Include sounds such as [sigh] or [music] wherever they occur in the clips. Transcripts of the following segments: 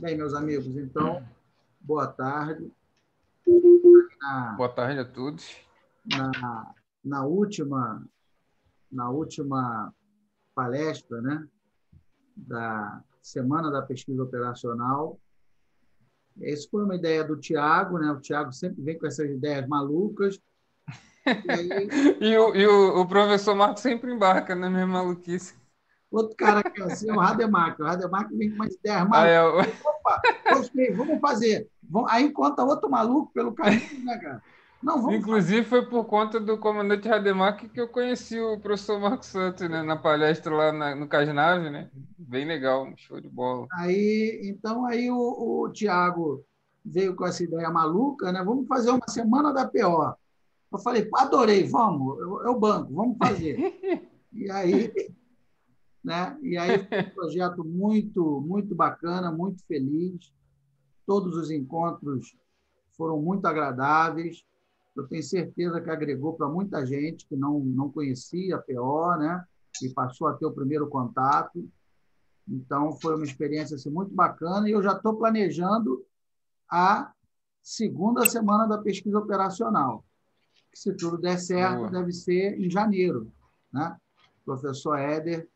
Bem, meus amigos, então, boa tarde. Na, boa tarde a todos. Na, na, última, na última palestra né, da Semana da Pesquisa Operacional, essa foi uma ideia do Tiago, né? O Tiago sempre vem com essas ideias malucas. [laughs] E, aí... e, o, e o, o, professor Marcos sempre embarca na minha maluquice. Outro cara que é assim, o Rademacher. O Rademacher vem com umas ideias malucas. Ah, é, eu... Opa, gostei, vamos fazer. Aí conta outro maluco pelo caminho, né, cara? Não, Inclusive, fazer. foi por conta do comandante Rademacher que eu conheci o professor Marcos Santos né, na palestra lá na, no Casnave, né? Bem legal, show de bola. Aí, então, aí o, o Tiago veio com essa ideia maluca, né? Vamos fazer uma semana da PO. Eu falei, adorei, vamos, eu, eu banco, vamos fazer. [laughs] e aí, né? E aí foi um [laughs] projeto muito, muito bacana, muito feliz. Todos os encontros foram muito agradáveis. Eu tenho certeza que agregou para muita gente que não, não conhecia a PO, né? E passou a ter o primeiro contato. Então, foi uma experiência assim, muito bacana e eu já estou planejando a segunda semana da pesquisa operacional. Que, se tudo der certo, Boa. deve ser em janeiro. Né? O professor Éder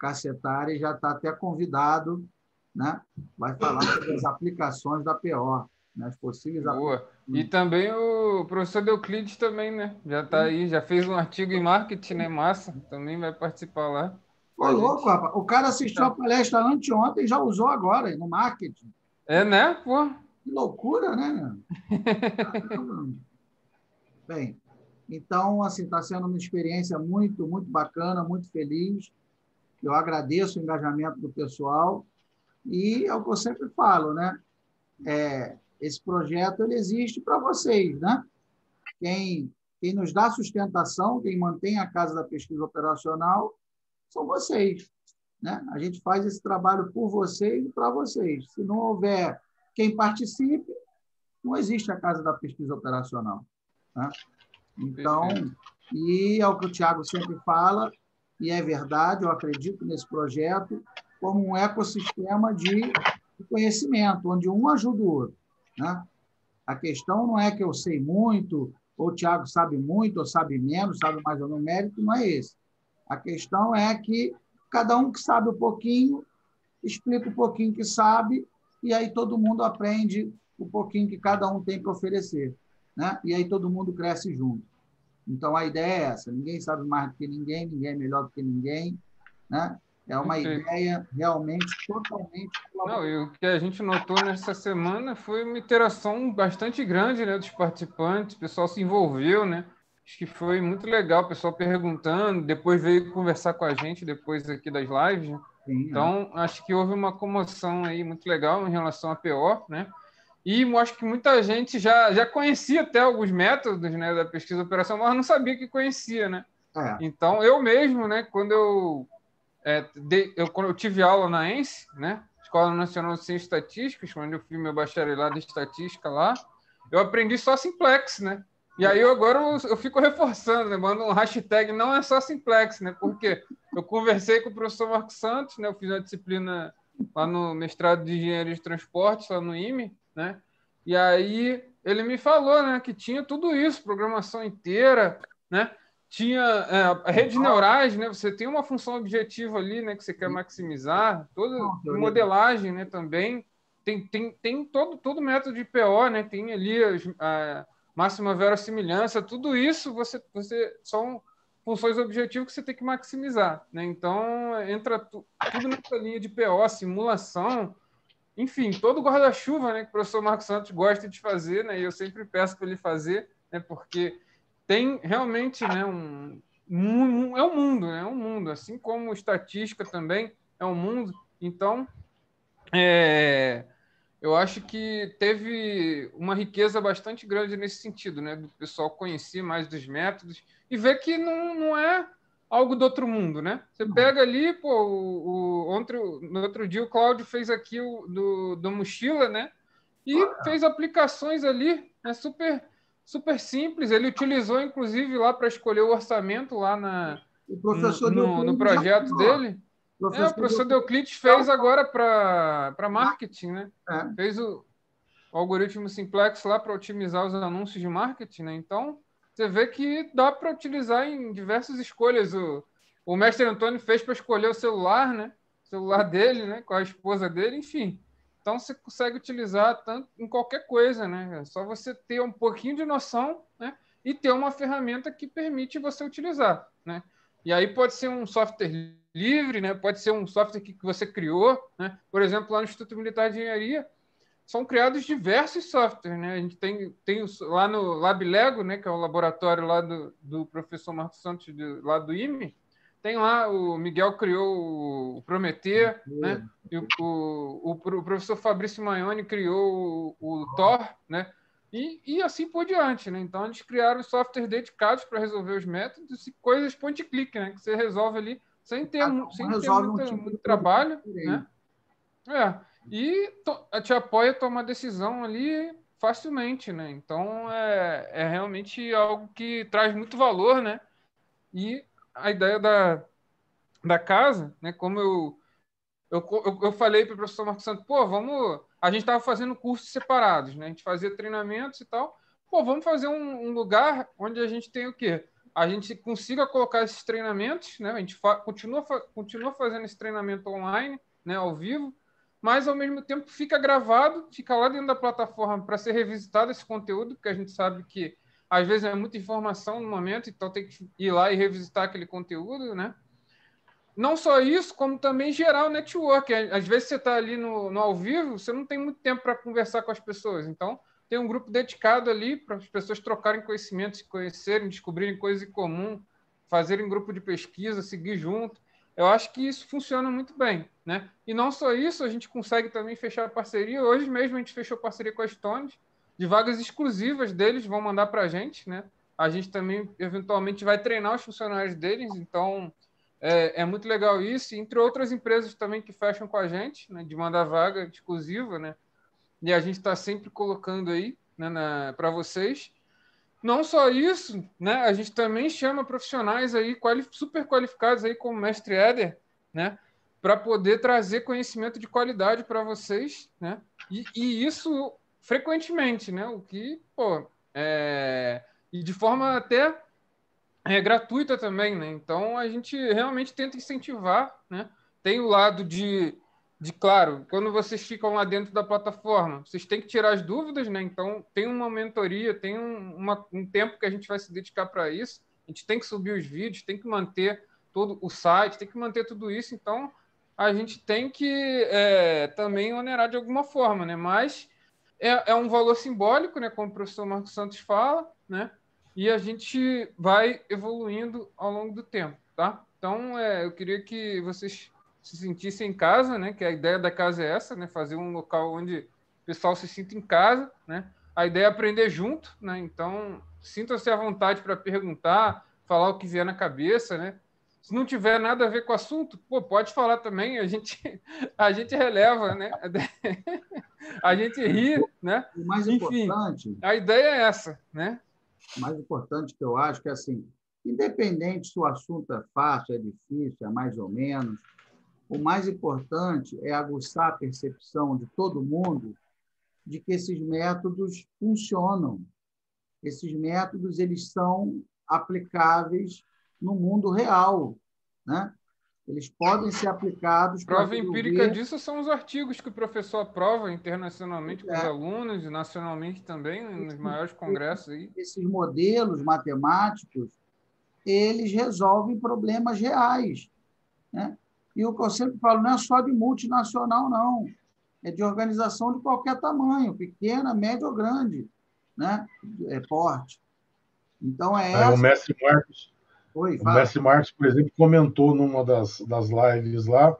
Cacetari já está até convidado, né? vai falar sobre as aplicações da PO né, as possíveis Boa. E também o professor Euclides também, né? Já está aí, já fez um artigo em marketing, né? Massa, também vai participar lá. Ô, louco, rapaz. O cara assistiu a palestra anteontem e já usou agora no marketing. É, né? Pô. Que loucura, né? [laughs] Bem, então, assim, está sendo uma experiência muito, muito bacana, muito feliz. Eu agradeço o engajamento do pessoal. E é o que eu sempre falo, né? É, esse projeto ele existe para vocês, né? Quem, quem nos dá sustentação, quem mantém a Casa da Pesquisa Operacional, são vocês. Né? A gente faz esse trabalho por vocês e para vocês. Se não houver quem participe, não existe a Casa da Pesquisa Operacional. Né? Então, e é o que o Tiago sempre fala, e é verdade, eu acredito nesse projeto como um ecossistema de conhecimento, onde um ajuda o outro. Né? A questão não é que eu sei muito, ou o Tiago sabe muito, ou sabe menos, sabe mais ou menos mérito, não é esse. A questão é que cada um que sabe um pouquinho, explica um pouquinho que sabe, e aí todo mundo aprende o pouquinho que cada um tem para oferecer. Né? E aí todo mundo cresce junto. Então a ideia é essa: ninguém sabe mais do que ninguém, ninguém é melhor do que ninguém. Né? É uma ideia realmente totalmente. Não, e o que a gente notou nessa semana foi uma interação bastante grande né, dos participantes, o pessoal se envolveu, né? Acho que foi muito legal, o pessoal perguntando, depois veio conversar com a gente depois aqui das lives. Né? Sim, então, é. acho que houve uma comoção aí muito legal em relação à PO, né? E acho que muita gente já, já conhecia até alguns métodos né, da pesquisa operacional, mas não sabia que conhecia, né? É. Então, eu mesmo, né, quando eu é, de, eu, quando eu tive aula na ENSE, né? Escola Nacional de Ciências Estatísticas, quando eu fiz meu bacharelado em estatística lá, eu aprendi só simplex, né? E aí eu, agora eu, eu, fico reforçando, né? Mando um hashtag não é só simplex, né? Porque eu conversei com o professor Marcos Santos, né? Eu fiz uma disciplina lá no mestrado de engenharia de transportes, lá no IME, né? E aí ele me falou, né, que tinha tudo isso, programação inteira, né? tinha é, redes neurais, né? Você tem uma função objetiva ali, né? Que você quer maximizar, toda modelagem, né? Também tem, tem, tem todo todo método de PO, né? Tem ali a, a máxima verossimilhança, tudo isso você você são funções objetivas que você tem que maximizar, né? Então entra tu, tudo nessa linha de PO, simulação, enfim, todo guarda-chuva, né? Que o professor Marcos Santos gosta de fazer, né? E eu sempre peço para ele fazer, né? Porque tem realmente né, um, um, é um mundo, né, é um mundo, assim como estatística também é um mundo. Então, é, eu acho que teve uma riqueza bastante grande nesse sentido, né, do pessoal conhecer mais dos métodos e ver que não, não é algo do outro mundo, né? Você pega ali, pô, o, o, ontem, no outro dia o Cláudio fez aqui o do, do mochila, né? E fez aplicações ali, né, super super simples. Ele utilizou, inclusive, lá para escolher o orçamento lá na, o professor no, no projeto dele. Professor é, o professor Euclides fez agora para marketing, né? É. Fez o, o algoritmo simplex lá para otimizar os anúncios de marketing, né? Então, você vê que dá para utilizar em diversas escolhas. O, o mestre Antônio fez para escolher o celular, né? O celular dele, né? Com a esposa dele, enfim. Então, você consegue utilizar tanto em qualquer coisa, né? É só você ter um pouquinho de noção, né? E ter uma ferramenta que permite você utilizar, né? E aí pode ser um software livre, né? Pode ser um software que você criou, né? Por exemplo, lá no Instituto Militar de Engenharia são criados diversos softwares, né? A gente tem, tem lá no Lab Lego, né? Que é o laboratório lá do, do professor Marcos Santos de, lá do IME. Tem lá o Miguel criou o Prometer, né? E o, o, o, professor Fabrício Maione criou o, o Thor, né? E, e assim por diante, né? Então eles criaram softwares dedicados para resolver os métodos e coisas point click, né? Que você resolve ali sem ter, ah, sem ter muito, um tipo muito trabalho, né? É. E te apoia a tomar decisão ali facilmente, né? Então é, é realmente algo que traz muito valor, né? E a ideia da, da casa, né? Como eu eu, eu, eu falei para o professor Marcos Santos, pô, vamos. A gente estava fazendo cursos separados, né? A gente fazia treinamentos e tal. Pô, vamos fazer um, um lugar onde a gente tem o quê? A gente consiga colocar esses treinamentos, né? A gente fa continua, fa continua fazendo esse treinamento online, né? Ao vivo, mas ao mesmo tempo fica gravado, fica lá dentro da plataforma para ser revisitado esse conteúdo, porque a gente sabe que às vezes é muita informação no momento, então tem que ir lá e revisitar aquele conteúdo, né? Não só isso, como também gerar o network. Às vezes você está ali no, no ao vivo, você não tem muito tempo para conversar com as pessoas. Então, tem um grupo dedicado ali para as pessoas trocarem conhecimentos, se conhecerem, descobrirem coisas em comum, fazerem grupo de pesquisa, seguir junto. Eu acho que isso funciona muito bem, né? E não só isso, a gente consegue também fechar parceria. Hoje mesmo a gente fechou parceria com a Stones, de vagas exclusivas deles vão mandar para a gente, né? A gente também eventualmente vai treinar os funcionários deles, então é, é, muito legal isso, entre outras empresas também que fecham com a gente, né, de mandar vaga exclusiva, né? E a gente está sempre colocando aí né, para vocês. Não só isso, né? A gente também chama profissionais aí quali super qualificados aí como mestre Éder, né? Para poder trazer conhecimento de qualidade para vocês, né? E, e, isso frequentemente, né? O que, pô, é... e de forma até é gratuita também, né? Então a gente realmente tenta incentivar, né? Tem o lado de, de claro, quando vocês ficam lá dentro da plataforma, vocês têm que tirar as dúvidas, né? Então tem uma mentoria, tem um, uma, um tempo que a gente vai se dedicar para isso. A gente tem que subir os vídeos, tem que manter todo o site, tem que manter tudo isso. Então a gente tem que é, também onerar de alguma forma, né? Mas é, é um valor simbólico, né? Como o professor Marcos Santos fala, né? e a gente vai evoluindo ao longo do tempo, tá? Então, é, eu queria que vocês se sentissem em casa, né? Que a ideia da casa é essa, né? Fazer um local onde o pessoal se sinta em casa, né? A ideia é aprender junto, né? Então, sinta-se à vontade para perguntar, falar o que vier na cabeça, né? Se não tiver nada a ver com o assunto, pô, pode falar também, a gente, [laughs] a gente releva, né? [laughs] A gente ri, né? O mais Enfim, importante. A ideia é essa, né? O mais importante que eu acho que é assim, independente se o assunto é fácil, é difícil, é mais ou menos, o mais importante é aguçar a percepção de todo mundo de que esses métodos funcionam. Esses métodos eles são aplicáveis no mundo real, né? Eles podem ser aplicados. Prova empírica disso são os artigos que o professor aprova internacionalmente com é. os alunos e nacionalmente também, nos maiores congressos. Aí. Esses modelos matemáticos, eles resolvem problemas reais. Né? E o que eu sempre falo não é só de multinacional, não. É de organização de qualquer tamanho, pequena, média ou grande, né? é porte. Então, é, é essa... O mestre Marcos, Oi, o Messi Marques, por exemplo, comentou numa das, das lives lá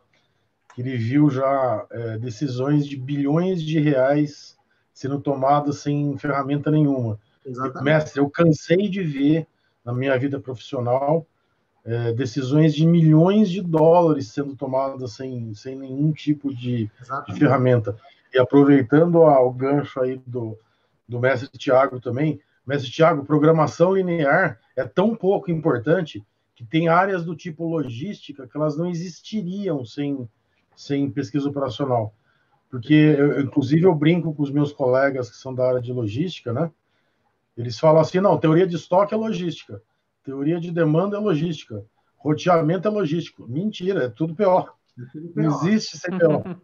que ele viu já é, decisões de bilhões de reais sendo tomadas sem ferramenta nenhuma. Exatamente. Mestre, eu cansei de ver na minha vida profissional é, decisões de milhões de dólares sendo tomadas sem, sem nenhum tipo de, de ferramenta. E aproveitando o gancho aí do, do mestre Tiago também, mestre Tiago, programação linear é tão pouco importante que tem áreas do tipo logística que elas não existiriam sem, sem pesquisa operacional. Porque, eu, inclusive, eu brinco com os meus colegas que são da área de logística, né? Eles falam assim: não, teoria de estoque é logística, teoria de demanda é logística, roteamento é logístico. Mentira, é tudo pior. É tudo pior. Não existe CPO.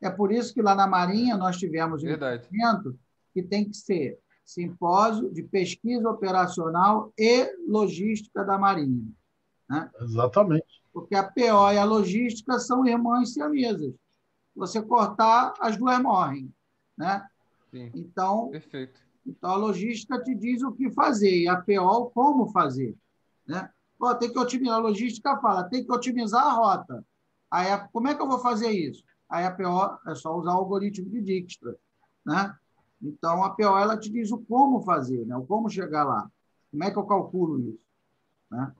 É por isso que lá na Marinha nós tivemos um evento que tem que ser simpósio de pesquisa operacional e logística da Marinha. Né? Exatamente. Porque a PO e a logística são irmãs siamesas. Você cortar, as duas morrem. Né? Sim. Então, Perfeito. Então, a logística te diz o que fazer e a PO como fazer. Né? Pô, tem que otimizar. A logística fala, tem que otimizar a rota. Aí, como é que eu vou fazer isso? Aí a PO é só usar o algoritmo de Dijkstra. Né? Então, a PO ela te diz o como fazer, né? o como chegar lá. Como é que eu calculo isso? Né?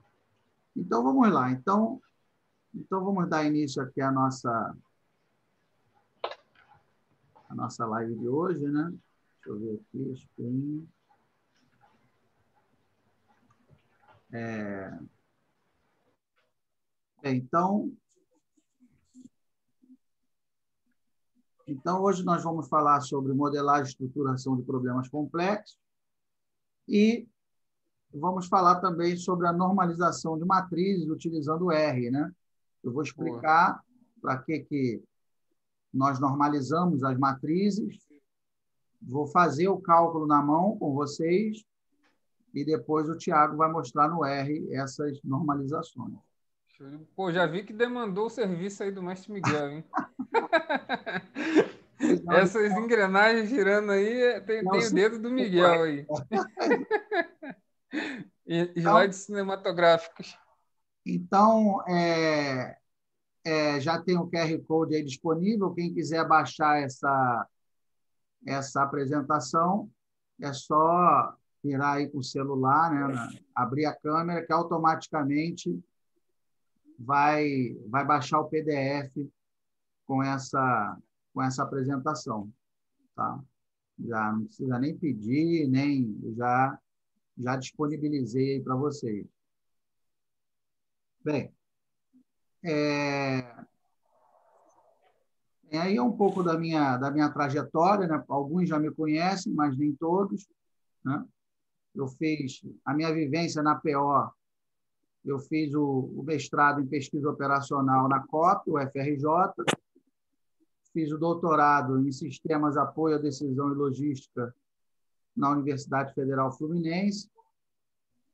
Então, vamos lá. Então, então, vamos dar início aqui à nossa, a nossa live de hoje. Né? Deixa eu ver aqui, screen. É... Então, Então, hoje nós vamos falar sobre modelagem e estruturação de problemas complexos e vamos falar também sobre a normalização de matrizes utilizando R. Né? Eu vou explicar para que, que nós normalizamos as matrizes, vou fazer o cálculo na mão com vocês e depois o Tiago vai mostrar no R essas normalizações. Pô, já vi que demandou o serviço aí do mestre Miguel, hein? [laughs] Essas engrenagens girando aí, tem, tem o dedo do Miguel aí. [laughs] e slides então, cinematográficos. Então, é, é, já tem o QR Code aí disponível. Quem quiser baixar essa, essa apresentação, é só virar aí com o celular, né, abrir a câmera, que automaticamente vai, vai baixar o PDF com essa, com essa apresentação. Tá? Já não precisa nem pedir, nem já, já disponibilizei para vocês. Bem, é, é aí é um pouco da minha, da minha trajetória, né? alguns já me conhecem, mas nem todos. Né? Eu fiz a minha vivência na PO eu fiz o, o mestrado em pesquisa operacional na COP, o FRJ, fiz o doutorado em sistemas apoio à decisão e logística na Universidade Federal Fluminense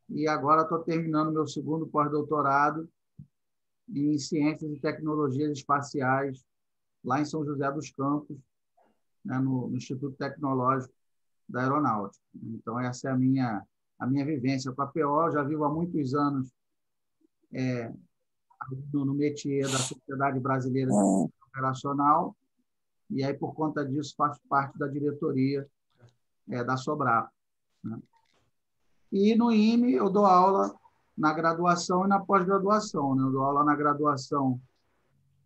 e agora estou terminando meu segundo pós-doutorado em ciências e tecnologias espaciais lá em São José dos Campos, né, no, no Instituto Tecnológico da Aeronáutica. Então essa é a minha a minha vivência com a PO. Já vivo há muitos anos é, no métier da Sociedade Brasileira de é. Operacional, e aí, por conta disso, faço parte da diretoria é, da Sobrap. Né? E no IME, eu dou aula na graduação e na pós-graduação. Né? Eu dou aula na graduação,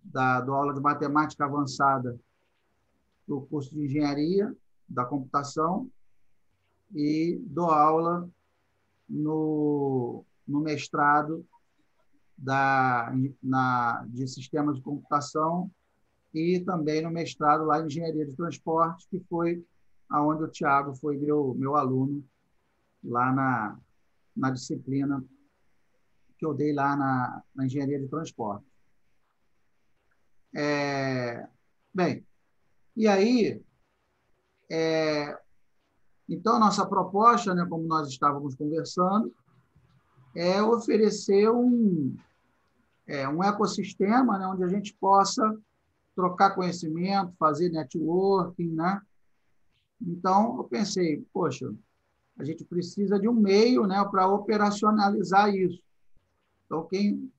da, dou aula de matemática avançada do curso de engenharia da computação e dou aula no, no mestrado da, na, de sistemas de computação e também no mestrado lá em engenharia de transporte, que foi aonde o Tiago foi meu, meu aluno lá na, na disciplina que eu dei lá na, na engenharia de transporte. É, bem, e aí, é, então, nossa proposta, né, como nós estávamos conversando, é oferecer um, é, um ecossistema né, onde a gente possa trocar conhecimento, fazer networking, né? Então, eu pensei, poxa, a gente precisa de um meio né, para operacionalizar isso. Então, quem,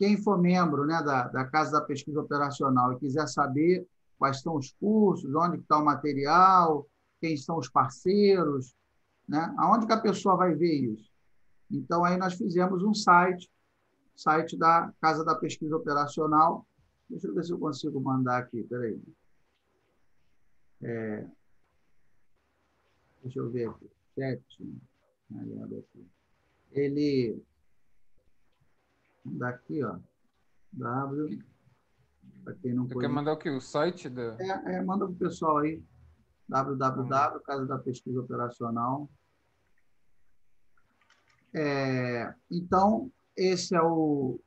quem for membro né, da, da Casa da Pesquisa Operacional e quiser saber quais são os cursos, onde está o material, quem são os parceiros, né? aonde que a pessoa vai ver isso? Então, aí nós fizemos um site, site da Casa da Pesquisa Operacional. Deixa eu ver se eu consigo mandar aqui, peraí. É, deixa eu ver aqui. Chat. Ele, Daqui, ó. W. Para quem não Você conhece. quer mandar o quê? O site da. É, é manda para o pessoal aí. www, Casa da Pesquisa Operacional. É, então, esse é o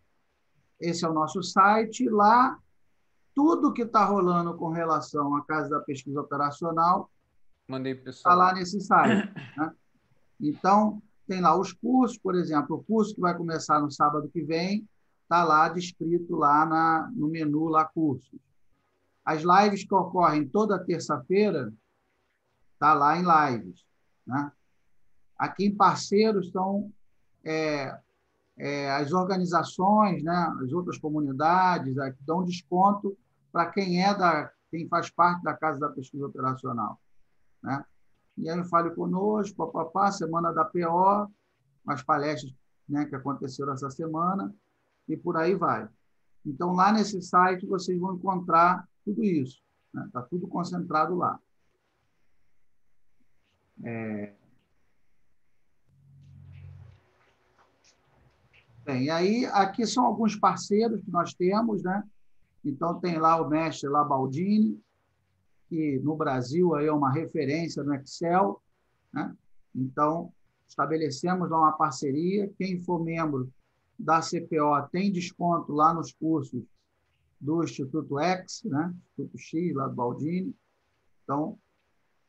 esse é o nosso site. Lá, tudo que está rolando com relação à Casa da Pesquisa Operacional está lá nesse site. Né? [laughs] Então, tem lá os cursos, por exemplo, o curso que vai começar no sábado que vem, está lá descrito lá na, no menu lá cursos. As lives que ocorrem toda terça-feira, está lá em lives. Né? Aqui em parceiros estão é, é, as organizações, né, as outras comunidades, é, que dão desconto para quem é da, quem faz parte da Casa da Pesquisa Operacional. Né? E aí fale conosco, papapá, semana da PO, as palestras né, que aconteceram essa semana, e por aí vai. Então, lá nesse site, vocês vão encontrar tudo isso. Está né? Tá tudo concentrado lá. É... Bem, aí, aqui são alguns parceiros que nós temos, né? Então, tem lá o mestre Labaldini, que no Brasil aí é uma referência no Excel, né? Então, estabelecemos lá uma parceria. Quem for membro da CPO tem desconto lá nos cursos do Instituto X, né? Instituto X, lá do Baldini. Então,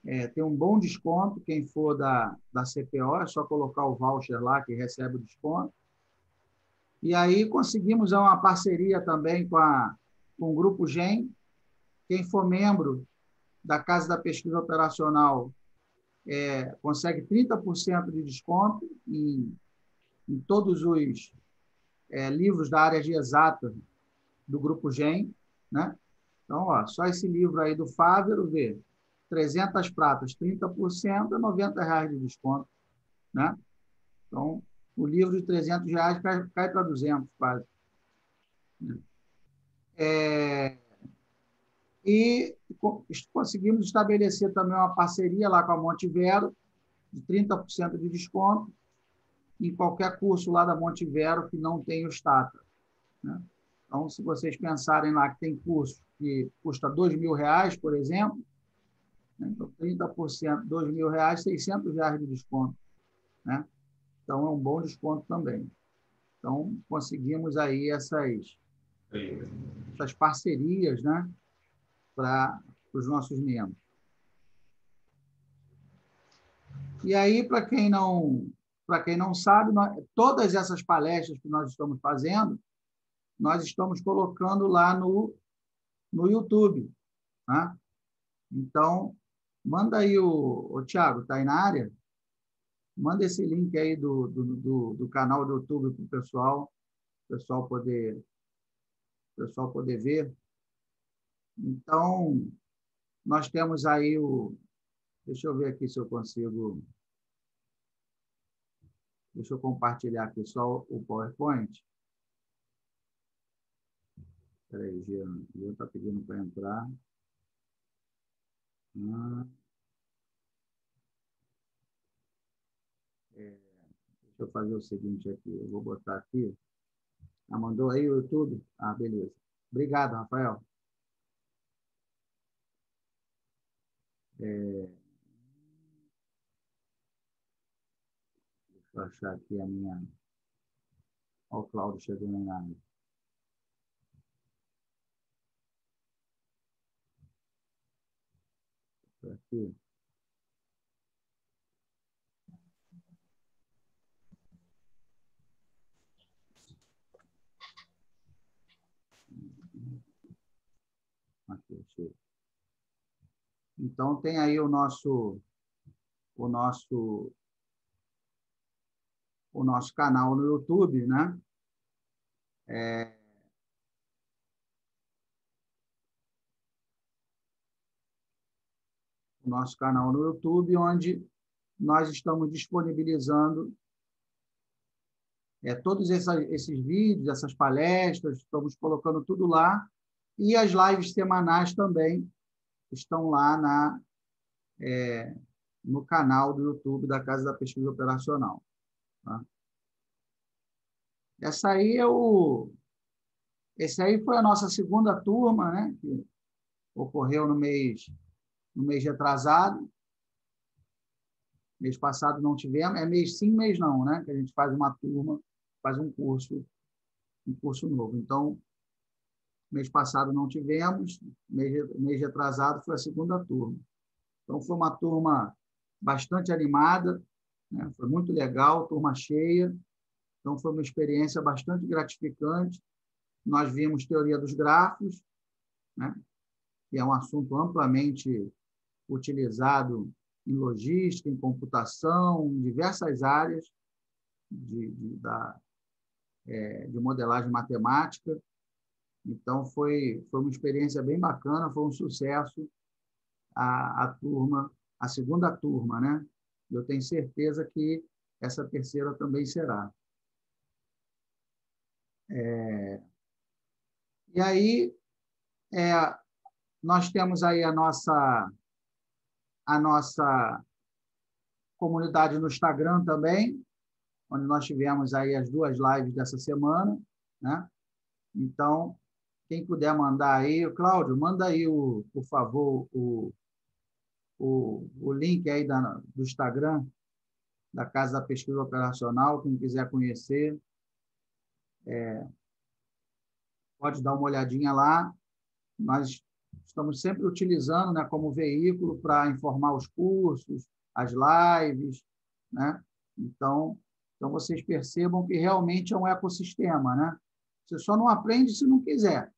é, tem um bom desconto. Quem for da, da CPO, é só colocar o voucher lá que recebe o desconto. E aí conseguimos uma parceria também com, a, com o Grupo GEM. Quem for membro da Casa da Pesquisa Operacional é, consegue 30% de desconto em, em todos os é, livros da área de exata do Grupo GEM. Né? Então, ó, só esse livro aí do Fávero, vê, 300 pratas, 30%, é 90 reais de desconto. Né? Então, o livro de 300 reais cai, cai para 200 quase. É, e conseguimos estabelecer também uma parceria lá com a Montivero, de 30% de desconto, em qualquer curso lá da Montivero que não tenha o Stata. Né? Então, se vocês pensarem lá que tem curso que custa R$ mil reais, por exemplo, né? então 30%, R$ mil reais, 600 reais de desconto. Né? Então, é um bom desconto também. Então, conseguimos aí essas, essas parcerias né, para os nossos membros. E aí, para quem não para quem não sabe, nós, todas essas palestras que nós estamos fazendo, nós estamos colocando lá no, no YouTube. Tá? Então, manda aí o, o Tiago, está aí na área? Manda esse link aí do, do, do, do canal do YouTube para o pessoal, pessoal poder, pessoal poder ver. Então, nós temos aí o. Deixa eu ver aqui se eu consigo. Deixa eu compartilhar aqui só o PowerPoint. Espera aí, Jean. Jean está pedindo para entrar. Ah. É, deixa eu fazer o seguinte aqui. Eu vou botar aqui. Ah, mandou aí o YouTube? Ah, beleza. Obrigado, Rafael. É... Deixa eu achar aqui a minha. Olha o Cláudio chegando na área. Aqui. Aqui, Então tem aí o nosso o nosso o nosso canal no YouTube, né? É... O nosso canal no YouTube, onde nós estamos disponibilizando é, todos esses vídeos, essas palestras, estamos colocando tudo lá e as lives semanais também estão lá na, é, no canal do YouTube da Casa da Pesquisa Operacional. Tá? Essa aí é o. Esse aí foi a nossa segunda turma, né? Que ocorreu no mês, no mês retrasado. Mês passado não tivemos, é mês sim, mês não, né? Que a gente faz uma turma, faz um curso, um curso novo. Então, mês passado não tivemos, mês, mês retrasado foi a segunda turma. Então, foi uma turma bastante animada, né? foi muito legal, turma cheia. Então, foi uma experiência bastante gratificante. Nós vimos teoria dos grafos, né? que é um assunto amplamente utilizado em logística, em computação, em diversas áreas de, de, da, é, de modelagem matemática. Então, foi, foi uma experiência bem bacana, foi um sucesso a, a turma, a segunda turma, né? Eu tenho certeza que essa terceira também será. É... E aí, é, nós temos aí a nossa, a nossa comunidade no Instagram também, onde nós tivemos aí as duas lives dessa semana, né? Então, quem puder mandar aí, Cláudio, manda aí, o, por favor, o, o, o link aí da, do Instagram da Casa da Pesquisa Operacional, quem quiser conhecer, é, pode dar uma olhadinha lá. Nós estamos sempre utilizando né, como veículo para informar os cursos, as lives. Né? Então, então, vocês percebam que realmente é um ecossistema. Né? Você só não aprende se não quiser,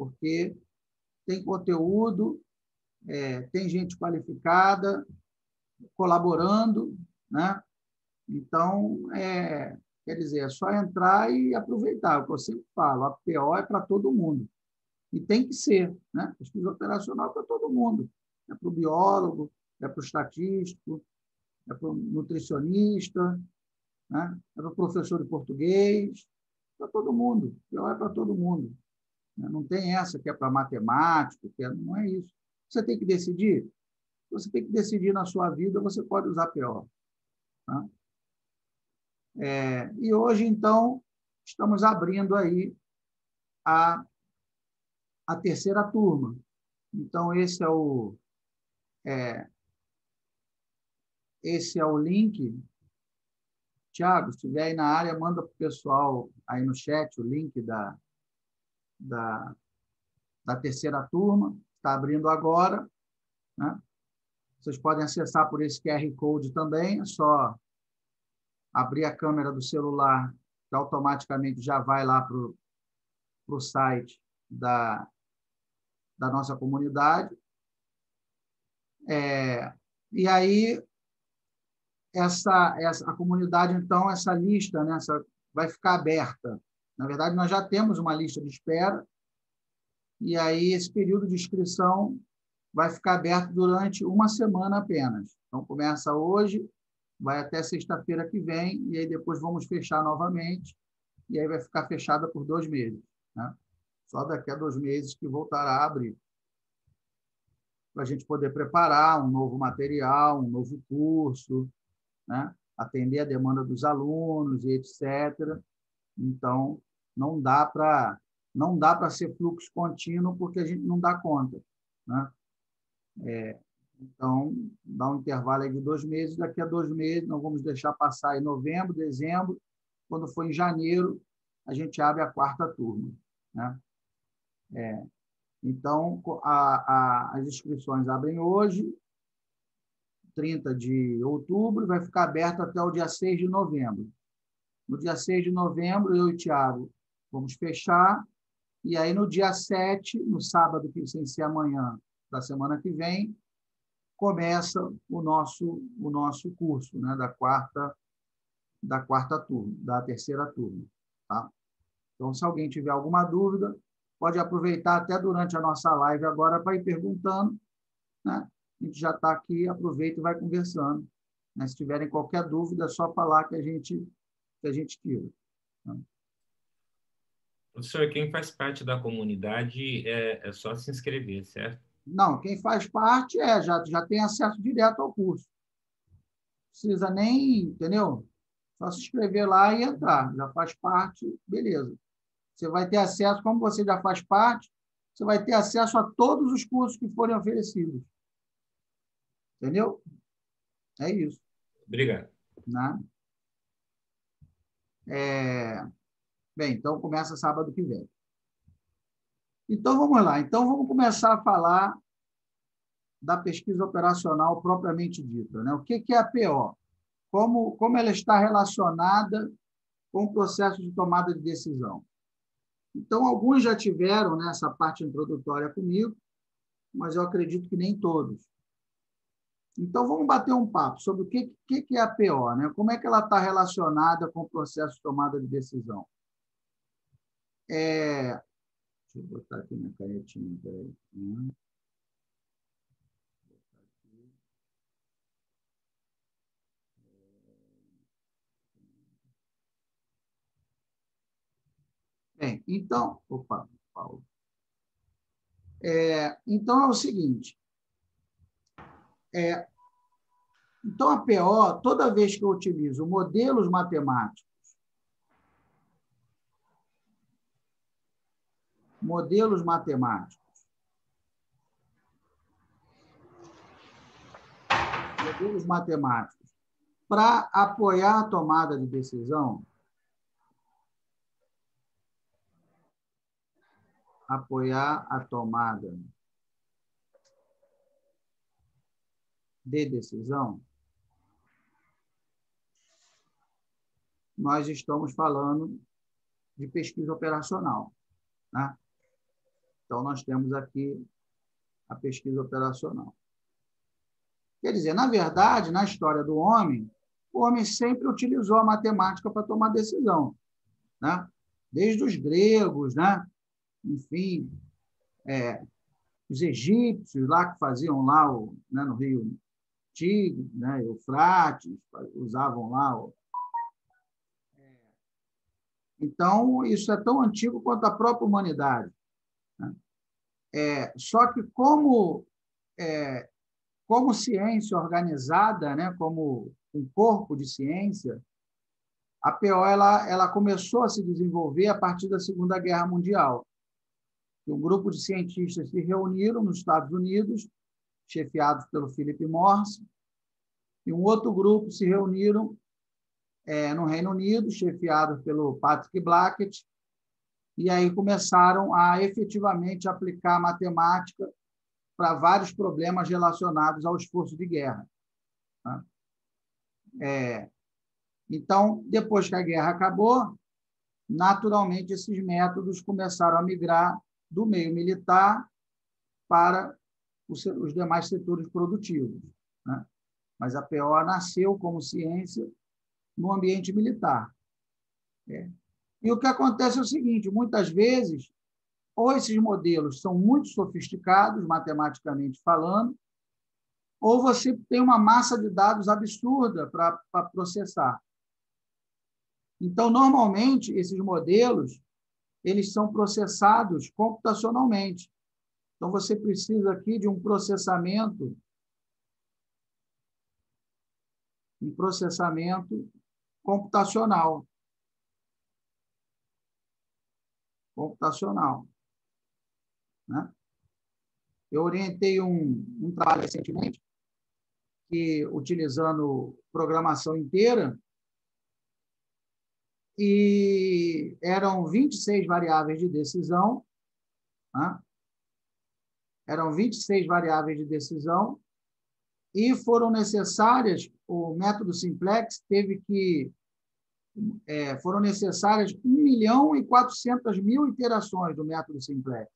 porque tem conteúdo, é, tem gente qualificada colaborando, né? Então, é, quer dizer, é só entrar e aproveitar. O que eu sempre falo, a PO é para todo mundo. E tem que ser, né? Pesquisa operacional é para todo mundo. É para o biólogo, é para o estatístico, é para o nutricionista, né? é para o professor de português, para todo mundo. PO é para todo mundo. Né? Não tem essa que é para matemático, que é, não é isso. Você tem que decidir? Você tem que decidir na sua vida, você pode usar PO. Tá? É, e hoje, então, estamos abrindo aí a, a terceira turma. Então, esse é o, é, esse é o link. Tiago, se estiver aí na área, manda para o pessoal aí no chat o link da, da, da terceira turma está abrindo agora. Né? Vocês podem acessar por esse QR Code também, é só abrir a câmera do celular, que automaticamente já vai lá para o site da, da nossa comunidade. É, e aí, essa, essa, a comunidade, então, essa lista né, essa, vai ficar aberta. Na verdade, nós já temos uma lista de espera, e aí esse período de inscrição vai ficar aberto durante uma semana apenas. Então, começa hoje, vai até sexta-feira que vem, e aí depois vamos fechar novamente, e aí vai ficar fechada por dois meses. Né? Só daqui a dois meses que voltará a abrir. Para a gente poder preparar um novo material, um novo curso, né? atender a demanda dos alunos etc. Então, não dá para não dá para ser fluxo contínuo porque a gente não dá conta. Né? É, então, dá um intervalo de dois meses. Daqui a dois meses, nós vamos deixar passar em novembro, dezembro. Quando for em janeiro, a gente abre a quarta turma. Né? É, então, a, a, as inscrições abrem hoje, 30 de outubro, vai ficar aberto até o dia 6 de novembro. No dia 6 de novembro, eu e o Tiago vamos fechar e aí, no dia 7, no sábado, que sem ser amanhã da semana que vem, começa o nosso, o nosso curso né, da quarta da quarta turma, da terceira turma. Tá? Então, se alguém tiver alguma dúvida, pode aproveitar até durante a nossa live agora para ir perguntando. Né? A gente já está aqui, aproveita e vai conversando. Né? Se tiverem qualquer dúvida, é só falar que a gente, que a gente tira. Professor, quem faz parte da comunidade é, é só se inscrever, certo? Não, quem faz parte é, já, já tem acesso direto ao curso. Precisa nem, entendeu? Só se inscrever lá e entrar. Já faz parte, beleza. Você vai ter acesso, como você já faz parte, você vai ter acesso a todos os cursos que forem oferecidos. Entendeu? É isso. Obrigado. Né? É... Bem, então começa sábado que vem. Então vamos lá. Então vamos começar a falar da pesquisa operacional propriamente dita. Né? O que é a PO? Como, como ela está relacionada com o processo de tomada de decisão? Então, alguns já tiveram né, parte introdutória comigo, mas eu acredito que nem todos. Então, vamos bater um papo sobre o que, que é a PO, né? como é que ela está relacionada com o processo de tomada de decisão. É... Deixa eu botar aqui minha canetinha. Peraí. Bem, então, opa, Paulo. É, então é o seguinte. É, então, a PO, toda vez que eu utilizo modelos matemáticos, modelos matemáticos, modelos matemáticos, para apoiar a tomada de decisão, apoiar a tomada de decisão, nós estamos falando de pesquisa operacional. Né? Então, nós temos aqui a pesquisa operacional. Quer dizer, na verdade, na história do homem, o homem sempre utilizou a matemática para tomar decisão. Né? Desde os gregos, né? enfim, é, os egípcios lá que faziam lá o, né, no Rio Tigre, né, Eufrates, usavam lá. O... É. Então, isso é tão antigo quanto a própria humanidade. É, só que como, é, como ciência organizada, né, como um corpo de ciência, a PO ela, ela começou a se desenvolver a partir da Segunda Guerra Mundial. Um grupo de cientistas se reuniram nos Estados Unidos, chefiados pelo Philip Morse, e um outro grupo se reuniram é, no Reino Unido, chefiados pelo Patrick Blackett, e aí começaram a efetivamente aplicar matemática para vários problemas relacionados ao esforço de guerra. Tá? É, então, depois que a guerra acabou, naturalmente esses métodos começaram a migrar do meio militar para os, os demais setores produtivos. Né? Mas a PO nasceu como ciência no ambiente militar. É. E o que acontece é o seguinte: muitas vezes, ou esses modelos são muito sofisticados, matematicamente falando, ou você tem uma massa de dados absurda para processar. Então, normalmente, esses modelos eles são processados computacionalmente. Então, você precisa aqui de um processamento, um processamento computacional. Computacional. Né? Eu orientei um, um trabalho recentemente, que, utilizando programação inteira, e eram 26 variáveis de decisão. Né? Eram 26 variáveis de decisão e foram necessárias, o método simplex teve que, é, foram necessárias 1 milhão e 400 mil iterações do método simplex.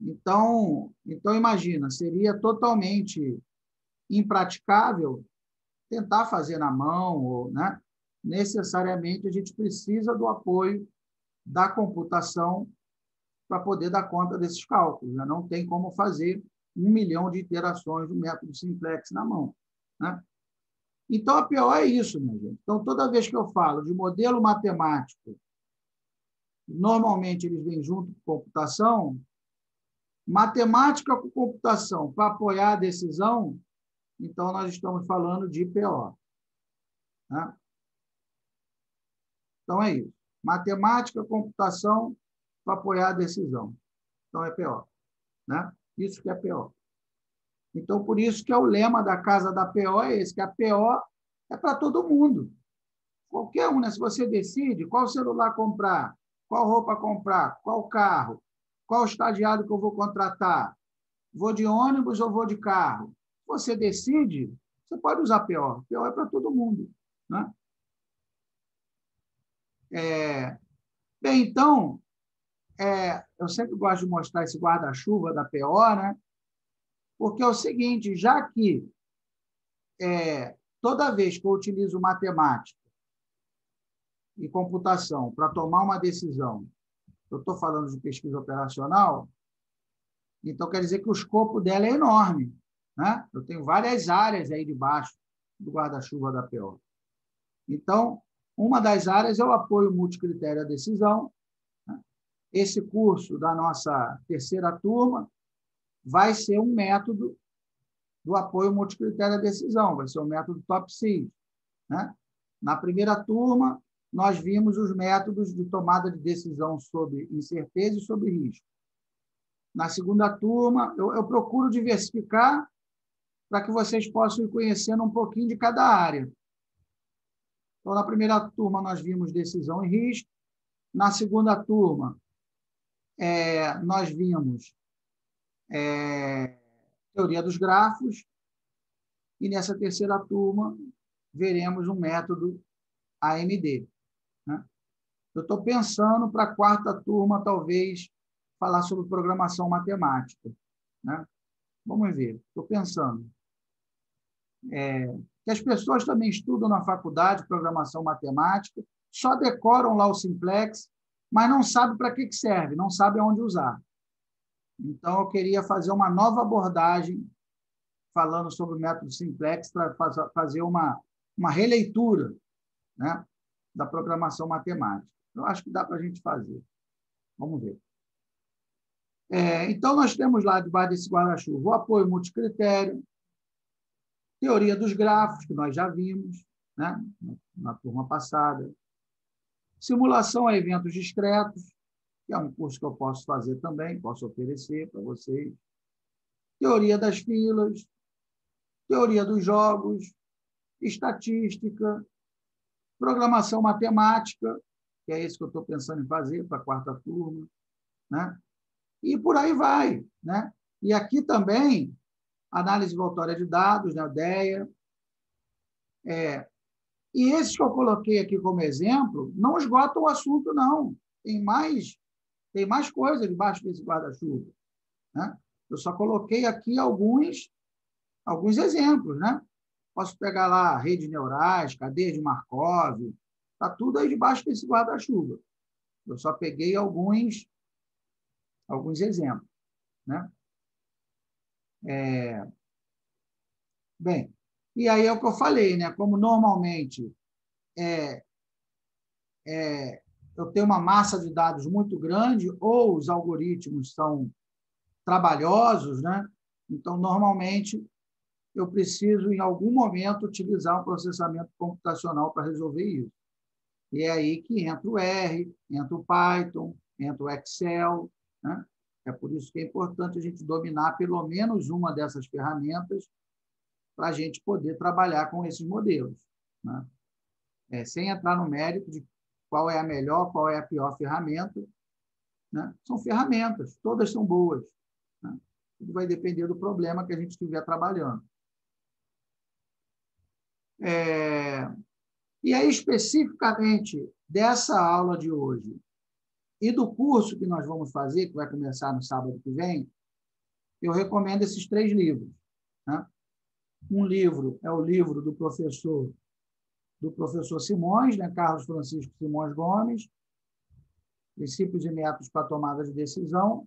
Então, então imagina, seria totalmente impraticável tentar fazer na mão, ou, né? necessariamente a gente precisa do apoio da computação para poder dar conta desses cálculos. Né? Não tem como fazer um milhão de iterações do método simplex na mão. Né? Então, a PO é isso, minha gente. Então, toda vez que eu falo de modelo matemático, normalmente eles vêm junto com computação, matemática com computação para apoiar a decisão, então nós estamos falando de PO. Né? Então, é isso. Matemática, computação para apoiar a decisão. Então, é PO. Né? Isso que é PO. Então, por isso que é o lema da casa da PO é esse, que a PO é para todo mundo. Qualquer um, né? Se você decide qual celular comprar, qual roupa comprar, qual carro, qual estagiário que eu vou contratar, vou de ônibus ou vou de carro, você decide, você pode usar PO. PO é para todo mundo. Né? É... Bem, então, é... eu sempre gosto de mostrar esse guarda-chuva da PO, né? Porque é o seguinte, já que é, toda vez que eu utilizo matemática e computação para tomar uma decisão, eu estou falando de pesquisa operacional, então quer dizer que o escopo dela é enorme. Né? Eu tenho várias áreas aí debaixo do guarda-chuva da PO. Então, uma das áreas é o apoio multicritério à decisão. Né? Esse curso da nossa terceira turma vai ser um método do apoio multicritério à decisão, vai ser o método Top 6. Né? Na primeira turma, nós vimos os métodos de tomada de decisão sobre incerteza e sobre risco. Na segunda turma, eu, eu procuro diversificar para que vocês possam ir conhecendo um pouquinho de cada área. Então, na primeira turma, nós vimos decisão e risco. Na segunda turma, é, nós vimos é, teoria dos grafos. E nessa terceira turma, veremos um método AMD. Né? Eu estou pensando para a quarta turma, talvez, falar sobre programação matemática. Né? Vamos ver, estou pensando. É, que as pessoas também estudam na faculdade programação matemática, só decoram lá o simplex, mas não sabem para que, que serve, não sabem aonde usar. Então, eu queria fazer uma nova abordagem falando sobre o método simplex para fazer uma, uma releitura né, da programação matemática. Eu acho que dá para a gente fazer. Vamos ver. É, então, nós temos lá, debaixo desse guarda-chuva, o apoio multicritério, teoria dos grafos, que nós já vimos né, na turma passada, simulação a eventos discretos, que é um curso que eu posso fazer também, posso oferecer para vocês, teoria das filas, teoria dos jogos, estatística, programação matemática, que é isso que eu estou pensando em fazer para a quarta turma, né? E por aí vai, né? E aqui também análise voltória de dados, né, DEA. É, e esses que eu coloquei aqui como exemplo não esgotam o assunto, não. Tem mais, tem mais coisa debaixo desse guarda-chuva. Né? Eu só coloquei aqui alguns, alguns exemplos. Né? Posso pegar lá redes neurais, cadeia de Markov, está tudo aí debaixo desse guarda-chuva. Eu só peguei alguns, alguns exemplos. Né? É... Bem, e aí é o que eu falei, né? Como normalmente é, é, eu tenho uma massa de dados muito grande, ou os algoritmos são trabalhosos, né? Então, normalmente, eu preciso, em algum momento, utilizar um processamento computacional para resolver isso. E é aí que entra o R, entra o Python, entra o Excel, né? É por isso que é importante a gente dominar pelo menos uma dessas ferramentas para a gente poder trabalhar com esses modelos. Né? É, sem entrar no mérito de qual é a melhor, qual é a pior ferramenta. Né? São ferramentas, todas são boas. Né? Tudo vai depender do problema que a gente estiver trabalhando. É... E aí, especificamente dessa aula de hoje, e do curso que nós vamos fazer, que vai começar no sábado que vem, eu recomendo esses três livros. Né? Um livro é o livro do professor do professor Simões, né? Carlos Francisco Simões Gomes, Princípios e Métodos para Tomada de Decisão.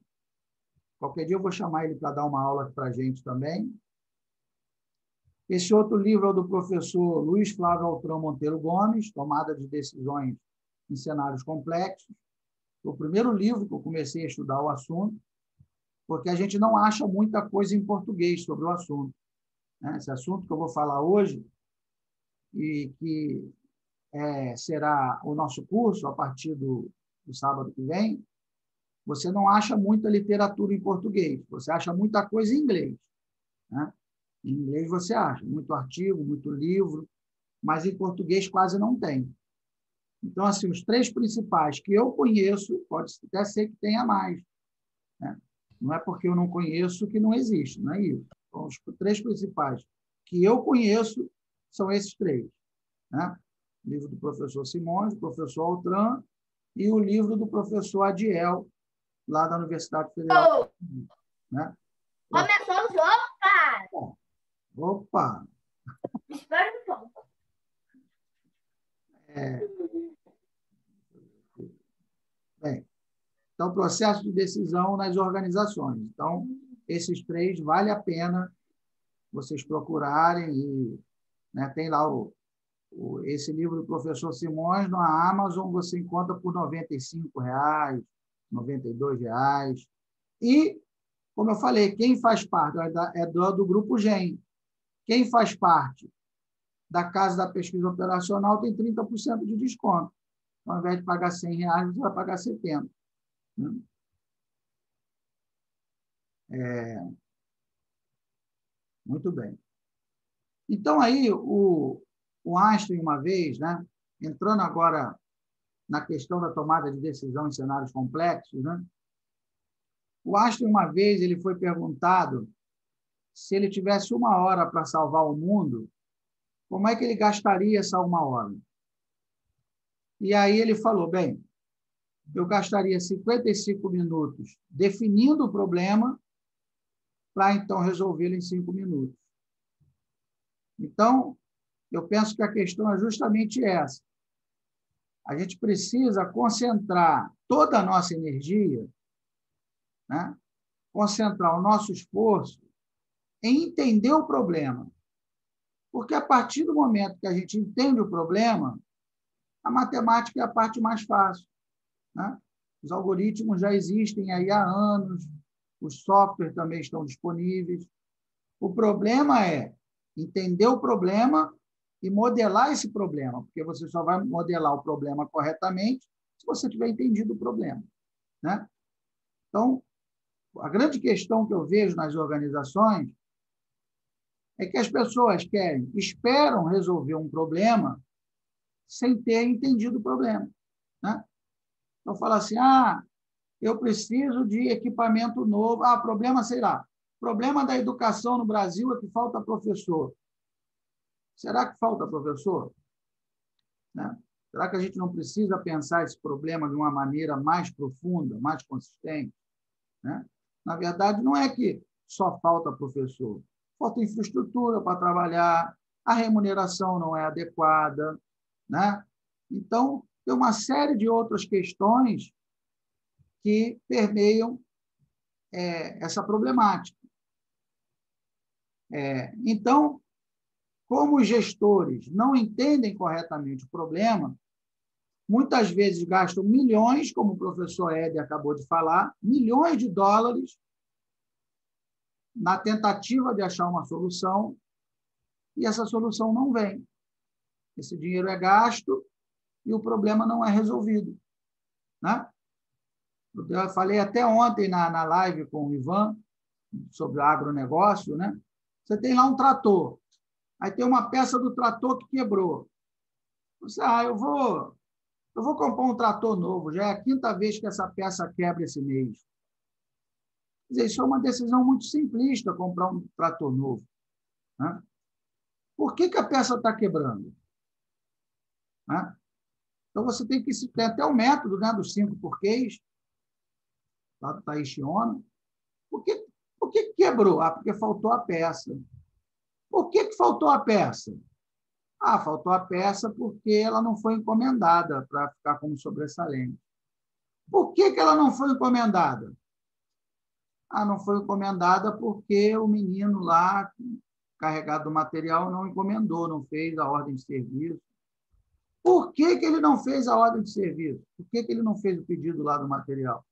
Qualquer dia eu vou chamar ele para dar uma aula para a gente também. Esse outro livro é do professor Luiz Flávio Altran Monteiro Gomes, Tomada de Decisões em Cenários Complexos. Foi o primeiro livro que eu comecei a estudar o assunto, porque a gente não acha muita coisa em português sobre o assunto. Né? Esse assunto que eu vou falar hoje, e que é, será o nosso curso a partir do, do sábado que vem, você não acha muita literatura em português, você acha muita coisa em inglês. Né? Em inglês você acha muito artigo, muito livro, mas em português quase não tem. Então, assim, os três principais que eu conheço, pode até ser que tenha mais. Né? Não é porque eu não conheço que não existe, não é isso. Então, os três principais que eu conheço são esses três. Né? O livro do professor Simões, do professor Altran e o livro do professor Adiel, lá da Universidade Federal. Oh. Né? Começou o jogo, cara! Opa! Espera um pouco. É... Bem, então, processo de decisão nas organizações. Então, esses três vale a pena vocês procurarem e né, tem lá o, o, esse livro do professor Simões na Amazon você encontra por 95 reais, R$ reais. E, como eu falei, quem faz parte é, é do, do grupo GEM. Quem faz parte da Casa da Pesquisa Operacional tem 30% de desconto. Então, ao invés de pagar 100 reais, você vai pagar 70. Né? É... Muito bem. Então, aí, o, o Einstein, uma vez, né, entrando agora na questão da tomada de decisão em cenários complexos, né, o Einstein, uma vez, ele foi perguntado se ele tivesse uma hora para salvar o mundo, como é que ele gastaria essa uma hora? E aí ele falou: bem, eu gastaria 55 minutos definindo o problema para então resolvê-lo em cinco minutos. Então, eu penso que a questão é justamente essa. A gente precisa concentrar toda a nossa energia, né? concentrar o nosso esforço em entender o problema. Porque a partir do momento que a gente entende o problema, a matemática é a parte mais fácil. Né? Os algoritmos já existem aí há anos, os softwares também estão disponíveis. O problema é entender o problema e modelar esse problema, porque você só vai modelar o problema corretamente se você tiver entendido o problema. Né? Então, a grande questão que eu vejo nas organizações é que as pessoas querem, esperam resolver um problema sem ter entendido o problema. Né? Então, fala assim, ah, eu preciso de equipamento novo. Ah, problema, sei lá, problema da educação no Brasil é que falta professor. Será que falta professor? Né? Será que a gente não precisa pensar esse problema de uma maneira mais profunda, mais consistente? Né? Na verdade, não é que só falta professor. Falta infraestrutura para trabalhar, a remuneração não é adequada. Né? Então, tem uma série de outras questões que permeiam é, essa problemática. É, então, como os gestores não entendem corretamente o problema, muitas vezes gastam milhões, como o professor Ed acabou de falar, milhões de dólares na tentativa de achar uma solução e essa solução não vem. Esse dinheiro é gasto e o problema não é resolvido. Né? Eu falei até ontem na, na live com o Ivan sobre agronegócio, né? Você tem lá um trator, aí tem uma peça do trator que quebrou. Você, ah, eu vou, eu vou comprar um trator novo, já é a quinta vez que essa peça quebra esse mês. Quer dizer, isso é uma decisão muito simplista, comprar um trator novo. Né? Por que, que a peça está quebrando? Né? Então, você tem que ter até o método né, dos cinco porquês, lá do Taishi Ono. Por que, por que quebrou? Ah, porque faltou a peça. Por que, que faltou a peça? Ah, faltou a peça porque ela não foi encomendada para ficar como sobressalente. Por que, que ela não foi encomendada? Ah, não foi encomendada porque o menino lá, carregado do material, não encomendou, não fez a ordem de serviço. Por que, que ele não fez a ordem de serviço? Por que, que ele não fez o pedido lá do material?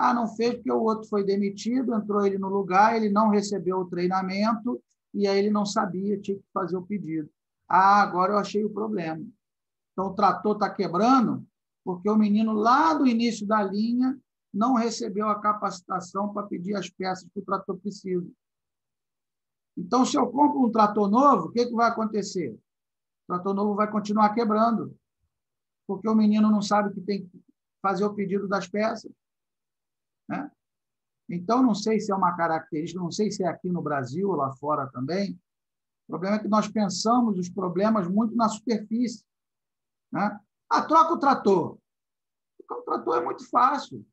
Ah, não fez porque o outro foi demitido, entrou ele no lugar, ele não recebeu o treinamento e aí ele não sabia, tinha que fazer o pedido. Ah, agora eu achei o problema. Então, o trator está quebrando porque o menino lá do início da linha não recebeu a capacitação para pedir as peças que o trator precisa. Então, se eu compro um trator novo, o que, que vai acontecer? O trator novo vai continuar quebrando, porque o menino não sabe que tem que fazer o pedido das peças. Né? Então, não sei se é uma característica, não sei se é aqui no Brasil ou lá fora também. O problema é que nós pensamos os problemas muito na superfície. Né? Ah, troca o trator. O trator é muito fácil.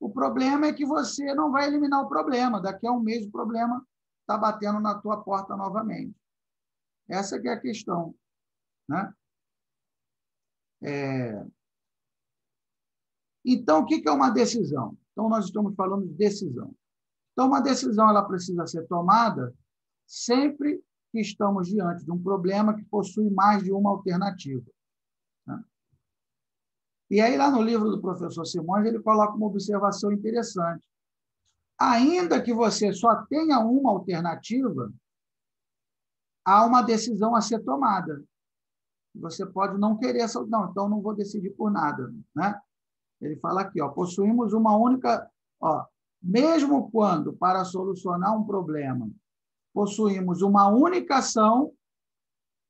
O problema é que você não vai eliminar o problema. Daqui a um mês o problema está batendo na tua porta novamente. Essa que é a questão. Né? É... Então, o que é uma decisão? Então, nós estamos falando de decisão. Então, uma decisão ela precisa ser tomada sempre que estamos diante de um problema que possui mais de uma alternativa. Né? E aí, lá no livro do professor Simões, ele coloca uma observação interessante. Ainda que você só tenha uma alternativa, há uma decisão a ser tomada. Você pode não querer essa, não, então não vou decidir por nada, né? Ele fala aqui, ó, possuímos uma única, ó, mesmo quando para solucionar um problema possuímos uma única ação,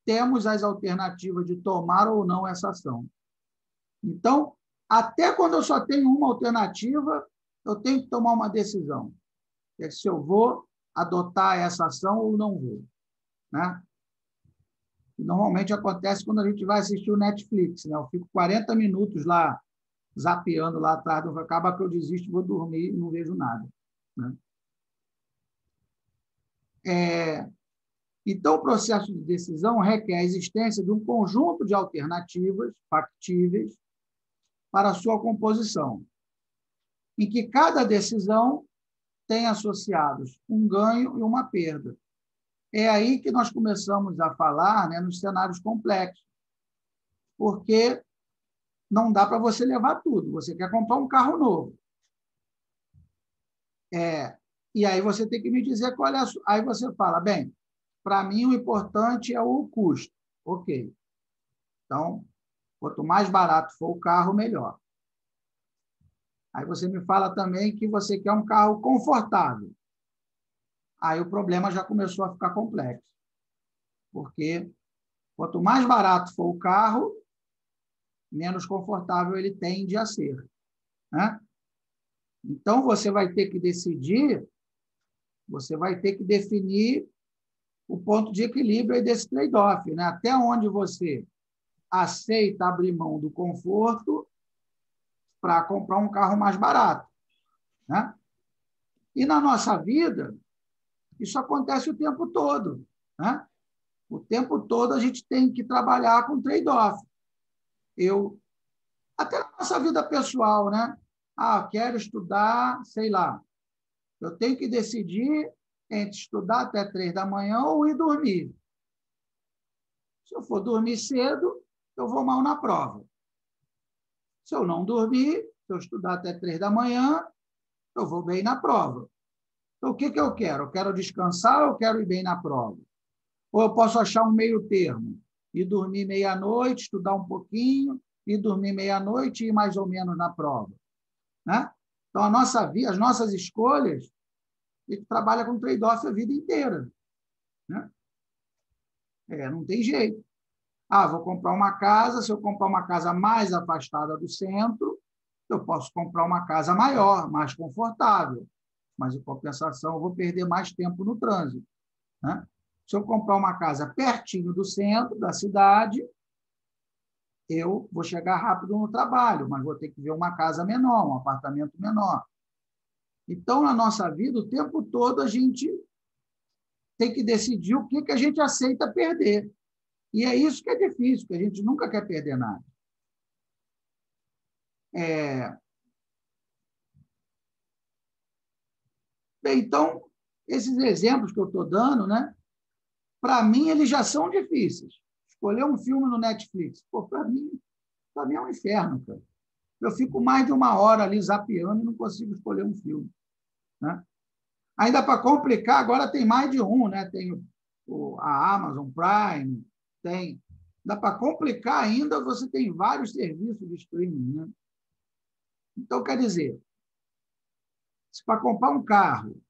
temos as alternativas de tomar ou não essa ação. Então, até quando eu só tenho uma alternativa, eu tenho que tomar uma decisão. É se eu vou adotar essa ação ou não vou. Né? Normalmente acontece quando a gente vai assistir o Netflix. Né? Eu fico 40 minutos lá zapeando lá atrás, acaba que eu desisto, vou dormir e não vejo nada. Né? É, então, o processo de decisão requer a existência de um conjunto de alternativas factíveis para sua composição, em que cada decisão tem associados um ganho e uma perda. É aí que nós começamos a falar né, nos cenários complexos, porque não dá para você levar tudo. Você quer comprar um carro novo. É, e aí você tem que me dizer qual é a. Aí você fala, bem, para mim o importante é o custo. Ok. Então, quanto mais barato for o carro, melhor. Aí você me fala também que você quer um carro confortável. Aí o problema já começou a ficar complexo. Porque quanto mais barato for o carro, menos confortável ele tende a ser. Né? Então, você vai ter que decidir você vai ter que definir o ponto de equilíbrio aí desse trade-off, né? até onde você aceita abrir mão do conforto para comprar um carro mais barato. Né? E na nossa vida, isso acontece o tempo todo. Né? O tempo todo a gente tem que trabalhar com trade-off. Eu, até na nossa vida pessoal, né? Ah, quero estudar, sei lá, eu tenho que decidir entre estudar até três da manhã ou ir dormir. Se eu for dormir cedo, eu vou mal na prova. Se eu não dormir, se eu estudar até três da manhã, eu vou bem na prova. Então, o que, que eu quero? Eu quero descansar ou eu quero ir bem na prova? Ou eu posso achar um meio termo? Ir dormir meia-noite, estudar um pouquinho, ir dormir meia-noite e ir mais ou menos na prova. Né? Então, a nossa vida, as nossas escolhas, a gente trabalha com trade-off a vida inteira. Né? É, não tem jeito. Ah, vou comprar uma casa. Se eu comprar uma casa mais afastada do centro, eu posso comprar uma casa maior, mais confortável. Mas, em compensação, eu vou perder mais tempo no trânsito. Né? Se eu comprar uma casa pertinho do centro da cidade, eu vou chegar rápido no trabalho, mas vou ter que ver uma casa menor, um apartamento menor. Então, na nossa vida, o tempo todo a gente tem que decidir o que, que a gente aceita perder. E é isso que é difícil, porque a gente nunca quer perder nada. É... Bem, então, esses exemplos que eu estou dando, né, para mim, eles já são difíceis. Escolher um filme no Netflix, para mim, mim é um inferno, cara. Eu fico mais de uma hora ali zapeando e não consigo escolher um filme. Né? Ainda para complicar, agora tem mais de um, né? Tem o, a Amazon Prime, tem Dá para complicar ainda, você tem vários serviços de streaming. Né? Então, quer dizer, se para comprar um carro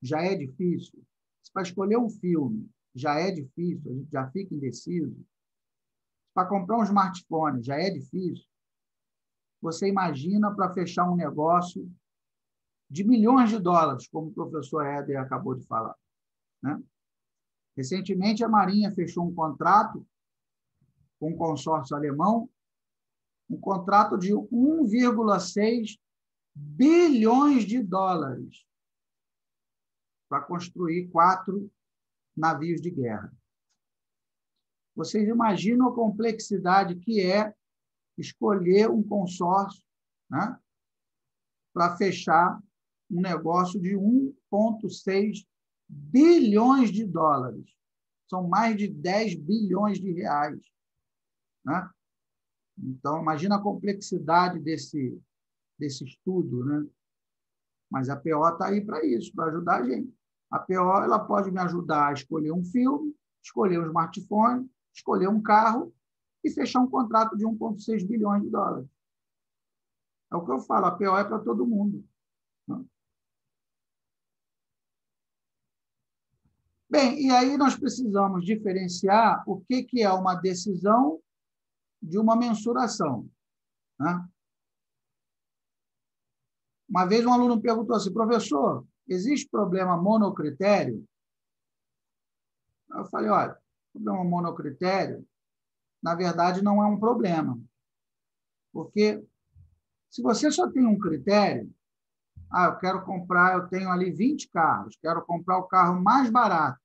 já é difícil, se para escolher um filme já é difícil, a gente já fica indeciso, para comprar um smartphone já é difícil, você imagina para fechar um negócio de milhões de dólares, como o professor Éder acabou de falar. Né? Recentemente, a Marinha fechou um contrato com um consórcio alemão, um contrato de 1,6 bilhões de dólares para construir quatro navios de guerra. Vocês imaginam a complexidade que é escolher um consórcio né, para fechar um negócio de 1,6 bilhões de dólares. São mais de 10 bilhões de reais. Né? Então, imagina a complexidade desse, desse estudo. Né? Mas a PO está aí para isso, para ajudar a gente. A PO ela pode me ajudar a escolher um filme, escolher um smartphone, escolher um carro e fechar um contrato de 1,6 bilhões de dólares. É o que eu falo, a PO é para todo mundo. Bem, e aí nós precisamos diferenciar o que, que é uma decisão de uma mensuração. Né? Uma vez um aluno perguntou assim, professor, existe problema monocritério? Eu falei, olha, problema monocritério, na verdade, não é um problema. Porque se você só tem um critério, ah, eu quero comprar, eu tenho ali 20 carros, quero comprar o carro mais barato.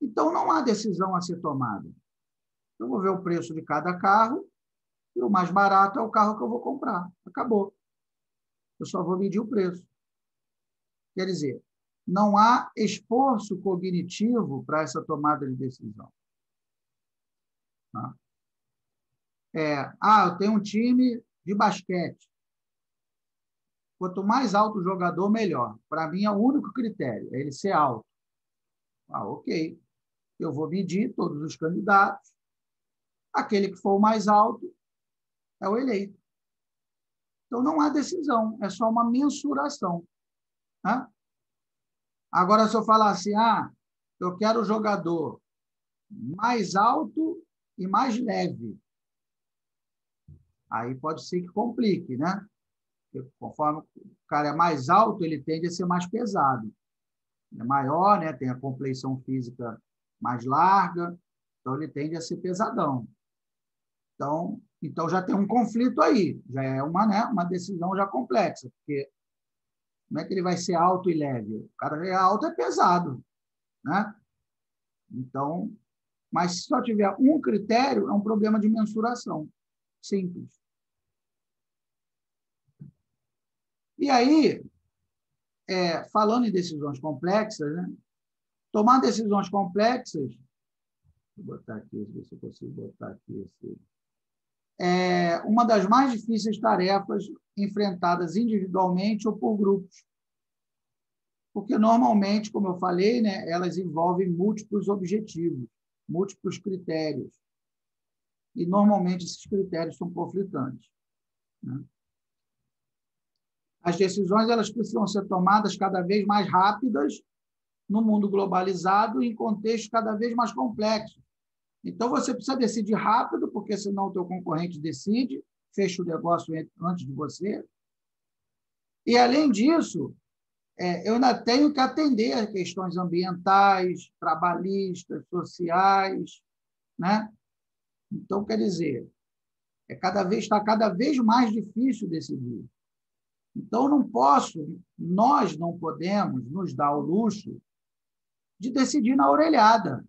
Então, não há decisão a ser tomada. Eu vou ver o preço de cada carro e o mais barato é o carro que eu vou comprar. Acabou. Eu só vou medir o preço. Quer dizer, não há esforço cognitivo para essa tomada de decisão. Tá? É, ah, eu tenho um time de basquete. Quanto mais alto o jogador, melhor. Para mim, é o único critério, é ele ser alto. Ah, ok. Eu vou medir todos os candidatos. Aquele que for o mais alto é o eleito. Então, não há decisão, é só uma mensuração. Agora, se eu falar assim, ah, eu quero o jogador mais alto e mais leve. Aí pode ser que complique, né? Porque conforme o cara é mais alto, ele tende a ser mais pesado. É maior, né? tem a compleição física mais larga, então ele tende a ser pesadão. Então, então já tem um conflito aí, já é uma, né, uma decisão já complexa, porque como é que ele vai ser alto e leve? O cara é alto é pesado, né? Então, mas se só tiver um critério, é um problema de mensuração. Simples. E aí, é, falando em decisões complexas, né? tomar decisões complexas. Vou botar aqui, ver se eu consigo botar aqui esse. É uma das mais difíceis tarefas enfrentadas individualmente ou por grupos. Porque, normalmente, como eu falei, né, elas envolvem múltiplos objetivos, múltiplos critérios. E, normalmente, esses critérios são conflitantes. Né? As decisões elas precisam ser tomadas cada vez mais rápidas no mundo globalizado em contextos cada vez mais complexos. Então, você precisa decidir rápido, porque senão o teu concorrente decide, fecha o negócio antes de você. E, além disso, é, eu ainda tenho que atender questões ambientais, trabalhistas, sociais. Né? Então, quer dizer, é cada vez está cada vez mais difícil decidir. Então, não posso, nós não podemos nos dar o luxo de decidir na orelhada,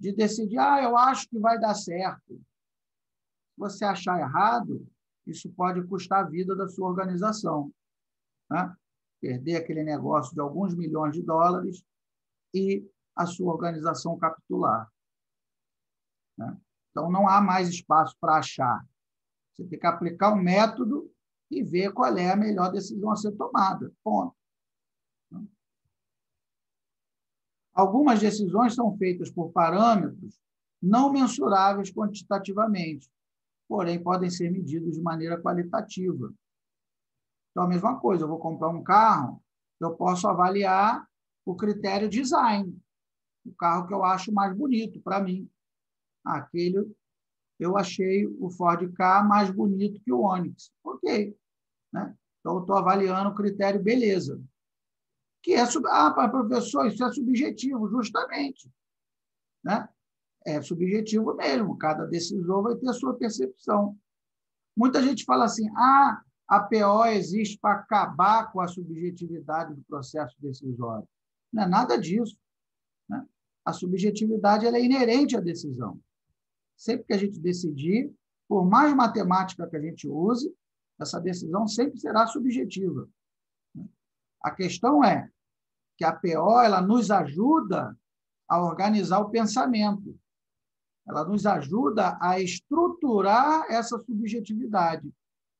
de decidir, ah, eu acho que vai dar certo. Se você achar errado, isso pode custar a vida da sua organização. Né? Perder aquele negócio de alguns milhões de dólares e a sua organização capitular. Né? Então, não há mais espaço para achar. Você tem que aplicar o um método e ver qual é a melhor decisão a ser tomada. Ponto. Algumas decisões são feitas por parâmetros não mensuráveis quantitativamente, porém podem ser medidos de maneira qualitativa. Então, a mesma coisa, eu vou comprar um carro, eu posso avaliar o critério design, o carro que eu acho mais bonito para mim. Aquele eu achei o Ford K mais bonito que o Onix. Ok. Né? Então, eu estou avaliando o critério beleza. Que é, ah, professor, isso é subjetivo, justamente. Né? É subjetivo mesmo, cada decisor vai ter a sua percepção. Muita gente fala assim, ah, a PO existe para acabar com a subjetividade do processo decisório. Não é nada disso. Né? A subjetividade é inerente à decisão. Sempre que a gente decidir, por mais matemática que a gente use, essa decisão sempre será subjetiva. A questão é que a PO ela nos ajuda a organizar o pensamento. Ela nos ajuda a estruturar essa subjetividade,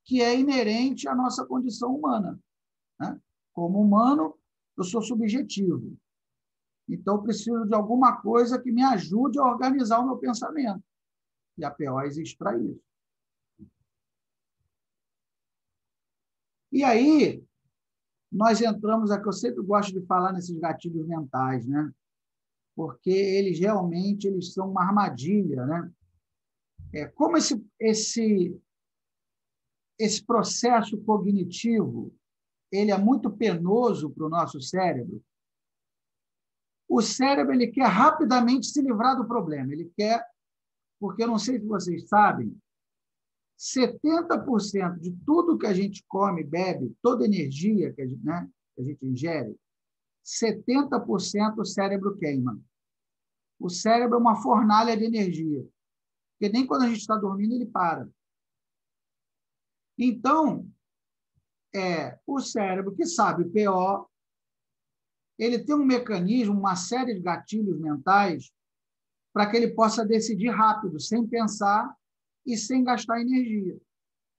que é inerente à nossa condição humana. Né? Como humano, eu sou subjetivo. Então, preciso de alguma coisa que me ajude a organizar o meu pensamento. E a PO existe para isso. E aí, nós entramos, é que eu sempre gosto de falar nesses gatilhos mentais, né? Porque eles realmente eles são uma armadilha, né? É, como esse, esse, esse processo cognitivo ele é muito penoso para o nosso cérebro, o cérebro ele quer rapidamente se livrar do problema. Ele quer, porque eu não sei se vocês sabem, 70% de tudo que a gente come, bebe, toda energia que a gente, né, que a gente ingere, 70% o cérebro queima. O cérebro é uma fornalha de energia. Porque nem quando a gente está dormindo ele para. Então, é o cérebro que sabe PO, ele tem um mecanismo, uma série de gatilhos mentais para que ele possa decidir rápido, sem pensar e sem gastar energia.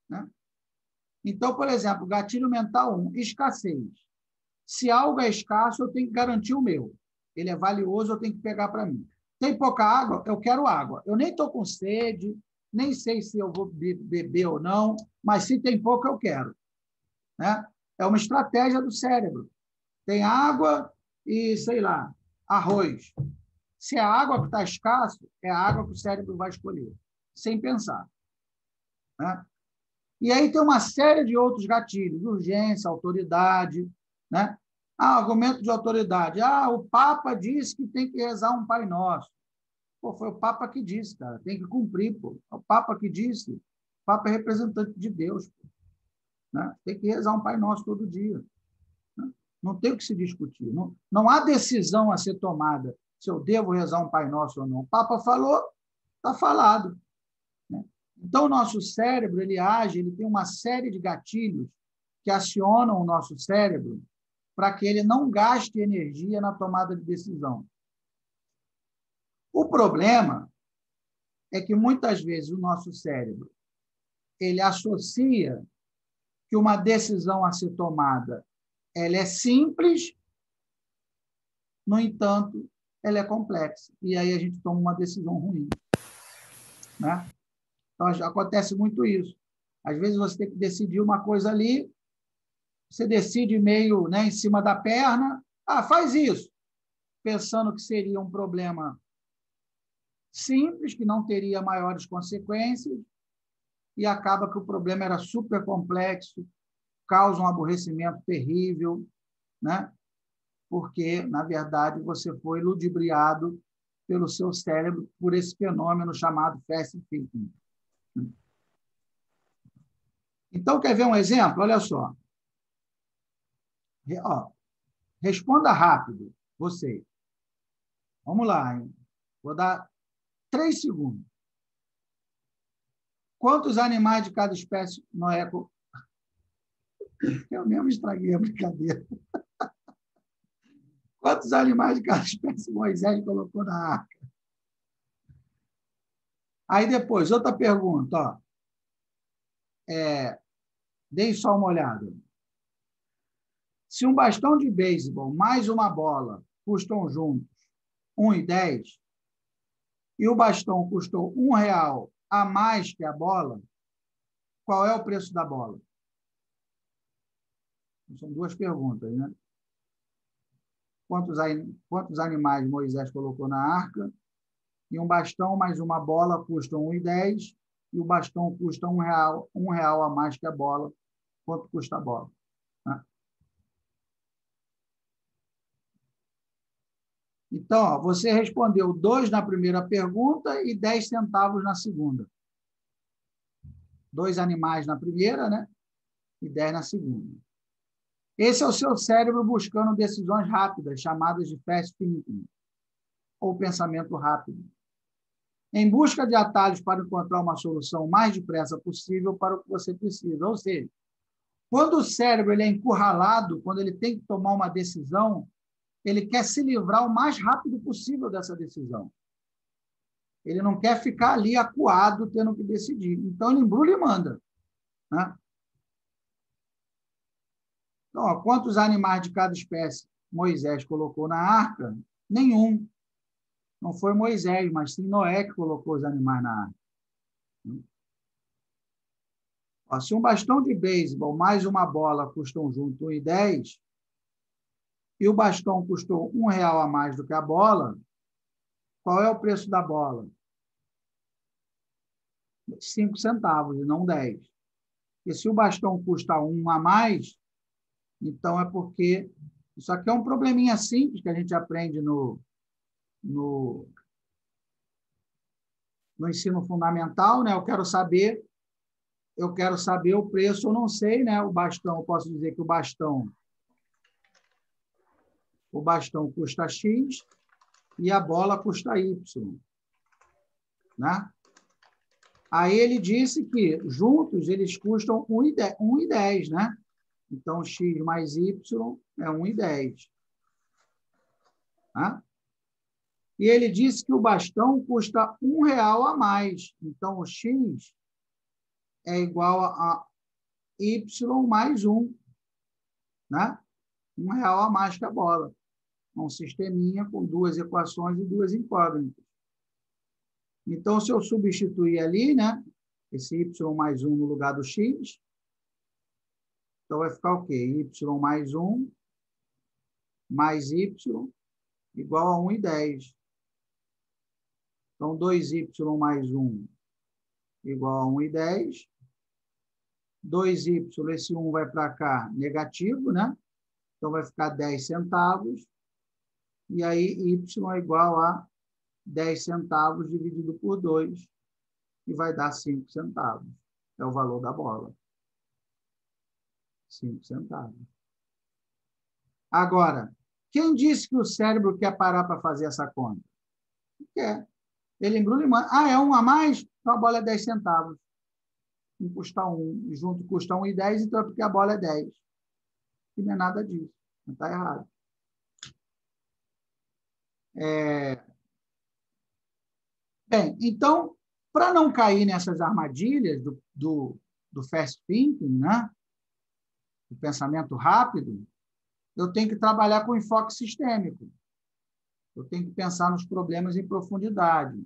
Né? Então, por exemplo, gatilho mental 1, escassez. Se algo é escasso, eu tenho que garantir o meu. Ele é valioso, eu tenho que pegar para mim. Tem pouca água? Eu quero água. Eu nem estou com sede, nem sei se eu vou beber ou não, mas se tem pouco, eu quero. Né? É uma estratégia do cérebro. Tem água e, sei lá, arroz. Se a água que está escasso, é a água que o cérebro vai escolher sem pensar. Né? E aí tem uma série de outros gatilhos, urgência, autoridade, né? Ah, argumento de autoridade. Ah, o Papa disse que tem que rezar um Pai Nosso. Pô, foi o Papa que disse, cara. Tem que cumprir, pô. É o Papa que disse. O Papa é representante de Deus. Pô. Né? Tem que rezar um Pai Nosso todo dia. Né? Não tem o que se discutir. Não, não há decisão a ser tomada se eu devo rezar um Pai Nosso ou não. O Papa falou, está falado. Então, o nosso cérebro ele age, ele tem uma série de gatilhos que acionam o nosso cérebro para que ele não gaste energia na tomada de decisão. O problema é que muitas vezes o nosso cérebro ele associa que uma decisão a ser tomada ela é simples, no entanto, ela é complexa. E aí a gente toma uma decisão ruim. Né? Então, acontece muito isso. Às vezes você tem que decidir uma coisa ali, você decide meio né, em cima da perna, ah, faz isso, pensando que seria um problema simples, que não teria maiores consequências, e acaba que o problema era super complexo, causa um aborrecimento terrível, né? porque, na verdade, você foi ludibriado pelo seu cérebro por esse fenômeno chamado fast thinking. Então, quer ver um exemplo? Olha só. Ó, responda rápido, você. Vamos lá, hein? Vou dar três segundos. Quantos animais de cada espécie Noé. [laughs] Eu mesmo estraguei a brincadeira. [laughs] Quantos animais de cada espécie Moisés colocou na arca? Aí depois, outra pergunta. Ó. É, deem só uma olhada. Se um bastão de beisebol mais uma bola custam juntos 1,10, e o bastão custou um real a mais que a bola, qual é o preço da bola? São duas perguntas, né? Quantos, quantos animais Moisés colocou na arca? E um bastão mais uma bola custam 1,10 e o bastão custa um real, um real a mais que a bola. Quanto custa a bola? Né? Então, ó, você respondeu dois na primeira pergunta e 10 centavos na segunda. Dois animais na primeira, né? E 10 na segunda. Esse é o seu cérebro buscando decisões rápidas, chamadas de fast thinking, ou pensamento rápido. Em busca de atalhos para encontrar uma solução o mais depressa possível para o que você precisa. Ou seja, quando o cérebro ele é encurralado, quando ele tem que tomar uma decisão, ele quer se livrar o mais rápido possível dessa decisão. Ele não quer ficar ali acuado, tendo que decidir. Então, ele embrulha e manda. Né? Então, ó, quantos animais de cada espécie Moisés colocou na arca? Nenhum. Não foi Moisés, mas sim Noé que colocou os animais na arca. Se um bastão de beisebol mais uma bola custam junto 1,10 e o bastão custou um real a mais do que a bola, qual é o preço da bola? Cinco centavos e não dez. E se o bastão custa um a mais, então é porque isso aqui é um probleminha simples que a gente aprende no, no, no ensino fundamental, né? Eu quero saber, eu quero saber o preço, eu não sei, né? O bastão, eu posso dizer que o bastão o bastão custa X e a bola custa Y. Né? Aí ele disse que juntos eles custam 1,10, né? Então, x mais y é 1,10. Né? E ele disse que o bastão custa um real a mais. Então, o x é igual a y mais 1. Né? Um real a mais que a bola um sisteminha com duas equações e duas incógnitas. Então, se eu substituir ali, né, esse y mais 1 no lugar do x, então vai ficar o quê? y mais 1 mais y igual a 1 e 10. Então, 2y mais 1 igual a 1 e 10. 2y, esse 1 vai para cá, negativo, né? Então, vai ficar 10 centavos e aí y é igual a 10 centavos dividido por 2, e vai dar 5 centavos. É o valor da bola. 5 centavos. Agora, quem disse que o cérebro quer parar para fazer essa conta? Quer. Ele embrulha e manda. Ah, é um a mais? Então a bola é 10 centavos. Um custa 1, e junto custa 1,10, então é porque a bola é 10. E não é nada disso. Não está errado. É... Bem, então, para não cair nessas armadilhas do, do, do fast thinking, né? do pensamento rápido, eu tenho que trabalhar com enfoque sistêmico. Eu tenho que pensar nos problemas em profundidade,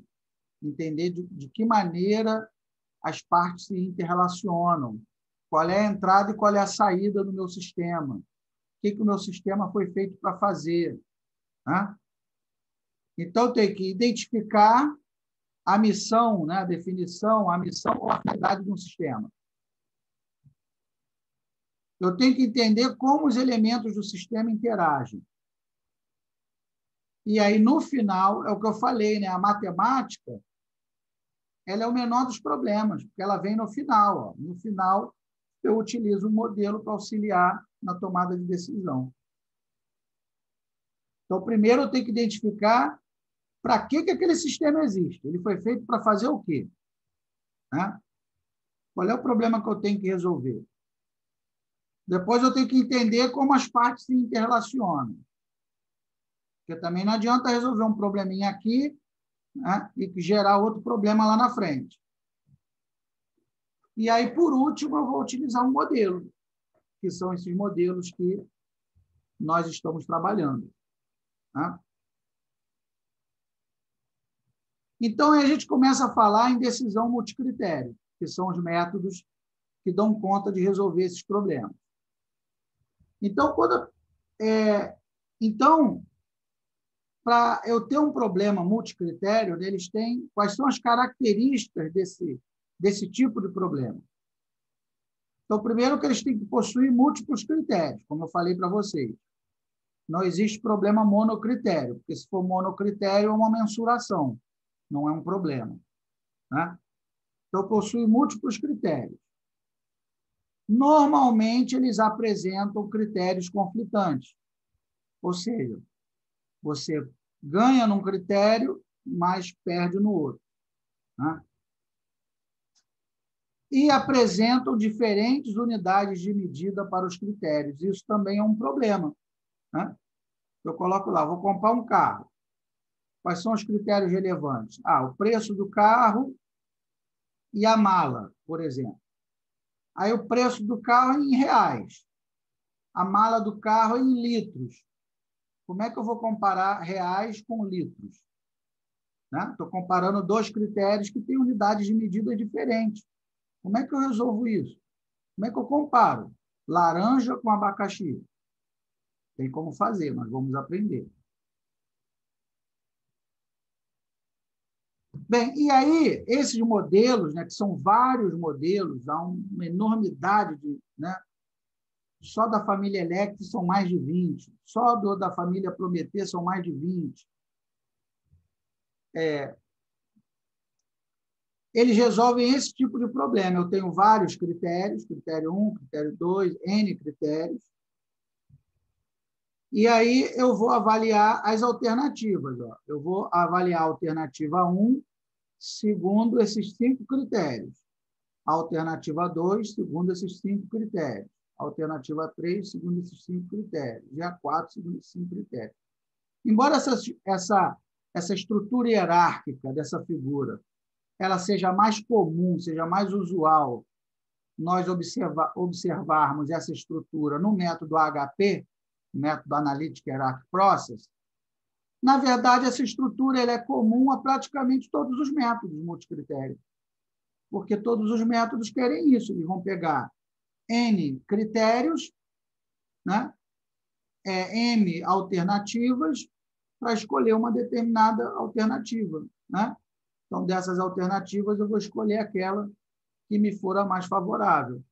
entender de, de que maneira as partes se interrelacionam, qual é a entrada e qual é a saída do meu sistema, o que, que o meu sistema foi feito para fazer. Né? Então, tem que identificar a missão, né, a definição, a missão ou a finalidade de um sistema. Eu tenho que entender como os elementos do sistema interagem. E aí, no final, é o que eu falei, né? a matemática ela é o menor dos problemas, porque ela vem no final. Ó. No final, eu utilizo um modelo para auxiliar na tomada de decisão. Então, primeiro eu tenho que identificar para que, que aquele sistema existe? Ele foi feito para fazer o quê? Né? Qual é o problema que eu tenho que resolver? Depois eu tenho que entender como as partes se interrelacionam. Porque também não adianta resolver um probleminha aqui né, e gerar outro problema lá na frente. E aí, por último, eu vou utilizar um modelo, que são esses modelos que nós estamos trabalhando. Né? Então, a gente começa a falar em decisão multicritério, que são os métodos que dão conta de resolver esses problemas. Então, quando, é, então para eu ter um problema multicritério, eles têm quais são as características desse, desse tipo de problema. Então, primeiro que eles têm que possuir múltiplos critérios, como eu falei para vocês. Não existe problema monocritério, porque se for monocritério é uma mensuração, não é um problema. Né? Então, possui múltiplos critérios. Normalmente, eles apresentam critérios conflitantes. Ou seja, você ganha num critério, mas perde no outro. Né? E apresentam diferentes unidades de medida para os critérios. Isso também é um problema. Né? Eu coloco lá, vou comprar um carro. Quais são os critérios relevantes? Ah, o preço do carro e a mala, por exemplo. Aí o preço do carro é em reais. A mala do carro é em litros. Como é que eu vou comparar reais com litros? Estou né? comparando dois critérios que têm unidades de medida diferentes. Como é que eu resolvo isso? Como é que eu comparo laranja com abacaxi? Tem como fazer, mas vamos aprender. Bem, e aí, esses modelos, né, que são vários modelos, há uma enormidade de. Né, só da família Electre são mais de 20, só do, da família Prometer são mais de 20. É, eles resolvem esse tipo de problema. Eu tenho vários critérios, critério 1, critério 2, N critérios. E aí eu vou avaliar as alternativas. Ó. Eu vou avaliar a alternativa 1 segundo esses cinco critérios. A alternativa 2, segundo esses cinco critérios. Alternativa 3, segundo esses cinco critérios. E a 4, segundo esses cinco critérios. Embora essa, essa, essa estrutura hierárquica dessa figura ela seja mais comum, seja mais usual, nós observa, observarmos essa estrutura no método HP, método Analytic Hierarchy Process, na verdade, essa estrutura ela é comum a praticamente todos os métodos multicritérios. Porque todos os métodos querem isso. Eles vão pegar N critérios, né? é, M alternativas, para escolher uma determinada alternativa. Né? Então, dessas alternativas, eu vou escolher aquela que me for a mais favorável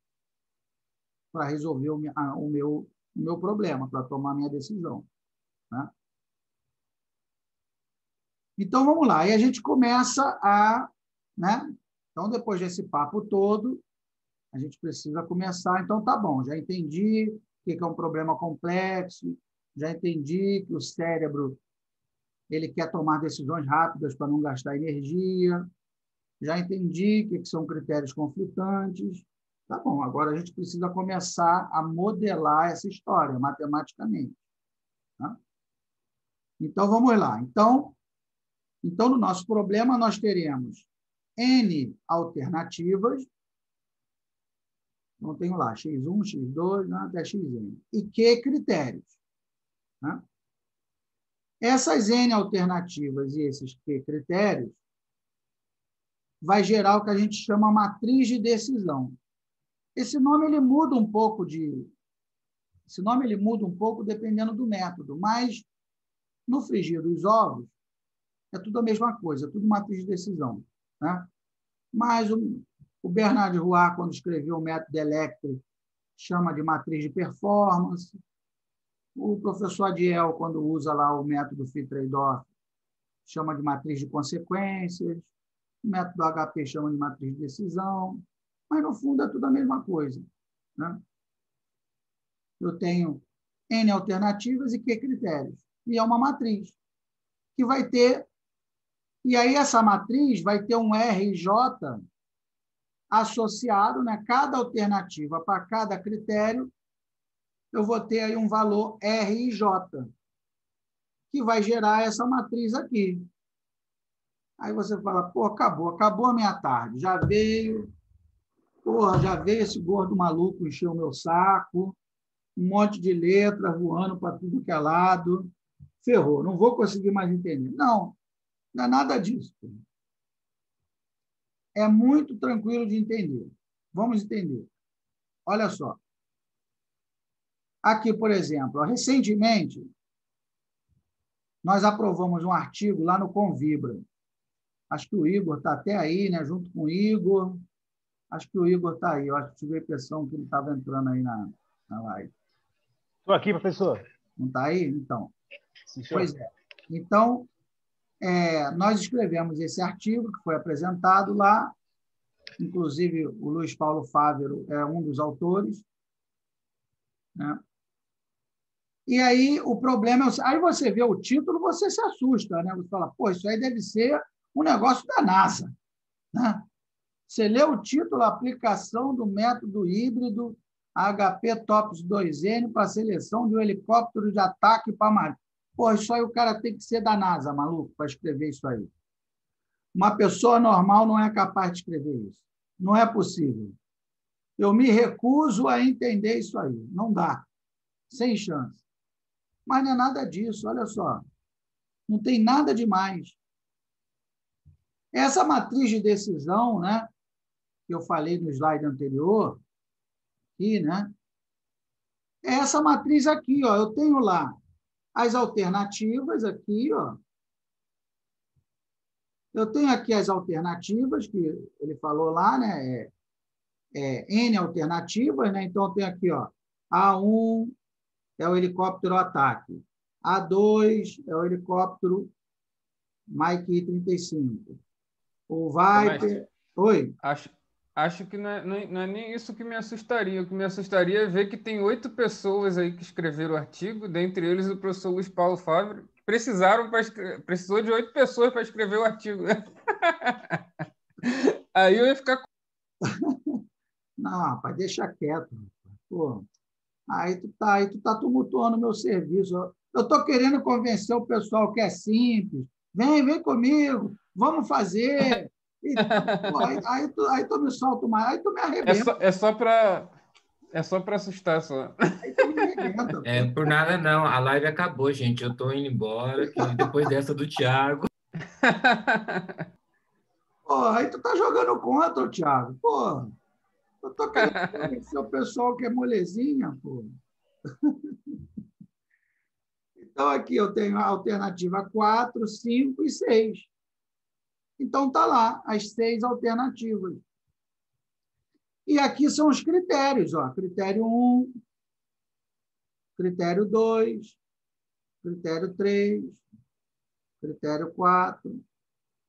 para resolver o meu, o meu problema, para tomar minha decisão. Né? Então, vamos lá. E a gente começa a. Né? Então, depois desse papo todo, a gente precisa começar. Então, tá bom, já entendi o que é um problema complexo, já entendi que o cérebro ele quer tomar decisões rápidas para não gastar energia, já entendi que são critérios conflitantes. Tá bom, agora a gente precisa começar a modelar essa história matematicamente. Tá? Então, vamos lá. Então, então, no nosso problema, nós teremos N alternativas. Então, tenho lá x1, x2, né, até xn. E Q critérios. Né? Essas N alternativas e esses Q critérios vai gerar o que a gente chama matriz de decisão. Esse nome ele muda um pouco de esse nome ele muda um pouco dependendo do método, mas no frigir dos ovos é tudo a mesma coisa, é tudo matriz de decisão. Né? Mas o, o Bernard Roy, quando escreveu o método elétrico, chama de matriz de performance. O professor Adiel, quando usa lá o método Fit-Trade-Off, chama de matriz de consequências. O método HP chama de matriz de decisão. Mas, no fundo, é tudo a mesma coisa. Né? Eu tenho N alternativas e Q critérios. E é uma matriz que vai ter e aí essa matriz vai ter um RJ associado, né? cada alternativa para cada critério, eu vou ter aí um valor RJ, que vai gerar essa matriz aqui. Aí você fala, pô, acabou, acabou a minha tarde, já veio, porra, já veio esse gordo maluco encher o meu saco, um monte de letra voando para tudo que é lado, ferrou, não vou conseguir mais entender. Não, não é nada disso. É muito tranquilo de entender. Vamos entender. Olha só. Aqui, por exemplo, recentemente, nós aprovamos um artigo lá no Convibra. Acho que o Igor está até aí, né? junto com o Igor. Acho que o Igor está aí. Eu acho que tive a impressão que ele estava entrando aí na, na live. Estou aqui, professor. Não está aí? Então. Sim, pois é. Então, é, nós escrevemos esse artigo que foi apresentado lá, inclusive o Luiz Paulo Fávero é um dos autores. Né? E aí o problema é. Aí você vê o título, você se assusta, né? Você fala, pô, isso aí deve ser um negócio da NASA. Né? Você lê o título, aplicação do método híbrido HP TOPS 2N para seleção de um helicóptero de ataque para. Pô, aí o cara tem que ser da NASA, maluco, para escrever isso aí. Uma pessoa normal não é capaz de escrever isso. Não é possível. Eu me recuso a entender isso aí. Não dá. Sem chance. Mas não é nada disso, olha só. Não tem nada demais. Essa matriz de decisão, né, que eu falei no slide anterior, aqui, né? É essa matriz aqui, ó. Eu tenho lá as alternativas aqui, ó. Eu tenho aqui as alternativas que ele falou lá, né? É, é, N alternativas, né? Então, eu tenho aqui, ó, A1 é o helicóptero ataque, A2 é o helicóptero Mike 35, o Viper... Oi? Acho, acho que não é, não, é, não é, nem isso que me assustaria. O que me assustaria é ver que tem oito pessoas aí que escreveram o artigo, dentre eles o professor Luiz Paulo Fábio, precisaram para precisou de oito pessoas para escrever o artigo. [laughs] aí eu ia ficar. [laughs] Não, rapaz, deixa quieto. Pô, aí tu tá, aí tu tá tumultuando o meu serviço. Eu estou querendo convencer o pessoal que é simples. Vem, vem comigo, vamos fazer. Então, aí, aí, tu, aí tu me solta mais, aí tu me arrebenta. É só, é só para é só para assustar só. É por nada não. A live acabou, gente. Eu tô indo embora. depois dessa do Thiago. [laughs] Pô, aí tu tá jogando contra, Thiago. Pô, eu tô querendo convencer o pessoal que é molezinha, pô. [laughs] Então, aqui eu tenho a alternativa 4, 5 e 6. Então, está lá as seis alternativas. E aqui são os critérios. Ó. Critério 1, critério 2, critério 3, critério 4,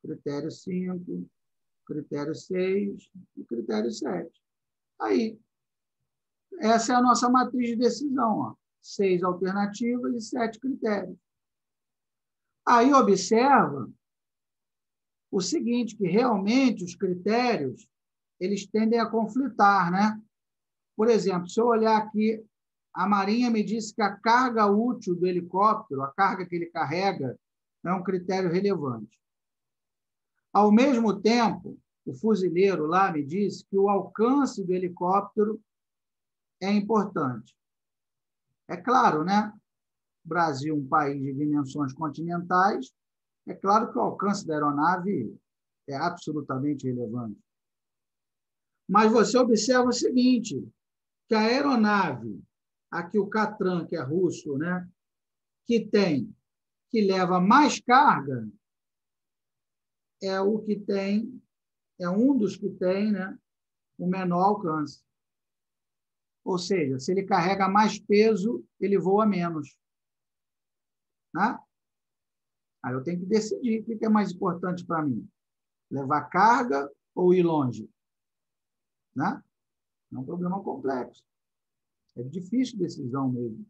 critério 5, critério 6 e critério 7. Aí, essa é a nossa matriz de decisão. Ó. Seis alternativas e sete critérios. Aí, observa o seguinte, que realmente os critérios eles tendem a conflitar, né? Por exemplo, se eu olhar aqui, a Marinha me disse que a carga útil do helicóptero, a carga que ele carrega, é um critério relevante. Ao mesmo tempo, o fuzileiro lá me disse que o alcance do helicóptero é importante. É claro, né? Brasil, um país de dimensões continentais, é claro que o alcance da aeronave é absolutamente relevante. Mas você observa o seguinte, que a aeronave, aqui o Catran, que é russo, né, que tem, que leva mais carga, é o que tem, é um dos que tem né, o menor alcance. Ou seja, se ele carrega mais peso, ele voa menos. Né? Aí eu tenho que decidir o que é mais importante para mim: levar carga ou ir longe? Né? É um problema complexo. É difícil decisão mesmo.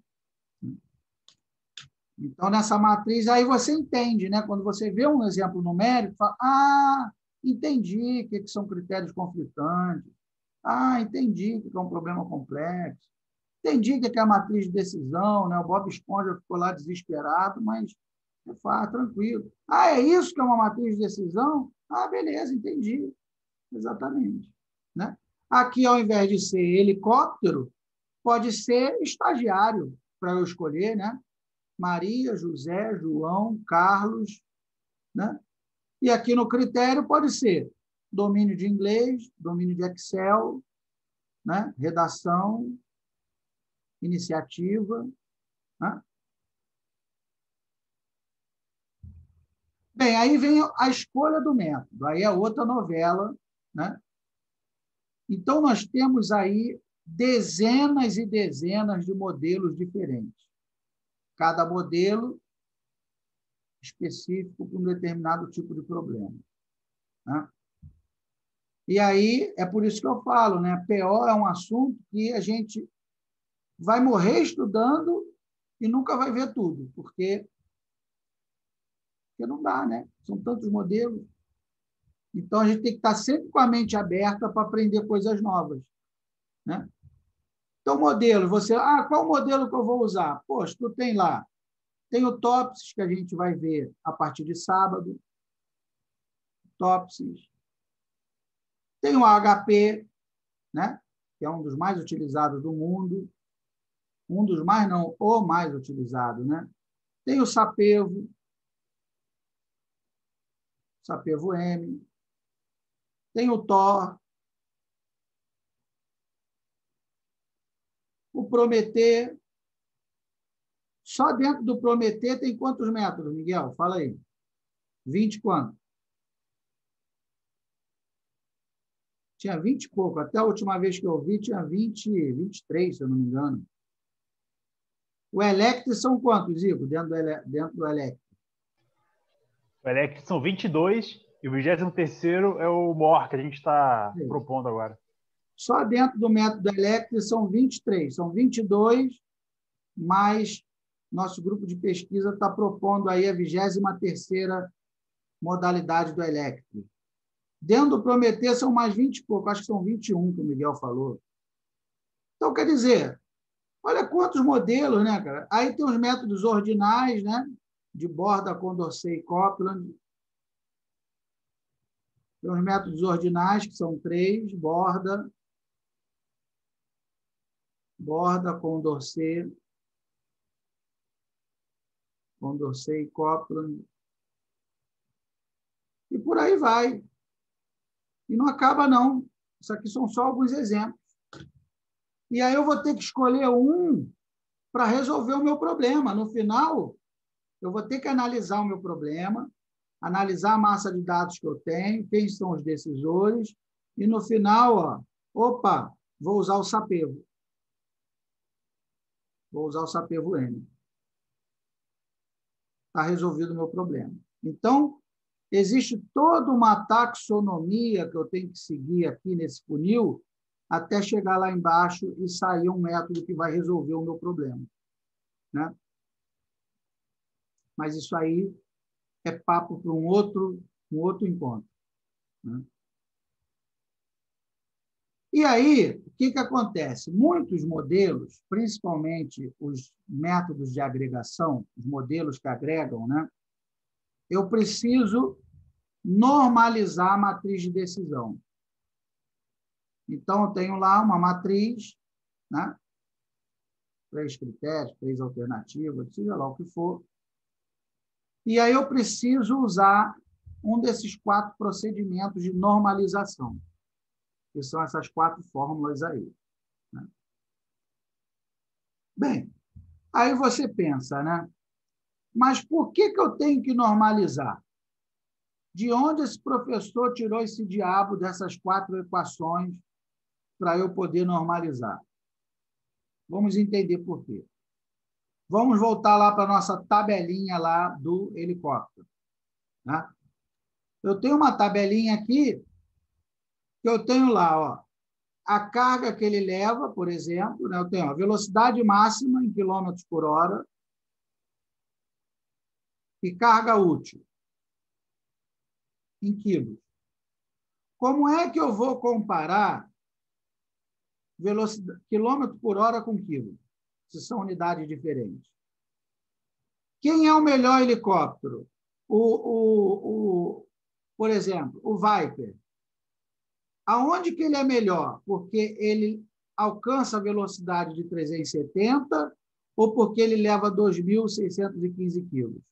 Então, nessa matriz, aí você entende, né? Quando você vê um exemplo numérico, fala, ah, entendi o que são critérios conflitantes. Ah, entendi que é um problema complexo. Entendi que é a matriz de decisão, né? O Bob Esponja ficou lá desesperado, mas é fácil, tranquilo. Ah, é isso que é uma matriz de decisão? Ah, beleza, entendi. Exatamente. Né? Aqui, ao invés de ser helicóptero, pode ser estagiário, para eu escolher, né? Maria, José, João, Carlos, né? E aqui no critério pode ser domínio de inglês, domínio de Excel, né? redação, iniciativa. Né? Bem, aí vem a escolha do método, aí é outra novela. Né? Então, nós temos aí dezenas e dezenas de modelos diferentes. Cada modelo específico para um determinado tipo de problema. Né? E aí, é por isso que eu falo, né? PO é um assunto que a gente vai morrer estudando e nunca vai ver tudo, porque, porque não dá, né? São tantos modelos. Então, a gente tem que estar sempre com a mente aberta para aprender coisas novas. Né? Então, modelo, você, ah, qual modelo que eu vou usar? Poxa, tu tem lá, tem o TOPSIS, que a gente vai ver a partir de sábado, TOPSIS. Tem o HP, né? que é um dos mais utilizados do mundo, um dos mais, não, o mais utilizado. Né? Tem o Sapevo, Sapevo M, tem o Thor, o Prometer. Só dentro do Prometer tem quantos métodos, Miguel? Fala aí. 20 quanto? Tinha 20 e pouco. Até a última vez que eu vi, tinha 20, 23, se eu não me engano. O Elect são quantos, Igor, dentro do, dentro do Elect? O Elect são 22 e o 23 é o MOR que a gente está propondo agora. Só dentro do método elétrico são 23, são 22, mas nosso grupo de pesquisa está propondo aí a 23 modalidade do elétrico. Dentro do Prometer são mais 20 e pouco, acho que são 21 que o Miguel falou. Então, quer dizer, olha quantos modelos, né, cara? Aí tem os métodos ordinais, né? De Borda, Condorcet e Copland. Os métodos ordinais, que são três, Borda, borda com dorsê, com dorsê e Copland. E por aí vai. E não acaba, não. Isso aqui são só alguns exemplos. E aí eu vou ter que escolher um para resolver o meu problema. No final, eu vou ter que analisar o meu problema, analisar a massa de dados que eu tenho, quem são os decisores, e no final, ó, opa, vou usar o Sapevo. Vou usar o Sapevo N. Está resolvido o meu problema. Então, existe toda uma taxonomia que eu tenho que seguir aqui nesse funil até chegar lá embaixo e sair um método que vai resolver o meu problema. Né? Mas isso aí é papo para um outro, um outro encontro. Né? E aí, o que, que acontece? Muitos modelos, principalmente os métodos de agregação, os modelos que agregam, né? eu preciso normalizar a matriz de decisão. Então, eu tenho lá uma matriz, né? três critérios, três alternativas, seja lá o que for. E aí eu preciso usar um desses quatro procedimentos de normalização que são essas quatro fórmulas aí. Né? Bem, aí você pensa, né? Mas por que, que eu tenho que normalizar? De onde esse professor tirou esse diabo dessas quatro equações para eu poder normalizar? Vamos entender por quê. Vamos voltar lá para a nossa tabelinha lá do helicóptero. Né? Eu tenho uma tabelinha aqui eu tenho lá ó, a carga que ele leva, por exemplo, né? eu tenho a velocidade máxima em quilômetros por hora e carga útil em quilos. Como é que eu vou comparar velocidade, quilômetro por hora com quilo? Se são unidades diferentes. Quem é o melhor helicóptero? O, o, o, por exemplo, o Viper. Aonde que ele é melhor? Porque ele alcança a velocidade de 370 ou porque ele leva 2.615 quilos?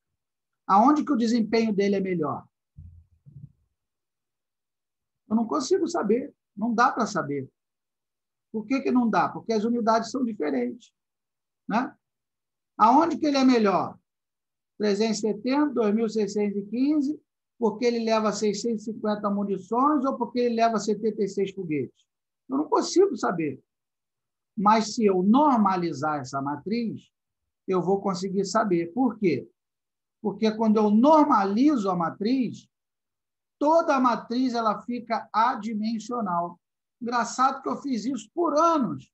Aonde que o desempenho dele é melhor? Eu não consigo saber. Não dá para saber. Por que, que não dá? Porque as unidades são diferentes. Né? Aonde que ele é melhor? 370, 2.615, porque ele leva 650 munições ou porque ele leva 76 foguetes? Eu não consigo saber. Mas se eu normalizar essa matriz, eu vou conseguir saber. Por quê? Porque quando eu normalizo a matriz, toda a matriz ela fica adimensional. Engraçado que eu fiz isso por anos.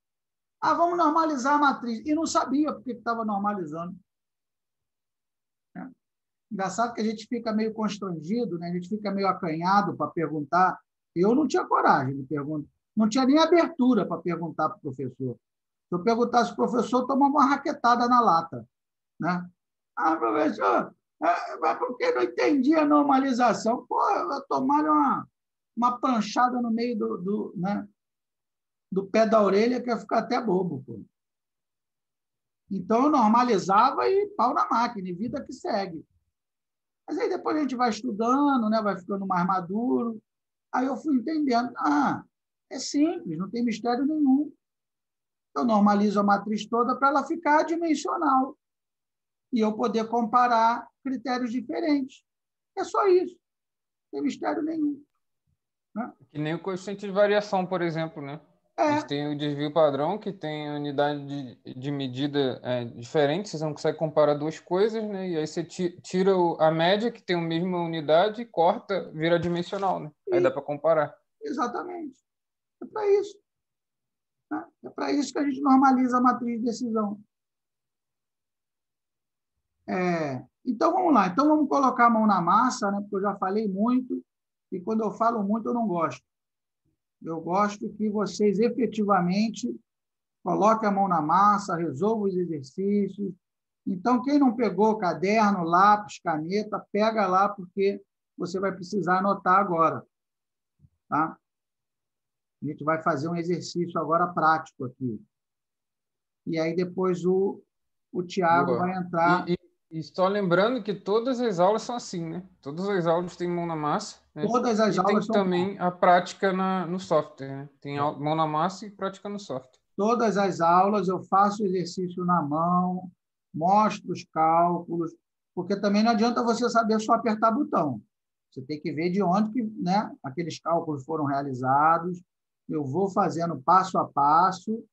Ah, vamos normalizar a matriz. E não sabia porque estava normalizando. É. Engraçado que a gente fica meio constrangido, né? a gente fica meio acanhado para perguntar. Eu não tinha coragem de perguntar. Não tinha nem abertura para perguntar para o professor. Se eu perguntasse para o professor, tomava uma raquetada na lata. Né? Ah, professor, é, mas porque não entendi a normalização? Pô, eu tomaram uma, uma panchada no meio do, do, né, do pé da orelha que ia ficar até bobo. Pô. Então, eu normalizava e pau na máquina, e vida que segue. Mas aí depois a gente vai estudando, né, vai ficando mais maduro. Aí eu fui entendendo. Ah, é simples, não tem mistério nenhum. Eu normalizo a matriz toda para ela ficar dimensional e eu poder comparar critérios diferentes. É só isso. Não tem mistério nenhum. Né? Que nem o coeficiente de variação, por exemplo, né? É. A gente tem o desvio padrão, que tem unidade de, de medida é, diferente, você não consegue comparar duas coisas, né? E aí você tira a média, que tem a mesma unidade, corta, vira dimensional, né? Aí dá para comparar. Exatamente. É para isso. Né? É para isso que a gente normaliza a matriz de decisão. É, então, vamos lá. Então, vamos colocar a mão na massa, né? porque eu já falei muito, e quando eu falo muito, eu não gosto. Eu gosto que vocês efetivamente coloquem a mão na massa, resolvam os exercícios. Então, quem não pegou caderno, lápis, caneta, pega lá, porque você vai precisar anotar agora. Tá? A gente vai fazer um exercício agora prático aqui. E aí depois o, o Tiago vai entrar. E, e, e, só lembrando que todas as aulas são assim, né? Todas as aulas têm mão na massa. Né? Todas as e aulas tem também a prática na, no software. Né? Tem mão na massa e prática no software. Todas as aulas eu faço exercício na mão, mostro os cálculos, porque também não adianta você saber só apertar botão. Você tem que ver de onde que, né, aqueles cálculos foram realizados, eu vou fazendo passo a passo,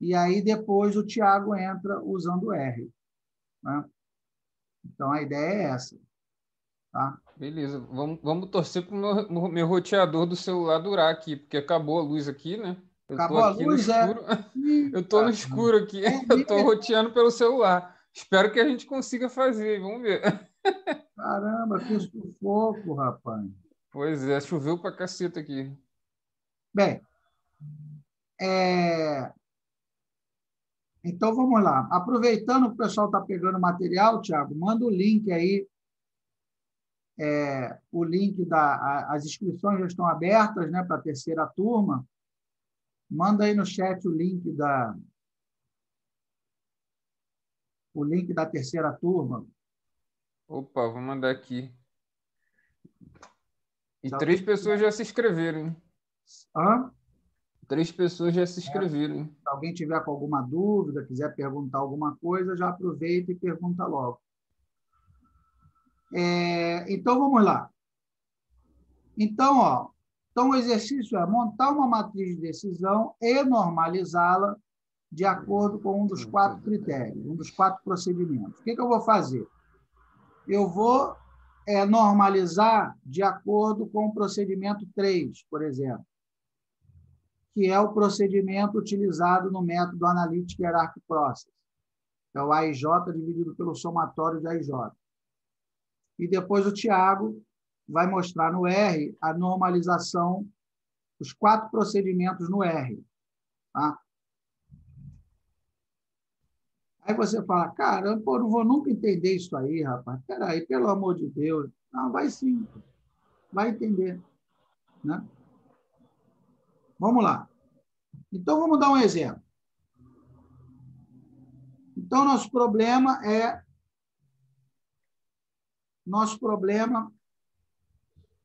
e aí depois o Tiago entra usando R. Né? Então, a ideia é essa. Tá? Beleza, vamos, vamos torcer para o meu, meu roteador do celular durar aqui, porque acabou a luz aqui, né? Eu acabou a luz, é? [laughs] eu estou no escuro aqui, [laughs] eu estou roteando pelo celular. Espero que a gente consiga fazer, vamos ver. [laughs] Caramba, que sufoco, rapaz. Pois é, choveu para caceta aqui. Bem, é... Então, vamos lá. Aproveitando que o pessoal está pegando material, Tiago, manda o link aí. É, o link da. as inscrições já estão abertas né, para a terceira turma. Manda aí no chat o link da. O link da terceira turma. Opa, vou mandar aqui. E já três pessoas já se inscreveram. Hã? Três pessoas já se inscreveram. Se alguém tiver com alguma dúvida, quiser perguntar alguma coisa, já aproveita e pergunta logo. É, então, vamos lá. Então, ó, então, o exercício é montar uma matriz de decisão e normalizá-la de acordo com um dos quatro critérios, um dos quatro procedimentos. O que, que eu vou fazer? Eu vou é, normalizar de acordo com o procedimento 3, por exemplo que é o procedimento utilizado no método Analytic Hierarchy Process. É o AIJ dividido pelo somatório de AIJ. E depois o Tiago vai mostrar no R a normalização, os quatro procedimentos no R. Tá? Aí você fala, cara, eu não vou nunca entender isso aí, rapaz. Peraí, pelo amor de Deus. Não, vai sim. Vai entender. Né? Vamos lá. Então, vamos dar um exemplo. Então, nosso problema é. Nosso problema.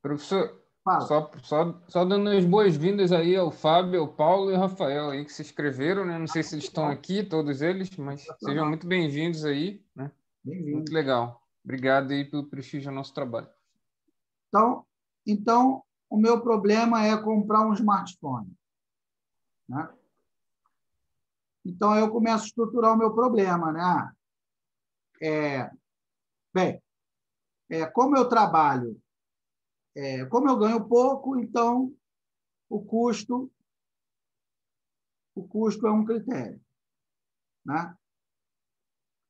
Professor, Fala. Só, só, só dando as boas-vindas aí ao Fábio, ao Paulo e ao Rafael aí que se inscreveram, né? Não sei se eles estão aqui, todos eles, mas sejam muito bem-vindos aí, né? Bem-vindo. Muito legal. Obrigado aí pelo prestígio ao nosso trabalho. Então, então, o meu problema é comprar um smartphone. Né? Então, eu começo a estruturar o meu problema. Né? É, bem, é, como eu trabalho, é, como eu ganho pouco, então o custo o custo é um critério. Né?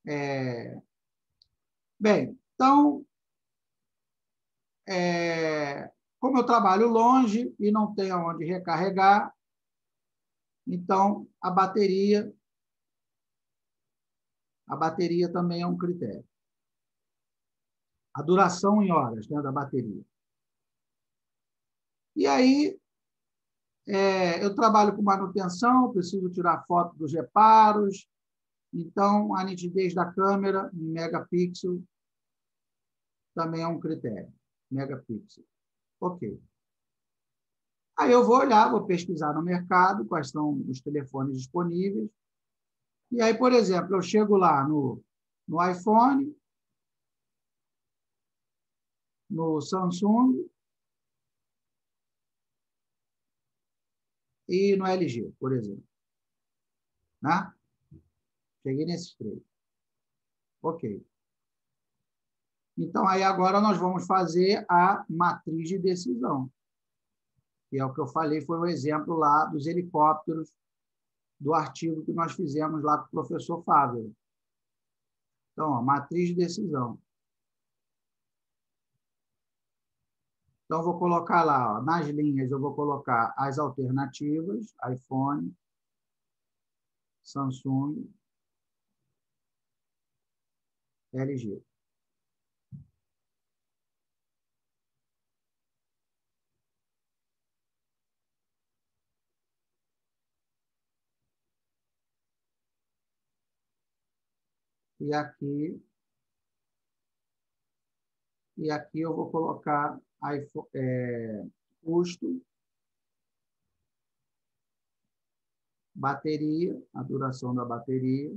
É, bem, então, é, como eu trabalho longe e não tenho onde recarregar, então a bateria a bateria também é um critério. A duração em horas né, da bateria. E aí, é, eu trabalho com manutenção, preciso tirar foto dos reparos, então a nitidez da câmera em megapixel também é um critério. Megapixel. Ok. Aí eu vou olhar, vou pesquisar no mercado quais são os telefones disponíveis. E aí, por exemplo, eu chego lá no, no iPhone, no Samsung e no LG, por exemplo. Né? Cheguei nesses três. Ok. Então, aí agora nós vamos fazer a matriz de decisão, que é o que eu falei, foi o exemplo lá dos helicópteros, do artigo que nós fizemos lá com o professor Fábio. Então, ó, matriz de decisão. Então, vou colocar lá, ó, nas linhas, eu vou colocar as alternativas, iPhone, Samsung, LG. E aqui, e aqui eu vou colocar iPhone, é, custo, bateria, a duração da bateria,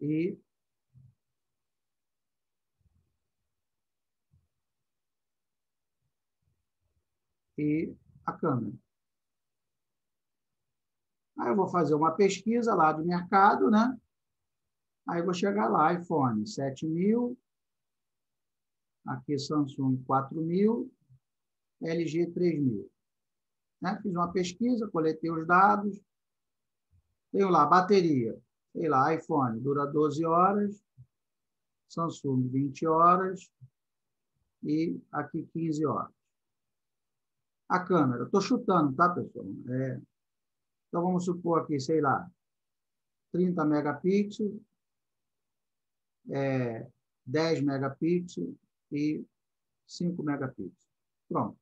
e e a câmera. Aí eu vou fazer uma pesquisa lá do mercado, né? Aí eu vou chegar lá, iPhone 7000, aqui Samsung 4000, LG 3000. Né? Fiz uma pesquisa, coletei os dados, tenho lá bateria, sei lá, iPhone dura 12 horas, Samsung 20 horas e aqui 15 horas. A câmera, estou chutando, tá, pessoal? É, então, vamos supor aqui, sei lá, 30 megapixels, é, 10 megapixels e 5 megapixels. Pronto.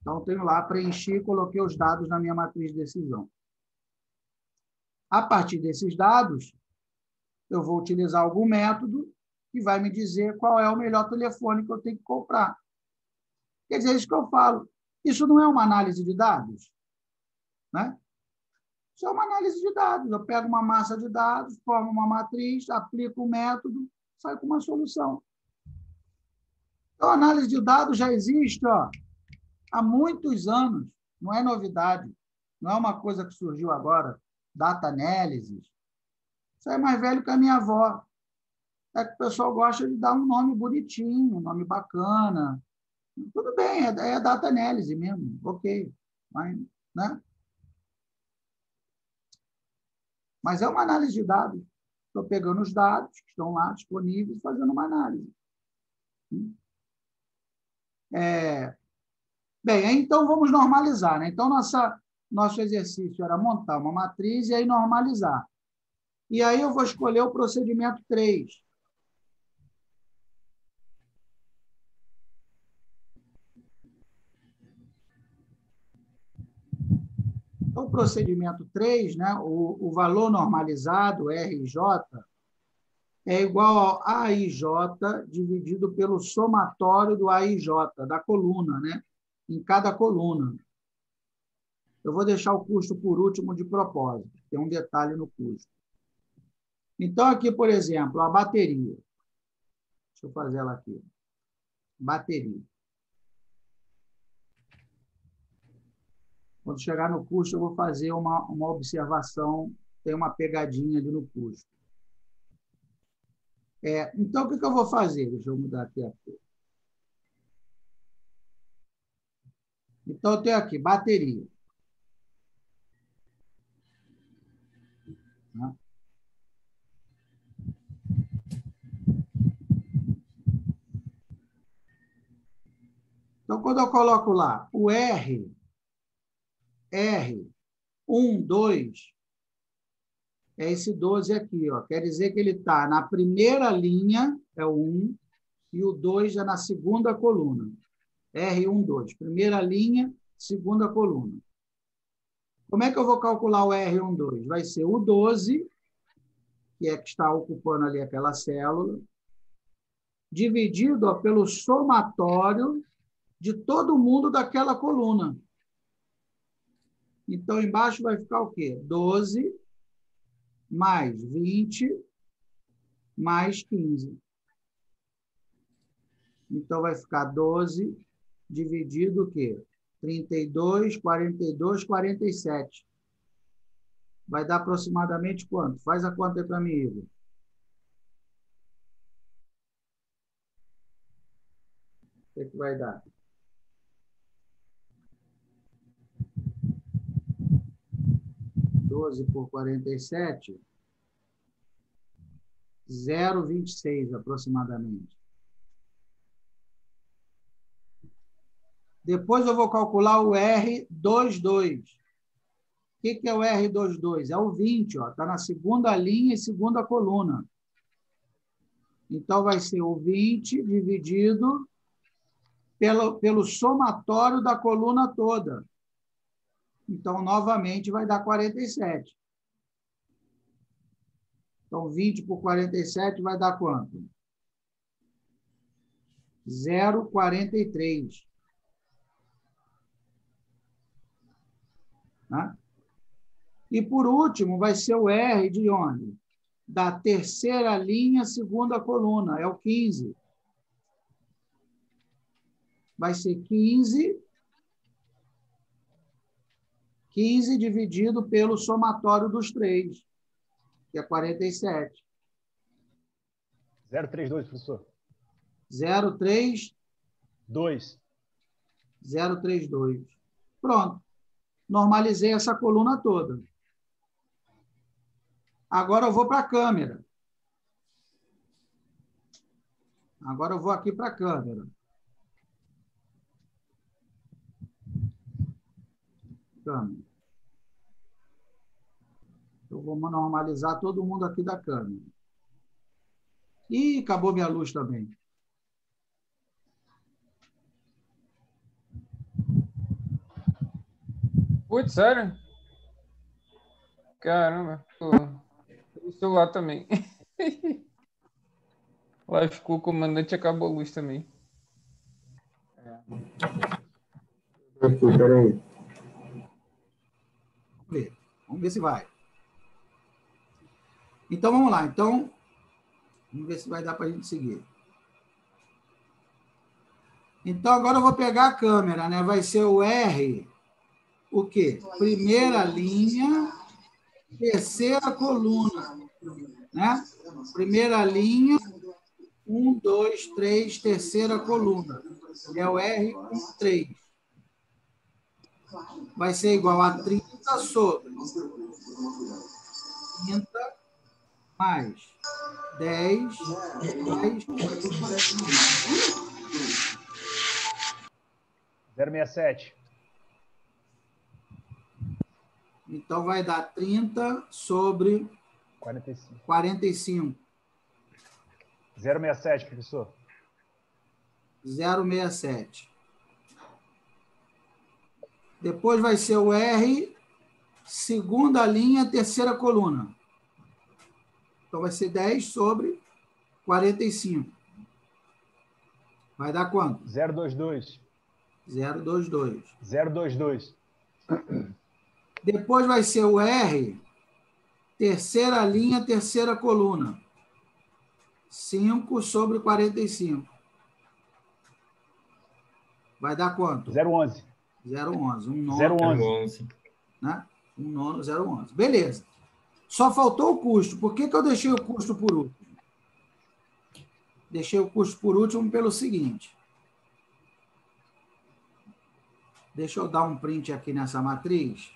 Então, tenho lá, preenchi e coloquei os dados na minha matriz de decisão. A partir desses dados, eu vou utilizar algum método que vai me dizer qual é o melhor telefone que eu tenho que comprar. Quer dizer, é isso que eu falo. Isso não é uma análise de dados? Né? Isso é uma análise de dados. Eu pego uma massa de dados, formo uma matriz, aplico o um método, saio com uma solução. Então, a análise de dados já existe ó, há muitos anos, não é novidade, não é uma coisa que surgiu agora, data análise. Isso é mais velho que a minha avó. É que o pessoal gosta de dar um nome bonitinho, um nome bacana. Tudo bem, é, é data análise mesmo, ok. Mas, né? Mas é uma análise de dados. Estou pegando os dados que estão lá disponíveis e fazendo uma análise. É... Bem, então vamos normalizar. Né? Então, nossa, nosso exercício era montar uma matriz e aí normalizar. E aí eu vou escolher o procedimento 3. Então, o procedimento 3, né, o, o valor normalizado, RJ, é igual ao AIJ dividido pelo somatório do AIJ, da coluna, né? em cada coluna. Eu vou deixar o custo por último de propósito, tem um detalhe no custo. Então, aqui, por exemplo, a bateria. Deixa eu fazer ela aqui. Bateria. Quando chegar no custo, eu vou fazer uma, uma observação, tem uma pegadinha ali no custo. É, então, o que, que eu vou fazer? Deixa eu mudar aqui a cor. Então, eu tenho aqui bateria. Né? Então, quando eu coloco lá o R, R, 1, 2, é esse 12 aqui. Ó. Quer dizer que ele está na primeira linha, é o 1, e o 2 é na segunda coluna. R1, 2. Primeira linha, segunda coluna. Como é que eu vou calcular o R1, 2? Vai ser o 12, que é que está ocupando ali aquela célula, dividido ó, pelo somatório de todo mundo daquela coluna. Então, embaixo vai ficar o quê? 12 mais 20 mais 15. Então, vai ficar 12 dividido o quê? 32, 42, 47. Vai dar aproximadamente quanto? Faz a conta aí para mim, Igor. O que, é que vai dar? Doze por quarenta e sete, zero vinte e seis aproximadamente. Depois eu vou calcular o R22. O que, que é o R22? É o 20, está na segunda linha e segunda coluna. Então, vai ser o 20 dividido pelo, pelo somatório da coluna toda. Então, novamente, vai dar 47. Então, 20 por 47 vai dar quanto? 0,43. Tá? E, por último, vai ser o R de onde? Da terceira linha, segunda coluna, é o 15. Vai ser 15, 15 dividido pelo somatório dos três, que é 47. 032, professor. 032. 032. Pronto normalizei essa coluna toda. Agora eu vou para a câmera. Agora eu vou aqui para a câmera. Câmera. Eu vou normalizar todo mundo aqui da câmera. E acabou minha luz também. Putz, sério? Caramba, pô. O celular também. [laughs] Lá ficou o comandante acabou a luz também. É. Peraí. Vamos ver. Se vai. Então vamos lá. Então, vamos ver se vai dar para a gente seguir. Então agora eu vou pegar a câmera, né? Vai ser o R o quê? Primeira linha, terceira coluna. Né? Primeira linha, um, dois, três, terceira coluna. É o R três. Vai ser igual a 30 sobre 30 mais 10 mais 067. Então, vai dar 30 sobre 45. 45. 067, professor. 067. Depois vai ser o R, segunda linha, terceira coluna. Então, vai ser 10 sobre 45. Vai dar quanto? 022. 022. 022. Depois vai ser o R, terceira linha, terceira coluna. 5 sobre 45. Vai dar quanto? 011. 011. Um nono. 011. Né? Um nono, 011. Beleza. Só faltou o custo. Por que, que eu deixei o custo por último? Deixei o custo por último pelo seguinte. Deixa eu dar um print aqui nessa matriz.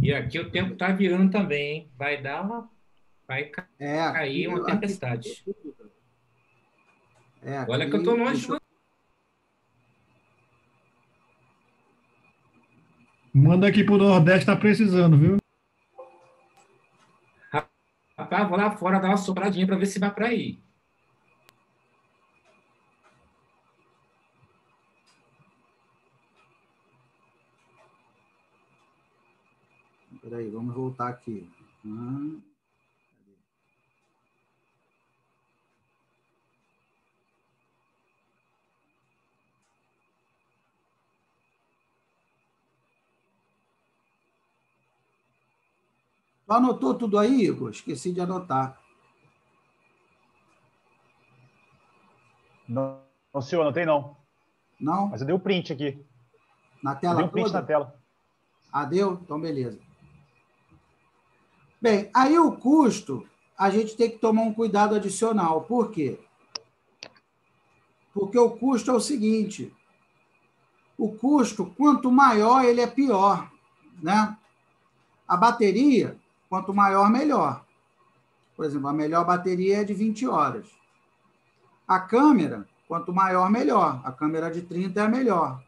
E aqui o tempo está virando também, hein? Vai dar uma. Vai é, cair uma tempestade. É, aqui, Olha que eu estou longe Manda aqui pro Nordeste, tá precisando, viu? Rapaz, vou lá fora dar uma sobradinha para ver se vai para aí. Peraí, vamos voltar aqui. Hum. Tu anotou tudo aí, Igor? Esqueci de anotar. Não, não senhor, anotei não. Não? Mas eu dei o um print aqui. Na tela eu dei um print toda? na tela. Ah, deu? Então, beleza. Bem, aí o custo, a gente tem que tomar um cuidado adicional. Por quê? Porque o custo é o seguinte: o custo, quanto maior, ele é pior. Né? A bateria, quanto maior, melhor. Por exemplo, a melhor bateria é de 20 horas. A câmera, quanto maior, melhor. A câmera de 30 é a melhor.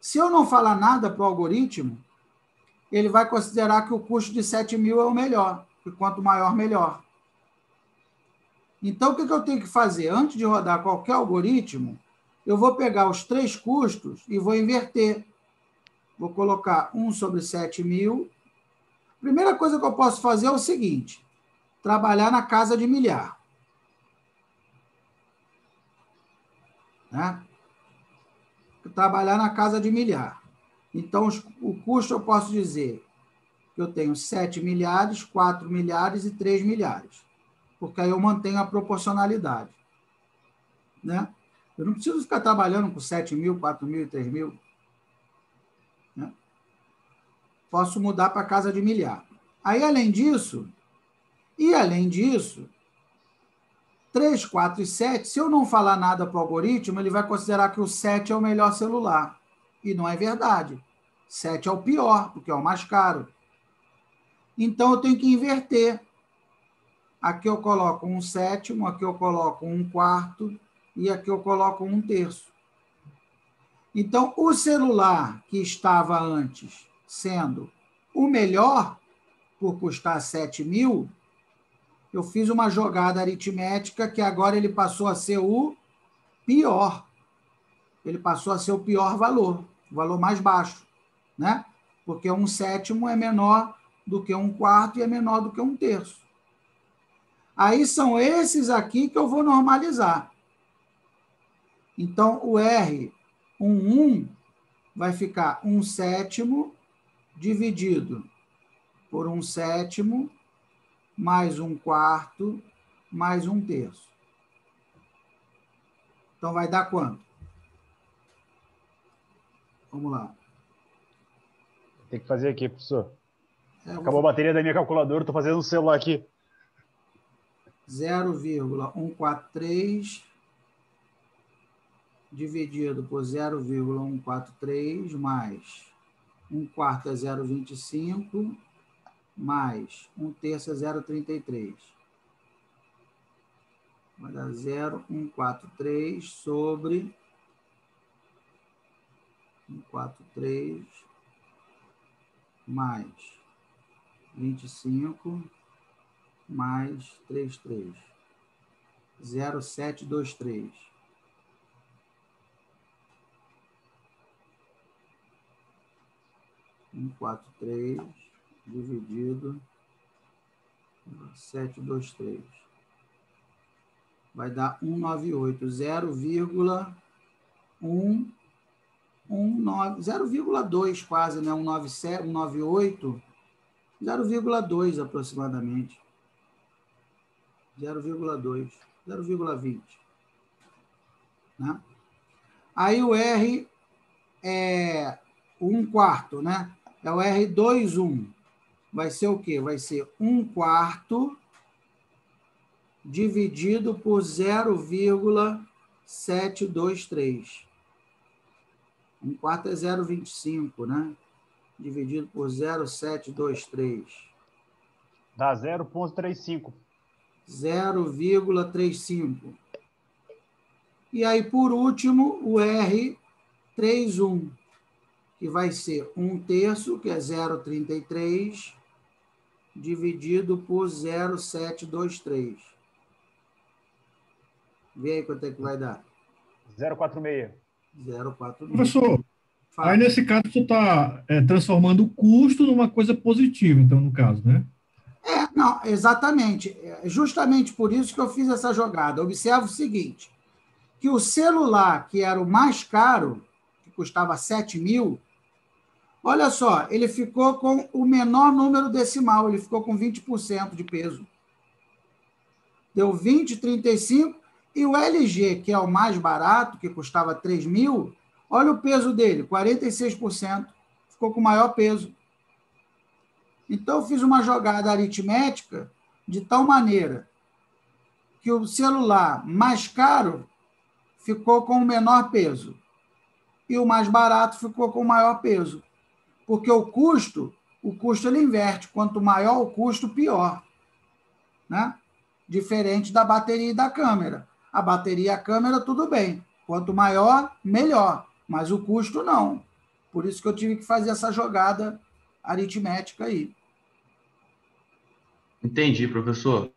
Se eu não falar nada para o algoritmo, ele vai considerar que o custo de 7 mil é o melhor, que quanto maior, melhor. Então, o que eu tenho que fazer? Antes de rodar qualquer algoritmo, eu vou pegar os três custos e vou inverter. Vou colocar 1 sobre 7 mil. Primeira coisa que eu posso fazer é o seguinte: trabalhar na casa de milhar. Né? Trabalhar na casa de milhar. Então, o custo eu posso dizer que eu tenho 7 milhares, 4 milhares e 3 milhares, porque aí eu mantenho a proporcionalidade. Né? Eu não preciso ficar trabalhando com 7 mil, 4 mil e 3 mil. Né? Posso mudar para casa de milhar. Aí, além disso, e além disso, 3, 4 e 7, se eu não falar nada para o algoritmo, ele vai considerar que o 7 é o melhor celular. E não é verdade. 7 é o pior, porque é o mais caro. Então eu tenho que inverter. Aqui eu coloco um sétimo, aqui eu coloco um quarto e aqui eu coloco um terço. Então, o celular que estava antes sendo o melhor, por custar 7 mil, eu fiz uma jogada aritmética que agora ele passou a ser o pior. Ele passou a ser o pior valor o valor mais baixo, né? Porque um sétimo é menor do que um quarto e é menor do que um terço. Aí são esses aqui que eu vou normalizar. Então, o R, um 1, vai ficar um sétimo dividido por um sétimo mais um quarto mais um terço. Então, vai dar quanto? Vamos lá. Tem que fazer aqui, professor. É, Acabou a bateria da minha calculadora, estou fazendo no celular aqui. 0,143 dividido por 0,143 mais um quarto é 0,25, mais um terço é 0,33. Vai dar 0,143 sobre 143 mais 25 mais 33. 0,723. 143 dividido 723. Vai dar 198, 0,1 0,2 quase, né? 197, 198, 0,2 aproximadamente. 0,2, 0,20. Né? Aí o R é 1 quarto, né? É o R21. Vai ser o quê? Vai ser 1 quarto dividido por 0,723. 1 quarto é 0,25, né? Dividido por 0,723. Dá 0,35. 0,35. E aí, por último, o R31, que vai ser 1 terço, que é 0,33, dividido por 0,723. Vê aí quanto é que vai dar. 0,46. 0,46. Professor, Fala. aí nesse caso você está é, transformando o custo numa coisa positiva, então, no caso, né? É, não, exatamente. É justamente por isso que eu fiz essa jogada. Observe o seguinte, que o celular, que era o mais caro, que custava 7 mil, olha só, ele ficou com o menor número decimal, ele ficou com 20% de peso. Deu 20, 35, e o LG, que é o mais barato, que custava 3 mil, olha o peso dele, 46%, ficou com maior peso. Então, eu fiz uma jogada aritmética de tal maneira que o celular mais caro ficou com o menor peso. E o mais barato ficou com o maior peso. Porque o custo, o custo ele inverte. Quanto maior o custo, pior. Né? Diferente da bateria e da câmera. A bateria e a câmera, tudo bem. Quanto maior, melhor. Mas o custo, não. Por isso que eu tive que fazer essa jogada aritmética aí. Entendi, professor.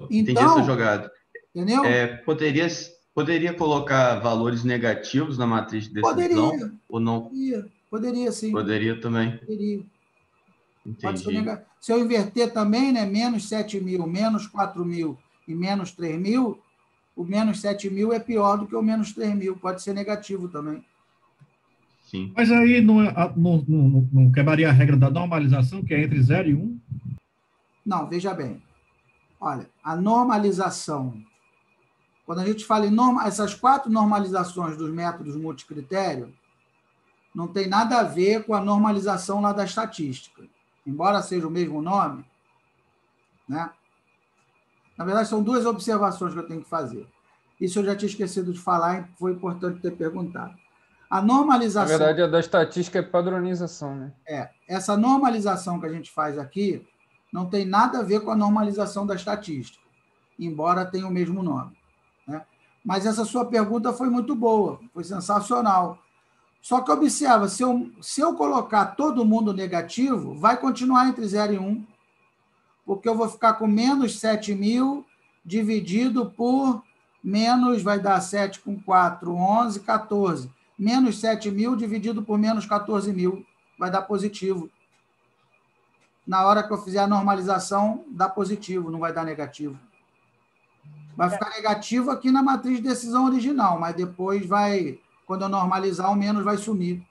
Entendi então, essa jogada. Entendeu? É, poderia, Poderia colocar valores negativos na matriz de decisão? Poderia. Ou não? Poderia, poderia sim. Poderia também. Poderia. Entendi. Se eu inverter também, né, menos 7 mil, menos 4 mil e menos 3 mil, o menos 7 mil é pior do que o menos 3 mil. Pode ser negativo também. Sim. Mas aí não, é, não, não, não quebraria a regra da normalização, que é entre 0 e 1? Não, veja bem. Olha, a normalização quando a gente fala em norma, essas quatro normalizações dos métodos multicritério, não tem nada a ver com a normalização lá da estatística. Embora seja o mesmo nome, né? Na verdade, são duas observações que eu tenho que fazer. Isso eu já tinha esquecido de falar foi importante ter perguntado. A normalização. Na verdade, a da estatística é padronização, né? É. Essa normalização que a gente faz aqui não tem nada a ver com a normalização da estatística, embora tenha o mesmo nome. Mas essa sua pergunta foi muito boa, foi sensacional. Só que observa, se eu, se eu colocar todo mundo negativo, vai continuar entre 0 e 1, um, porque eu vou ficar com menos 7 mil dividido por menos, vai dar 7 com 4, 11, 14. Menos 7 mil dividido por menos 14 mil, vai dar positivo. Na hora que eu fizer a normalização, dá positivo, não vai dar negativo. Vai ficar negativo aqui na matriz de decisão original, mas depois vai, quando eu normalizar, o menos vai sumir.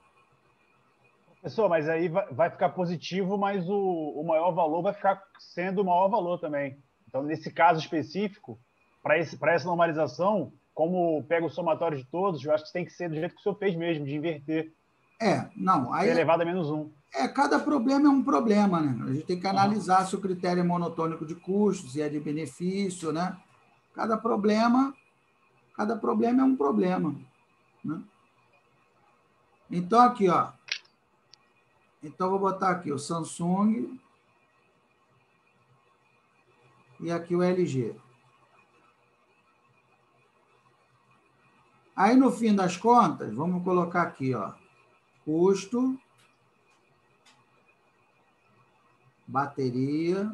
Professor, mas aí vai ficar positivo, mas o, o maior valor vai ficar sendo o maior valor também. Então, nesse caso específico, para essa normalização, como pega o somatório de todos, eu acho que tem que ser do jeito que o senhor fez mesmo, de inverter. É, não. Aí, elevado a menos um. É, cada problema é um problema, né? A gente tem que analisar uhum. se o critério é monotônico de custos, se é de benefício, né? Cada problema, cada problema é um problema. Né? Então, aqui, ó. Então, vou botar aqui o Samsung e aqui o LG. Aí, no fim das contas, vamos colocar aqui, ó, custo, bateria,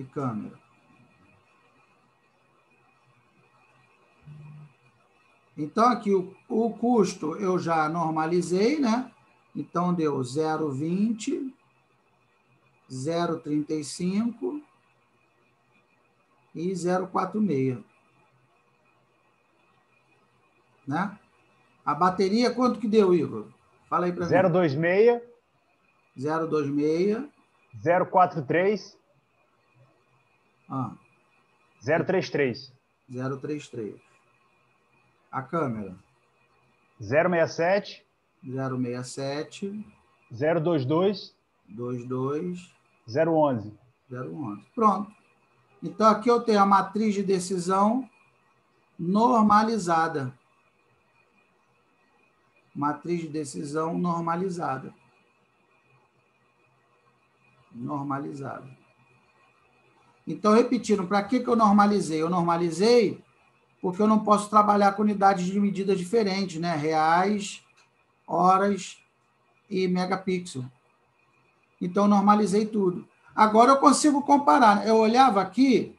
e câmera. Então, aqui o, o custo eu já normalizei, né? Então, deu 0,20, 0,35 e 0,46. Né? A bateria, quanto que deu, Igor? Fala aí para mim. 026. 026. 043. Ah. 033. 033. A câmera. 067. 067. 022. 22. 011. 011. Pronto. Então, aqui eu tenho a matriz de decisão normalizada. Matriz de decisão normalizada. Normalizada. Então, repetindo, para que, que eu normalizei? Eu normalizei porque eu não posso trabalhar com unidades de medidas diferentes, né? Reais, horas e megapixel. Então, normalizei tudo. Agora eu consigo comparar. Eu olhava aqui,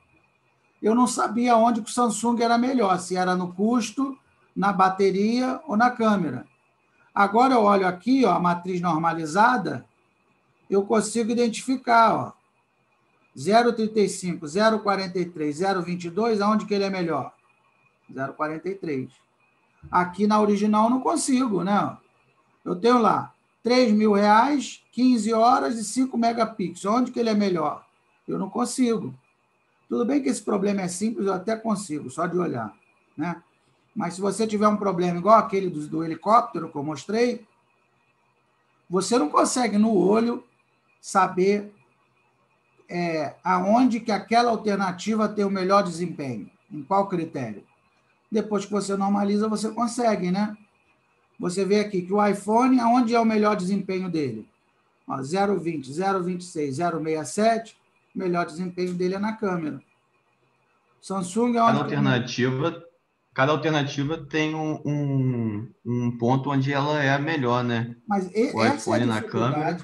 eu não sabia onde o Samsung era melhor, se era no custo, na bateria ou na câmera. Agora eu olho aqui, ó, a matriz normalizada, eu consigo identificar, ó, 0,35, 0,43, 0,22, aonde que ele é melhor? 0,43. Aqui na original não consigo, né? Eu tenho lá 3 mil reais, 15 horas e 5 megapixels. Onde que ele é melhor? Eu não consigo. Tudo bem que esse problema é simples, eu até consigo, só de olhar. Né? Mas se você tiver um problema igual aquele do, do helicóptero que eu mostrei, você não consegue no olho saber é, aonde que aquela alternativa tem o melhor desempenho, em qual critério. Depois que você normaliza, você consegue, né? Você vê aqui que o iPhone, aonde é o melhor desempenho dele? 0,20, 0,26, 0,67, o melhor desempenho dele é na câmera. Samsung é uma cada alternativa, cada alternativa tem um, um, um, ponto onde ela é a melhor, né? Mas e, o iPhone é na câmera.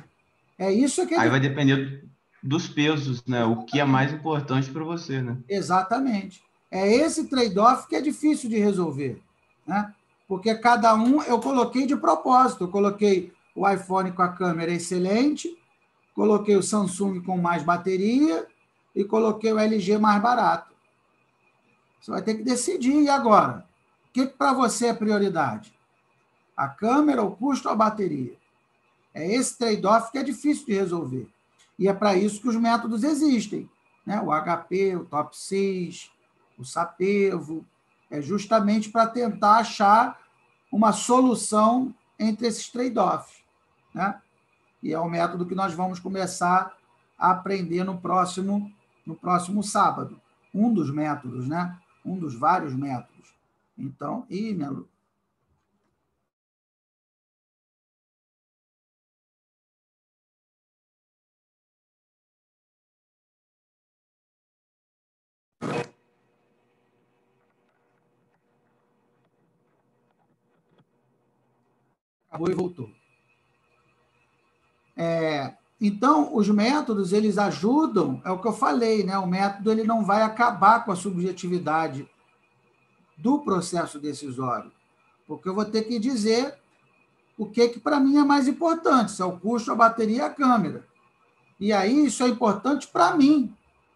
É isso que é Aí vai depender dos pesos, né? O que é mais importante para você, né? Exatamente. É esse trade-off que é difícil de resolver, né? porque cada um eu coloquei de propósito. Eu coloquei o iPhone com a câmera excelente, coloquei o Samsung com mais bateria e coloquei o LG mais barato. Você vai ter que decidir e agora. O que para você é prioridade? A câmera, o custo ou a bateria? É esse trade-off que é difícil de resolver. E é para isso que os métodos existem. Né? O HP, o Top 6, o Sapevo, é justamente para tentar achar uma solução entre esses trade-offs. Né? E é o método que nós vamos começar a aprender no próximo, no próximo sábado. Um dos métodos, né? um dos vários métodos. Então, e minha acabou e voltou. É, então, os métodos, eles ajudam, é o que eu falei, né? O método ele não vai acabar com a subjetividade do processo decisório, porque eu vou ter que dizer o que, que para mim é mais importante, se é o custo, a bateria a câmera. E aí isso é importante para mim.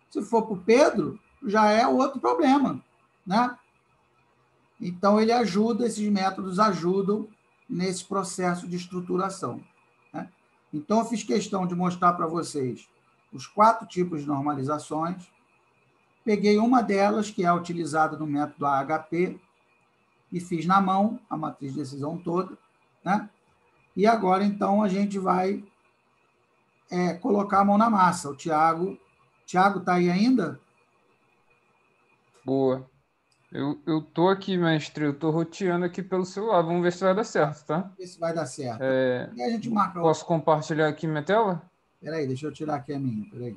Se for para o Pedro, já é outro problema, né? Então, ele ajuda, esses métodos ajudam nesse processo de estruturação. Né? Então, eu fiz questão de mostrar para vocês os quatro tipos de normalizações. Peguei uma delas, que é utilizada no método AHP, e fiz na mão a matriz de decisão toda. Né? E agora, então, a gente vai é, colocar a mão na massa. O Tiago. Tiago, está aí ainda? Boa. Eu, eu tô aqui, mestre, eu tô roteando aqui pelo celular. Vamos ver se vai dar certo, tá? Ver se vai dar certo. É... E a gente marca. Posso compartilhar aqui minha tela? Peraí, deixa eu tirar aqui a minha. Peraí.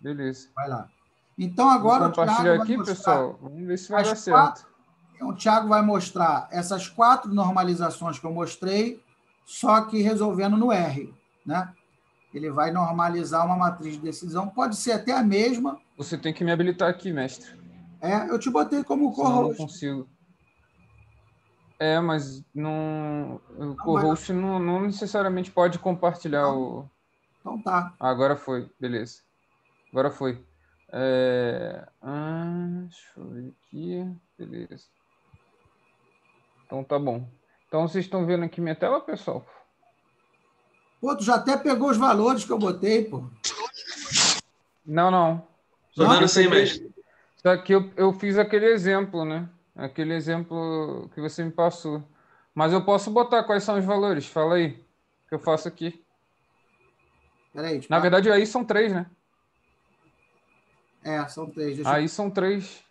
Beleza. Vai lá. Então agora Vou compartilhar aqui, pessoal. Vamos ver se vai dar quatro... certo. O Thiago vai mostrar essas quatro normalizações que eu mostrei, só que resolvendo no R, né? Ele vai normalizar uma matriz de decisão, pode ser até a mesma. Você tem que me habilitar aqui, mestre. É, eu te botei como co Não consigo. É, mas não, o co-host não, não, necessariamente pode compartilhar então, o. Então tá. agora foi, beleza. Agora foi. É... Ah, deixa eu ver aqui. Beleza. Então tá bom. Então vocês estão vendo aqui minha tela, pessoal? Pô, tu já até pegou os valores que eu botei, pô. Não, não. Só vendo sim, mestre. Só que eu, eu fiz aquele exemplo, né? Aquele exemplo que você me passou. Mas eu posso botar quais são os valores? Fala aí. Que eu faço aqui. Peraí, Na verdade, aí são três, né? É, são três. Deixa aí eu... são três.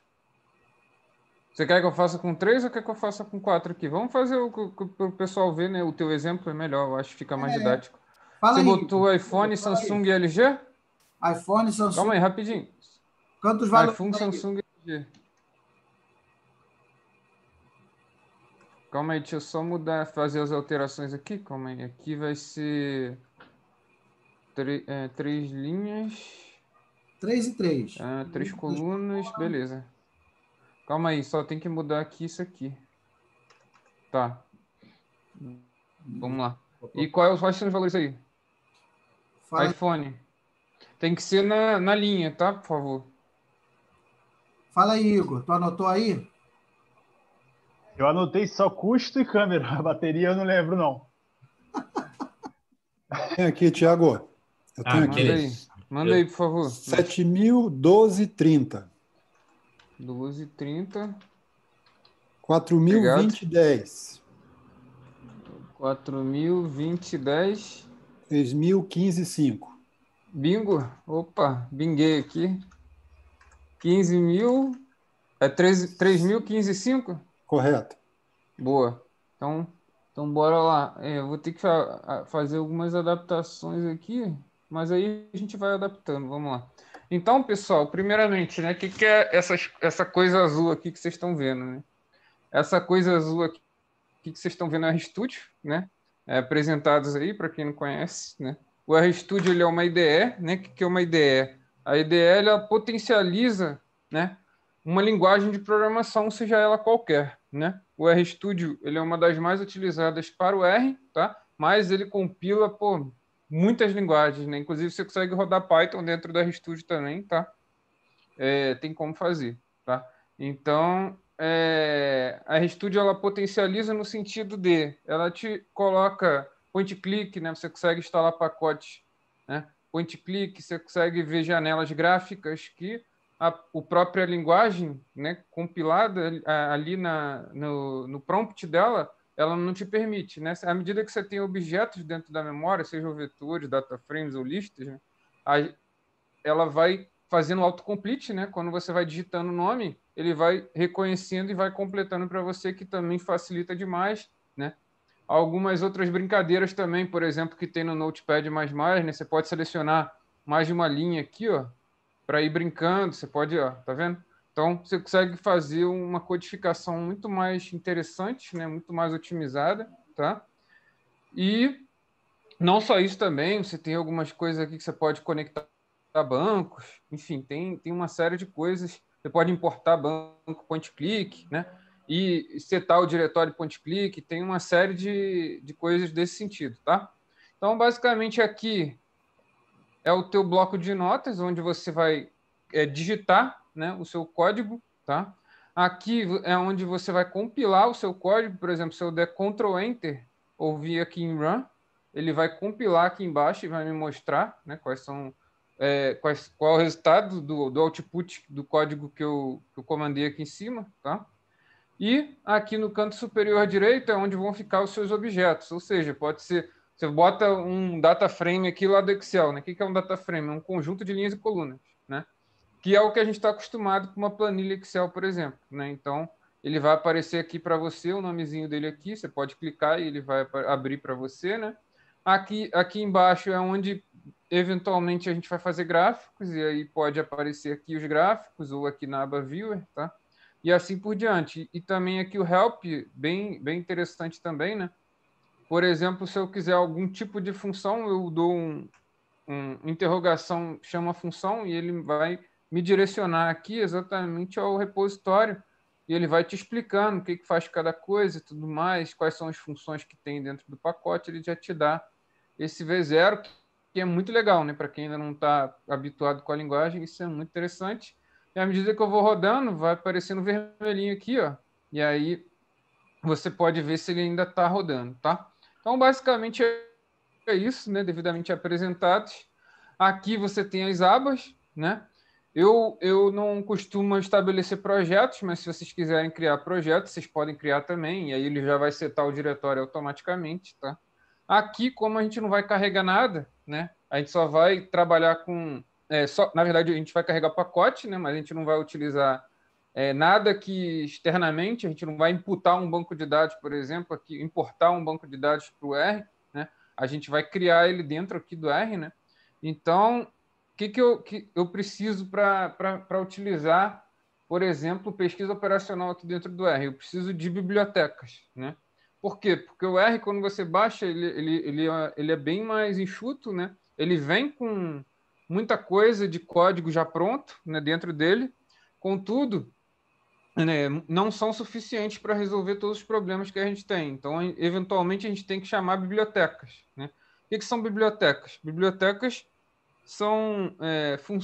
Você quer que eu faça com três ou quer que eu faça com quatro aqui? Vamos fazer o para o pessoal ver, né? O teu exemplo é melhor, eu acho que fica mais é. didático. Fala Você aí, botou iPhone, Samsung e LG? iPhone, Samsung. Calma aí, rapidinho. Quantos valores? iPhone, Samsung e LG. Calma aí, deixa eu só mudar, fazer as alterações aqui. Calma aí, aqui vai ser é, três linhas. Três e três. Ah, três colunas, beleza. Calma aí, só tem que mudar aqui isso aqui. Tá. Vamos lá. E qual, é quais são os valores aí? Fala. iPhone. Tem que ser na, na linha, tá? Por favor. Fala aí, Igor. Tu anotou aí? Eu anotei só custo e câmera. [laughs] A bateria eu não lembro, não. [laughs] Tem aqui, Tiago. Eu tenho ah, aqui. Manda aí. Manda aí, por favor. 7.012,30. 12,30. 4.020,10. 4.020,10. 3.015,5. Bingo? Opa, binguei aqui. 15 mil. É 3.015,5? Correto. Boa. Então, então bora lá. É, eu vou ter que fa fazer algumas adaptações aqui, mas aí a gente vai adaptando. Vamos lá. Então, pessoal, primeiramente, né, o que, que é essa, essa coisa azul aqui que vocês estão vendo? Né? Essa coisa azul aqui que vocês estão vendo é RStudio, né? É, apresentados aí, para quem não conhece, né? O RStudio ele é uma IDE, né? O que, que é uma IDE? A IDE ela potencializa, né? Uma linguagem de programação, seja ela qualquer né? O RStudio ele é uma das mais utilizadas para o R, tá? Mas ele compila por muitas linguagens, né? Inclusive você consegue rodar Python dentro do RStudio também, tá? É, tem como fazer, tá? Então, é, a RStudio ela potencializa no sentido de, ela te coloca point click, né? Você consegue instalar pacotes, né? Point click, você consegue ver janelas gráficas que a, a própria linguagem né, compilada ali na, no, no prompt dela, ela não te permite. Né? À medida que você tem objetos dentro da memória, sejam vetores, data frames ou listas, né, ela vai fazendo autocomplete, né? Quando você vai digitando o nome, ele vai reconhecendo e vai completando para você, que também facilita demais? Algumas outras brincadeiras também, por exemplo, que tem no Notepad++, né? Você pode selecionar mais de uma linha aqui, ó, para ir brincando, você pode, ó, tá vendo? Então, você consegue fazer uma codificação muito mais interessante, né? muito mais otimizada, tá? E não só isso também, você tem algumas coisas aqui que você pode conectar a bancos, enfim, tem, tem uma série de coisas. Você pode importar banco point click, né? E setar o diretório click, tem uma série de, de coisas desse sentido, tá? Então, basicamente, aqui é o teu bloco de notas, onde você vai é, digitar né, o seu código, tá? Aqui é onde você vai compilar o seu código, por exemplo, se eu der Ctrl Enter ou vir aqui em Run, ele vai compilar aqui embaixo e vai me mostrar né, quais são é, quais, qual é o resultado do, do output do código que eu, que eu comandei aqui em cima, tá? E aqui no canto superior direito é onde vão ficar os seus objetos, ou seja, pode ser você bota um data frame aqui lá do Excel, né? O que é um data frame? É um conjunto de linhas e colunas, né? Que é o que a gente está acostumado com uma planilha Excel, por exemplo, né? Então, ele vai aparecer aqui para você, o nomezinho dele aqui, você pode clicar e ele vai abrir para você, né? Aqui, aqui embaixo é onde eventualmente a gente vai fazer gráficos e aí pode aparecer aqui os gráficos ou aqui na aba Viewer, tá? E assim por diante. E também aqui o Help, bem, bem interessante também, né? Por exemplo, se eu quiser algum tipo de função, eu dou um, um interrogação, chama função, e ele vai me direcionar aqui exatamente ao repositório. e ele vai te explicando o que, que faz cada coisa e tudo mais, quais são as funções que tem dentro do pacote, ele já te dá esse V0, que é muito legal, né? Para quem ainda não está habituado com a linguagem, isso é muito interessante. E à medida que eu vou rodando, vai aparecendo vermelhinho aqui, ó. E aí você pode ver se ele ainda está rodando, tá? Então, basicamente é isso, né? Devidamente apresentados. Aqui você tem as abas, né? Eu, eu não costumo estabelecer projetos, mas se vocês quiserem criar projetos, vocês podem criar também, e aí ele já vai setar o diretório automaticamente, tá? Aqui, como a gente não vai carregar nada, né? A gente só vai trabalhar com... É, só, na verdade, a gente vai carregar pacote, né? Mas a gente não vai utilizar é, nada que externamente, a gente não vai imputar um banco de dados, por exemplo, aqui, importar um banco de dados para o R, né? A gente vai criar ele dentro aqui do R, né? Então, que, que, eu, que eu preciso para utilizar, por exemplo, pesquisa operacional aqui dentro do R? Eu preciso de bibliotecas, né? Por quê? Porque o R, quando você baixa, ele, ele, ele, é, ele é bem mais enxuto, né? Ele vem com muita coisa de código já pronto né, dentro dele. Contudo, né, não são suficientes para resolver todos os problemas que a gente tem. Então, eventualmente, a gente tem que chamar bibliotecas. Né? O que, que são bibliotecas? Bibliotecas são é, fun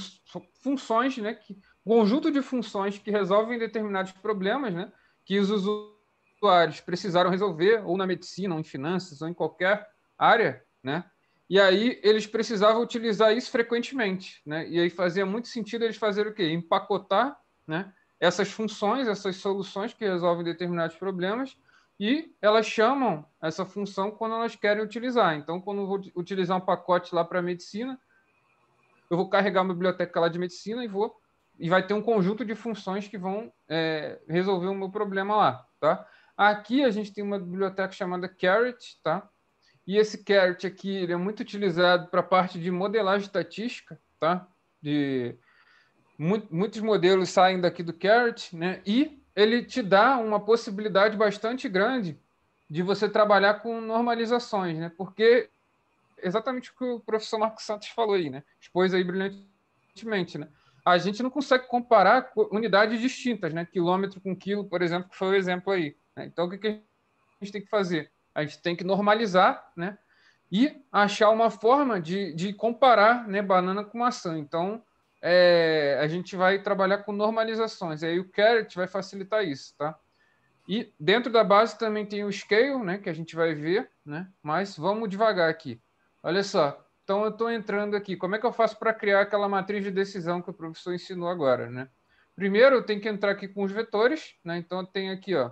funções, né, que, conjunto de funções que resolvem determinados problemas, né, que os usuários precisaram resolver, ou na medicina, ou em finanças, ou em qualquer área, né, e aí eles precisavam utilizar isso frequentemente, né, e aí fazia muito sentido eles fazerem o quê? Empacotar, né, essas funções, essas soluções que resolvem determinados problemas, e elas chamam essa função quando elas querem utilizar. Então, quando eu vou utilizar um pacote lá para medicina, eu vou carregar uma biblioteca lá de medicina e vou e vai ter um conjunto de funções que vão é, resolver o meu problema lá, tá? Aqui a gente tem uma biblioteca chamada Carrot, tá? E esse Carrot aqui ele é muito utilizado para a parte de modelagem estatística, tá? De muitos modelos saem daqui do Carrot, né? E ele te dá uma possibilidade bastante grande de você trabalhar com normalizações, né? Porque exatamente o que o professor Marcos Santos falou aí, né? Expôs aí brilhantemente, né? A gente não consegue comparar unidades distintas, né? Quilômetro com quilo, por exemplo, que foi o exemplo aí. Né? Então, o que, que a gente tem que fazer? A gente tem que normalizar, né? E achar uma forma de, de comparar né, banana com maçã. Então, é, a gente vai trabalhar com normalizações. E aí o Carrot vai facilitar isso, tá? E dentro da base também tem o Scale, né, que a gente vai ver, né? Mas vamos devagar aqui. Olha só, então eu estou entrando aqui. Como é que eu faço para criar aquela matriz de decisão que o professor ensinou agora, né? Primeiro, eu tenho que entrar aqui com os vetores, né? Então eu tenho aqui, ó,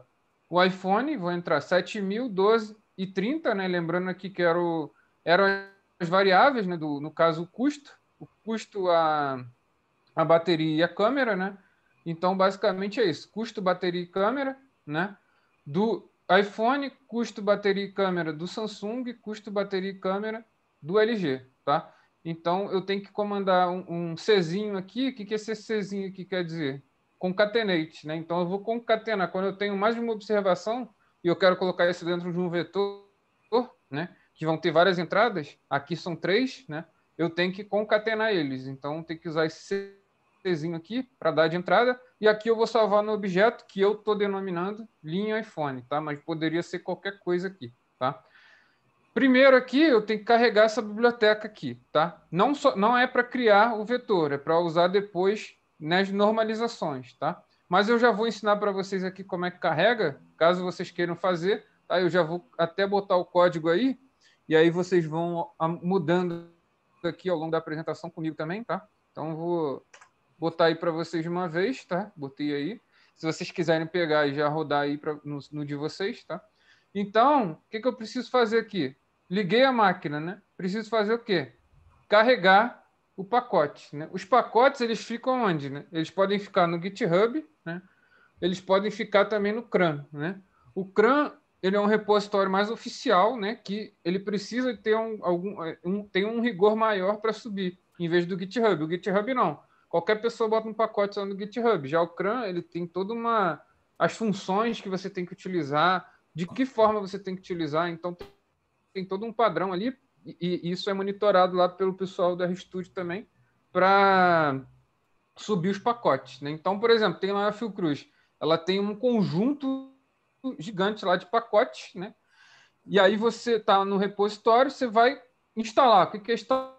o iPhone, vou entrar 7.000, 12 e 30, né? Lembrando aqui que era o, eram as variáveis, né? Do, no caso, o custo, o custo, a, a bateria e a câmera, né? Então, basicamente é isso: custo, bateria e câmera, né? Do iPhone, custo, bateria e câmera do Samsung, custo, bateria e câmera do LG, tá? Então, eu tenho que comandar um, um Czinho aqui. O que, que esse Czinho aqui quer dizer? Concatenate, né? Então, eu vou concatenar. Quando eu tenho mais de uma observação e eu quero colocar isso dentro de um vetor, né? Que vão ter várias entradas. Aqui são três, né? Eu tenho que concatenar eles. Então, tem que usar esse Czinho aqui para dar de entrada. E aqui eu vou salvar no objeto que eu estou denominando linha iPhone, tá? Mas poderia ser qualquer coisa aqui, tá? Primeiro aqui, eu tenho que carregar essa biblioteca aqui, tá? Não, só, não é para criar o vetor, é para usar depois nas normalizações, tá? Mas eu já vou ensinar para vocês aqui como é que carrega, caso vocês queiram fazer, tá? Eu já vou até botar o código aí, e aí vocês vão mudando aqui ao longo da apresentação comigo também, tá? Então, vou botar aí para vocês de uma vez, tá? Botei aí. Se vocês quiserem pegar e já rodar aí pra, no, no de vocês, tá? Então, o que, que eu preciso fazer aqui? Liguei a máquina, né? Preciso fazer o quê? Carregar o pacote, né? Os pacotes, eles ficam onde, né? Eles podem ficar no GitHub, né? Eles podem ficar também no CRAN, né? O CRAN, ele é um repositório mais oficial, né? Que ele precisa ter um, algum, um, tem um rigor maior para subir, em vez do GitHub. O GitHub não. Qualquer pessoa bota um pacote no GitHub. Já o CRAN, ele tem toda uma... as funções que você tem que utilizar, de que forma você tem que utilizar. Então, tem todo um padrão ali, e, isso é monitorado lá pelo pessoal da RStudio também, para subir os pacotes. Né? Então, por exemplo, tem lá a Fiocruz. ela tem um conjunto gigante lá de pacotes, né? E aí você está no repositório, você vai instalar. O que é instalar?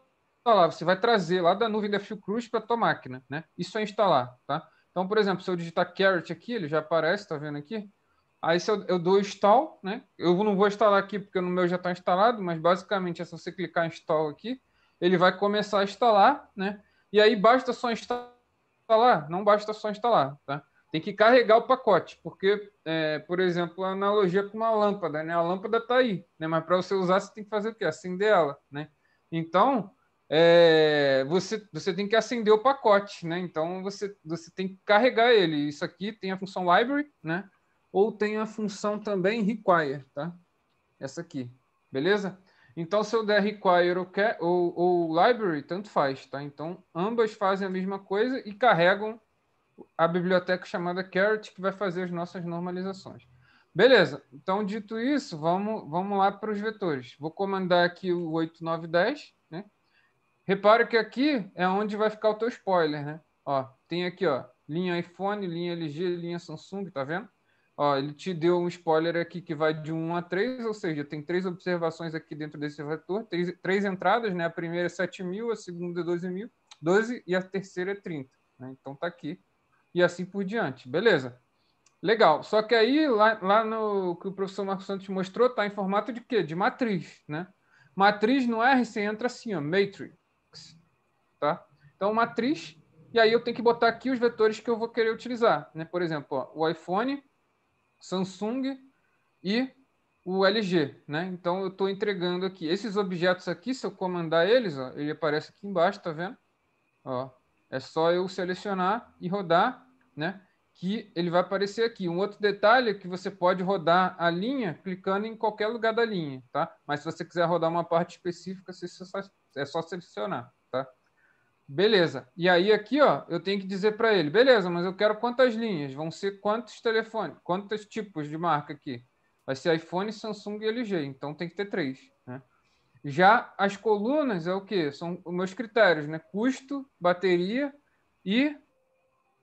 Você vai trazer lá da nuvem da Fiocruz para a tua máquina, né? Isso é instalar, tá? Então, por exemplo, se eu digitar Carrot aqui, ele já aparece, tá vendo aqui? Aí se eu, eu dou install, né? Eu não vou instalar aqui porque no meu já está instalado, mas basicamente é só você clicar em install aqui, ele vai começar a instalar, né? E aí basta só instalar, não basta só instalar, tá? Tem que carregar o pacote, porque, é, por exemplo, a analogia com uma lâmpada, né? A lâmpada está aí, né? Mas para você usar, você tem que fazer o quê? Acender ela, né? Então, é, você, você tem que acender o pacote, né? Então, você, você tem que carregar ele. Isso aqui tem a função library, né? Ou tem a função também require, tá? Essa aqui, beleza? Então, se eu der require ou, ou, ou library, tanto faz, tá? Então, ambas fazem a mesma coisa e carregam a biblioteca chamada Carrot, que vai fazer as nossas normalizações. Beleza, então dito isso, vamos, vamos lá para os vetores. Vou comandar aqui o 8910, né? Repare que aqui é onde vai ficar o teu spoiler, né? Ó, tem aqui, ó, linha iPhone, linha LG, linha Samsung, tá vendo? Ó, ele te deu um spoiler aqui que vai de 1 a 3, ou seja, tem três observações aqui dentro desse vetor, três, três entradas, né? A primeira é 7.000, a segunda é 12.000, 12 e a terceira é 30. Né? Então tá aqui e assim por diante. Beleza. Legal. Só que aí, lá, lá no que o professor Marcos Santos mostrou, está em formato de quê? De matriz, né? Matriz no R, você entra assim, ó, matrix. Tá? Então, matriz, e aí eu tenho que botar aqui os vetores que eu vou querer utilizar. Né? Por exemplo, ó, o iPhone, Samsung e o LG. Né? Então, eu estou entregando aqui. Esses objetos aqui, se eu comandar eles, ó, ele aparece aqui embaixo, tá vendo? Ó, é só eu selecionar e rodar né? Que ele vai aparecer aqui. Um outro detalhe é que você pode rodar a linha clicando em qualquer lugar da linha, tá? Mas se você quiser rodar uma parte específica, é só selecionar? Beleza. E aí aqui, ó, eu tenho que dizer para ele, beleza, mas eu quero quantas linhas? Vão ser quantos telefones? Quantos tipos de marca aqui? Vai ser iPhone, Samsung e LG. Então tem que ter três, né? Já as colunas é o que? São os meus critérios, né? Custo, bateria e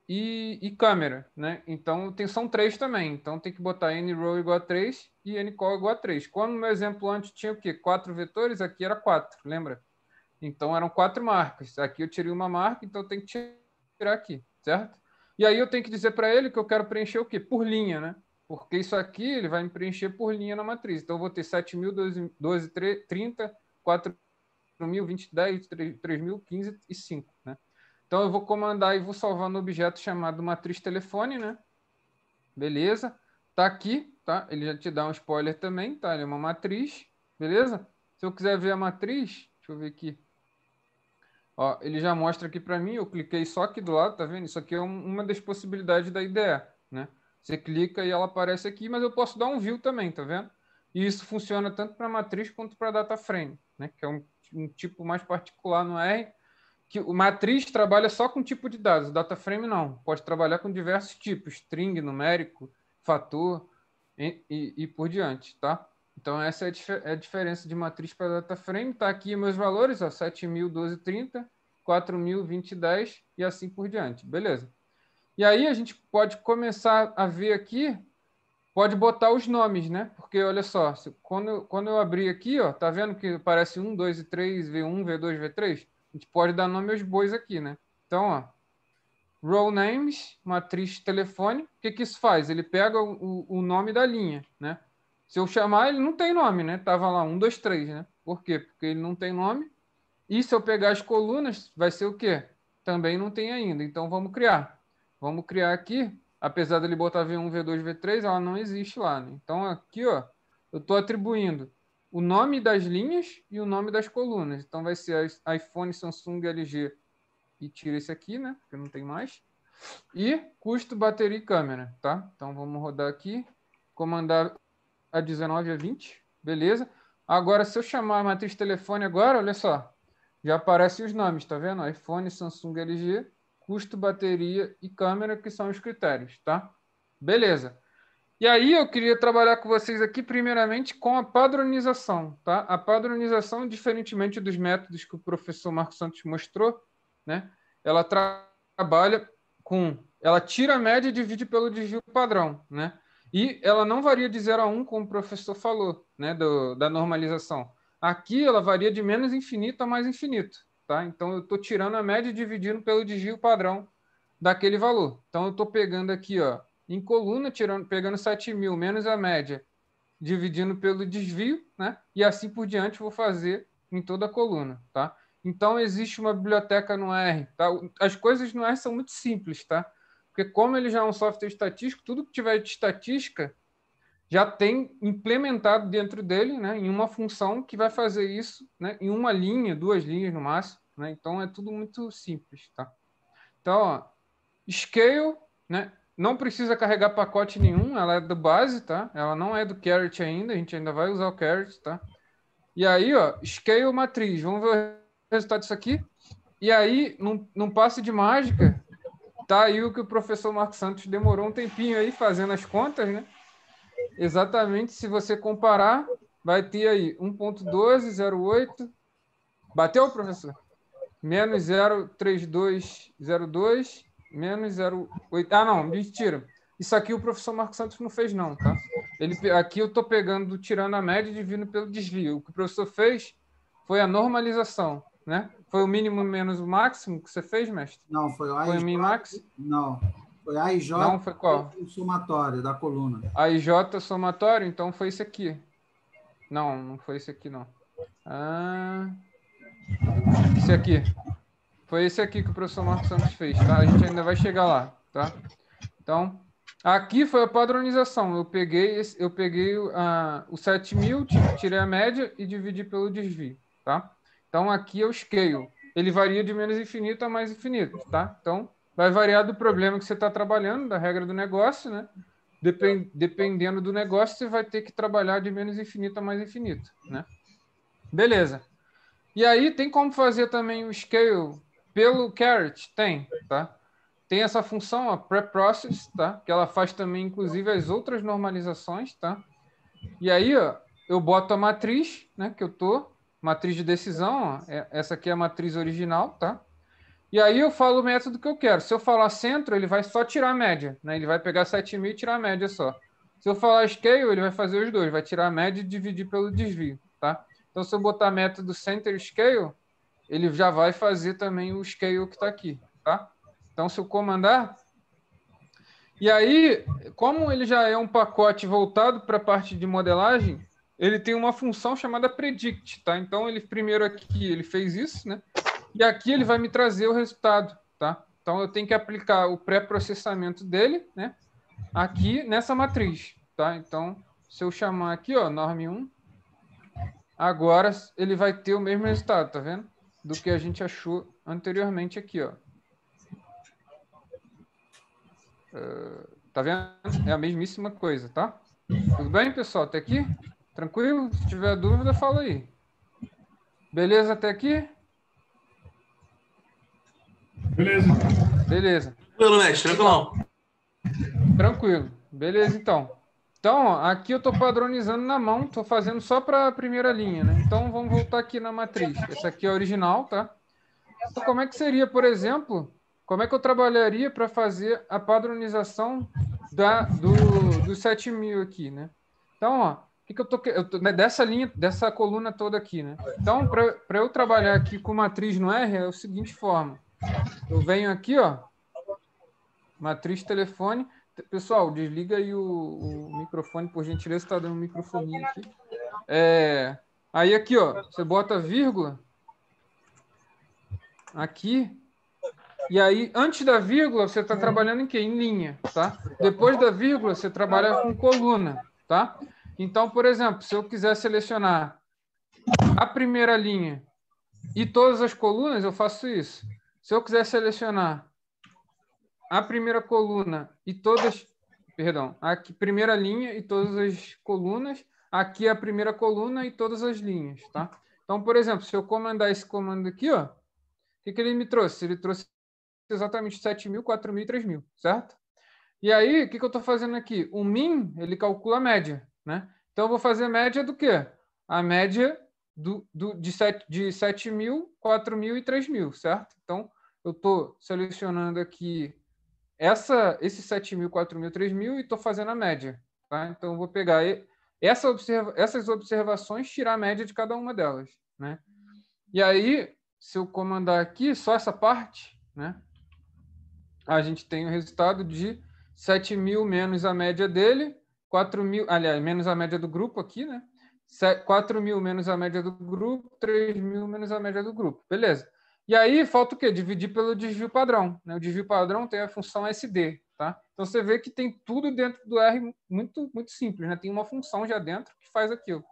e, e, câmera, né? Então tem, são três também. Então tem que botar nrow igual a 3 e ncall igual a 3. Quando no meu exemplo antes tinha o quê? Quatro vetores, aqui era quatro, lembra? Então eram quatro marcas. Aqui eu tirei uma marca, então eu tenho que tirar aqui, certo? E aí eu tenho que dizer para ele que eu quero preencher o quê? Por linha, né? Porque isso aqui ele vai me preencher por linha na matriz. Então eu vou ter 7.000, 12, 12 30, 4.000, 20, 10, 3.000, 15 e 5, né? Então eu vou comandar e vou salvar no objeto chamado matriz telefone, né? Beleza? Tá aqui, tá? Ele já te dá um spoiler também, tá? Ele é uma matriz, beleza? Se eu quiser ver a matriz, deixa eu ver aqui. Ó, ele já mostra aqui para mim, eu cliquei só aqui do lado, tá vendo? Isso aqui é um, uma das possibilidades da IDE, né? Você clica e ela aparece aqui, mas eu posso dar um view também, tá vendo? E isso funciona tanto para matriz quanto para data frame, né? Que é um, um tipo mais particular no R, que o matriz trabalha só com tipo de dados, o data frame não. Pode trabalhar com diversos tipos, string, numérico, fator e, e, e por diante, tá? Então, essa é a, dif é a diferença de matriz para data frame. Está aqui meus valores, ó, 7.012,30, 4.020,10 e assim por diante. Beleza. E aí a gente pode começar a ver aqui, pode botar os nomes, né? Porque, olha só, se, quando, eu, quando eu abrir aqui, ó, tá vendo que aparece 1, 2 e 3, V1, V2, V3? A gente pode dar nome aos bois aqui, né? Então, ó, row names, matriz telefone, o que, que isso faz? Ele pega o, o nome da linha, né? Se eu chamar, ele não tem nome, né? Tava lá, um, dois, três, né? Por quê? Porque ele não tem nome. E se eu pegar as colunas, vai ser o quê? Também não tem ainda. Então, vamos criar. Vamos criar aqui. Apesar dele botar V1, V2, V3, ela não existe lá. Né? Então, aqui, ó, eu estou atribuindo o nome das linhas e o nome das colunas. Então vai ser iPhone, Samsung, LG e tira esse aqui, né? Porque não tem mais. E custo, bateria e câmera, tá? Então vamos rodar aqui, comandar a 19 a 20, beleza? Agora, se eu chamar a matriz telefone agora, olha só, já aparecem os nomes, tá vendo? iPhone, Samsung, LG, custo, bateria e câmera, que são os critérios, tá? Beleza. E aí eu queria trabalhar com vocês aqui, primeiramente, com a padronização. Tá? A padronização, diferentemente dos métodos que o professor Marcos Santos mostrou, né? ela tra trabalha com ela tira a média e divide pelo desvio padrão, né? E ela não varia de 0 a 1, um, como o professor falou, né, do, da normalização. Aqui ela varia de menos infinito a mais infinito, tá? Então eu estou tirando a média e dividindo pelo desvio padrão daquele valor. Então eu estou pegando aqui, ó, em coluna, tirando, pegando 7 mil menos a média, dividindo pelo desvio, né? E assim por diante vou fazer em toda a coluna, tá? Então existe uma biblioteca no R, tá? As coisas no R são muito simples, tá? Porque como ele já é um software estatístico, tudo que tiver de estatística já tem implementado dentro dele, né, em uma função que vai fazer isso, né, em uma linha, duas linhas no máximo, né? Então é tudo muito simples, tá? Então, ó, scale, né? Não precisa carregar pacote nenhum, ela é do base, tá? Ela não é do Carrot ainda, a gente ainda vai usar o Carrot, tá? E aí, ó, scale matriz, vamos ver o resultado disso aqui. E aí, num, num passe de mágica, Tá aí o que o professor Marcos Santos demorou um tempinho aí fazendo as contas, né? Exatamente, se você comparar, vai ter aí 1.1208. Bateu, professor? Menos 03202, menos 0,8. Ah, não, mentira. Isso aqui o professor Marcos Santos não fez, não, tá? Ele, aqui eu estou pegando, tirando a média e dividindo pelo desvio. O que o professor fez foi a normalização, né? Foi o mínimo menos o máximo que você fez, mestre? Não, foi o AIJ. Foi o min max? Não. Foi a IJ não, foi qual? o somatório da coluna. A IJ somatório, então foi esse aqui. Não, não foi esse aqui, não. Ah, esse aqui. Foi esse aqui que o professor Marcos Santos fez, tá? A gente ainda vai chegar lá, tá? Então, aqui foi a padronização. Eu peguei, eu peguei uh, o 7000, tirei a média e dividi pelo desvio, tá? Então, aqui é o scale. Ele varia de menos infinito a mais infinito, tá? Então, vai variar do problema que você está trabalhando, da regra do negócio, né? Depend, dependendo do negócio, você vai ter que trabalhar de menos infinito a mais infinito, né? Beleza. E aí, tem como fazer também o scale pelo carrot? Tem, tá? Tem essa função, a preprocess, tá? Que ela faz também, inclusive, as outras normalizações, tá? E aí, ó, eu boto a matriz, né, que eu tô, matriz de decisão, ó, é, essa aqui é a matriz original, tá? E aí eu falo o método que eu quero. Se eu falar centro, ele vai só tirar a média, né? Ele vai pegar 7.000 e tirar a média só. Se eu falar scale, ele vai fazer os dois, vai tirar a média e dividir pelo desvio, tá? Então, se eu botar método center scale, ele já vai fazer também o scale que está aqui, tá? Então, se eu comandar... E aí, como ele já é um pacote voltado para a parte de modelagem, ele tem uma função chamada predict, tá? Então ele primeiro aqui ele fez isso, né? E aqui ele vai me trazer o resultado, tá? Então eu tenho que aplicar o pré-processamento dele, né? Aqui nessa matriz, tá? Então se eu chamar aqui, ó, norm 1, agora ele vai ter o mesmo resultado, tá vendo? Do que a gente achou anteriormente aqui, ó. Uh, tá vendo? É a mesmíssima coisa, tá? Tudo bem, pessoal? Até aqui? Tranquilo? Se tiver dúvida, fala aí. Beleza até aqui? Beleza. Beleza. Tranquilo, mestre, tranquilo. Tranquilo. Beleza, então. Então, aqui eu estou padronizando na mão, estou fazendo só para a primeira linha, né? Então, vamos voltar aqui na matriz. Essa aqui é a original, tá? Então, como é que seria, por exemplo, como é que eu trabalharia para fazer a padronização da, do, do 7000 aqui, né? Então, ó, que, que eu tô, eu tô né, dessa linha, dessa coluna toda aqui, né? Então, para eu trabalhar aqui com matriz no R, é o seguinte forma. Eu venho aqui, ó, matriz telefone. Pessoal, desliga aí o, o microfone, por gentileza, está dando um microfone aqui. É, aí aqui, ó, você bota vírgula aqui. E aí, antes da vírgula, você está trabalhando em quê? Em linha, tá? Depois da vírgula, você trabalha com coluna, tá? Então, por exemplo, se eu quiser selecionar a primeira linha e todas as colunas, eu faço isso. Se eu quiser selecionar a primeira coluna e todas, perdão, a primeira linha e todas as colunas, aqui é a primeira coluna e todas as linhas, tá? Então, por exemplo, se eu comandar esse comando aqui, ó, o que, que ele me trouxe? Ele trouxe exatamente 7.000, 4.000 e 3.000, certo? E aí, o que, que eu estou fazendo aqui? O min, ele calcula a média. Né? Então, eu vou fazer média do quê? A média do, do, de, 7, de 7 mil, 4 mil e 3 mil, certo? Então, eu estou selecionando aqui essa, esses 7 mil, 4 mil, 3 mil e estou fazendo a média. Tá? Então, eu vou pegar essa observa essas observações, tirar a média de cada uma delas. Né? E aí, se eu comandar aqui só essa parte, né, a gente tem o resultado de 7 mil menos a média dele, 4 mil, aliás, menos a média do grupo aqui, né? 4 mil menos a média do grupo, 3 mil menos a média do grupo. Beleza. E aí falta o quê? Dividir pelo desvio padrão. Né? O desvio padrão tem a função SD. Tá? Então você vê que tem tudo dentro do R muito, muito simples. Né? Tem uma função já dentro que faz aquilo.